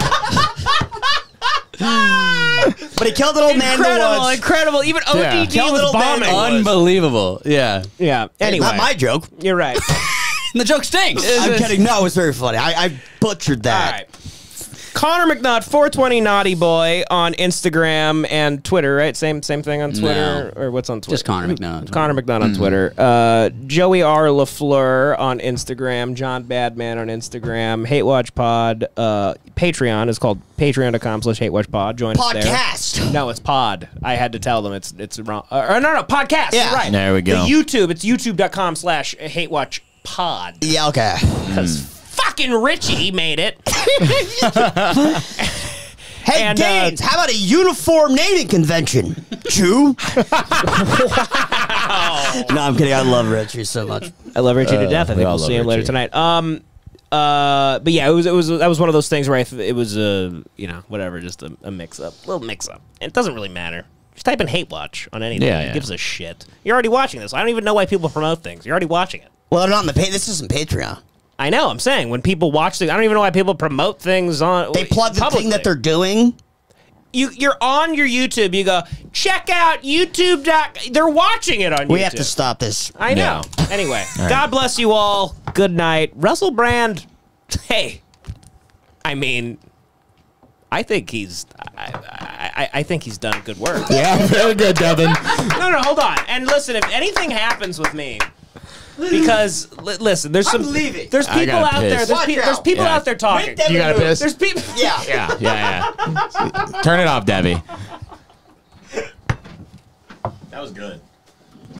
but he killed an old man in the Incredible, woods. incredible. Even ODD Killed was little man bombing. Unbelievable. Yeah. Yeah. Anyway, Not my joke. you're right. the joke stinks. I'm kidding. No, it was very funny. I, I butchered All that. Right. Connor McNutt, 420 Naughty Boy on Instagram and Twitter, right? Same same thing on Twitter or what's on Twitter? Just Connor McNutt. Connor McNutt on Twitter. Uh, Joey R. LaFleur on Instagram. John Badman on Instagram. Hate Watch Pod. Uh, Patreon is called patreon.com slash Hate Watch Pod. Join us there. Podcast. No, it's pod. I had to tell them it's it's wrong. Uh, no, no, podcast. Yeah. You're right. There we go. The YouTube, it's youtube.com slash Hate Watch Pod. Yeah. Okay. Because fucking Richie made it. Hey, And, uh, Gaines, how about a uniform naming convention? Jew? no, I'm kidding. I love Richie so much. I love Richie to death. I think we'll see him later tonight. Um, uh, but yeah, it was it was that was one of those things where I th- it was a you know whatever, just a, a mix up, little mix up. It doesn't really matter. Just type in hate watch on anything. Yeah, Who yeah. gives a shit. You're already watching this. I don't even know why people promote things. You're already watching it. Well, they're not in the pay. This isn't Patreon. I know. I'm saying when people watch things, I don't even know why people promote things on. They plug the publicly. thing that they're doing. you you're on your YouTube. You go check out YouTube. Doc. They're watching it on. YouTube. We YouTube. have to stop this. I know. Anyway, God bless you all. Good night. Russell Brand, hey, I mean, I think he's, I, I, I think he's done good work. Yeah, very good, Devan. No, no, hold on. And listen, if anything happens with me, because li- listen, there's some, leaving. there's I people gotta out there. piss. There's, Watch pe- there's out. people Yeah. out there talking. Devan You gotta move. piss? There's people. Yeah. Yeah, yeah, yeah. Turn it off, Debbie. That was good.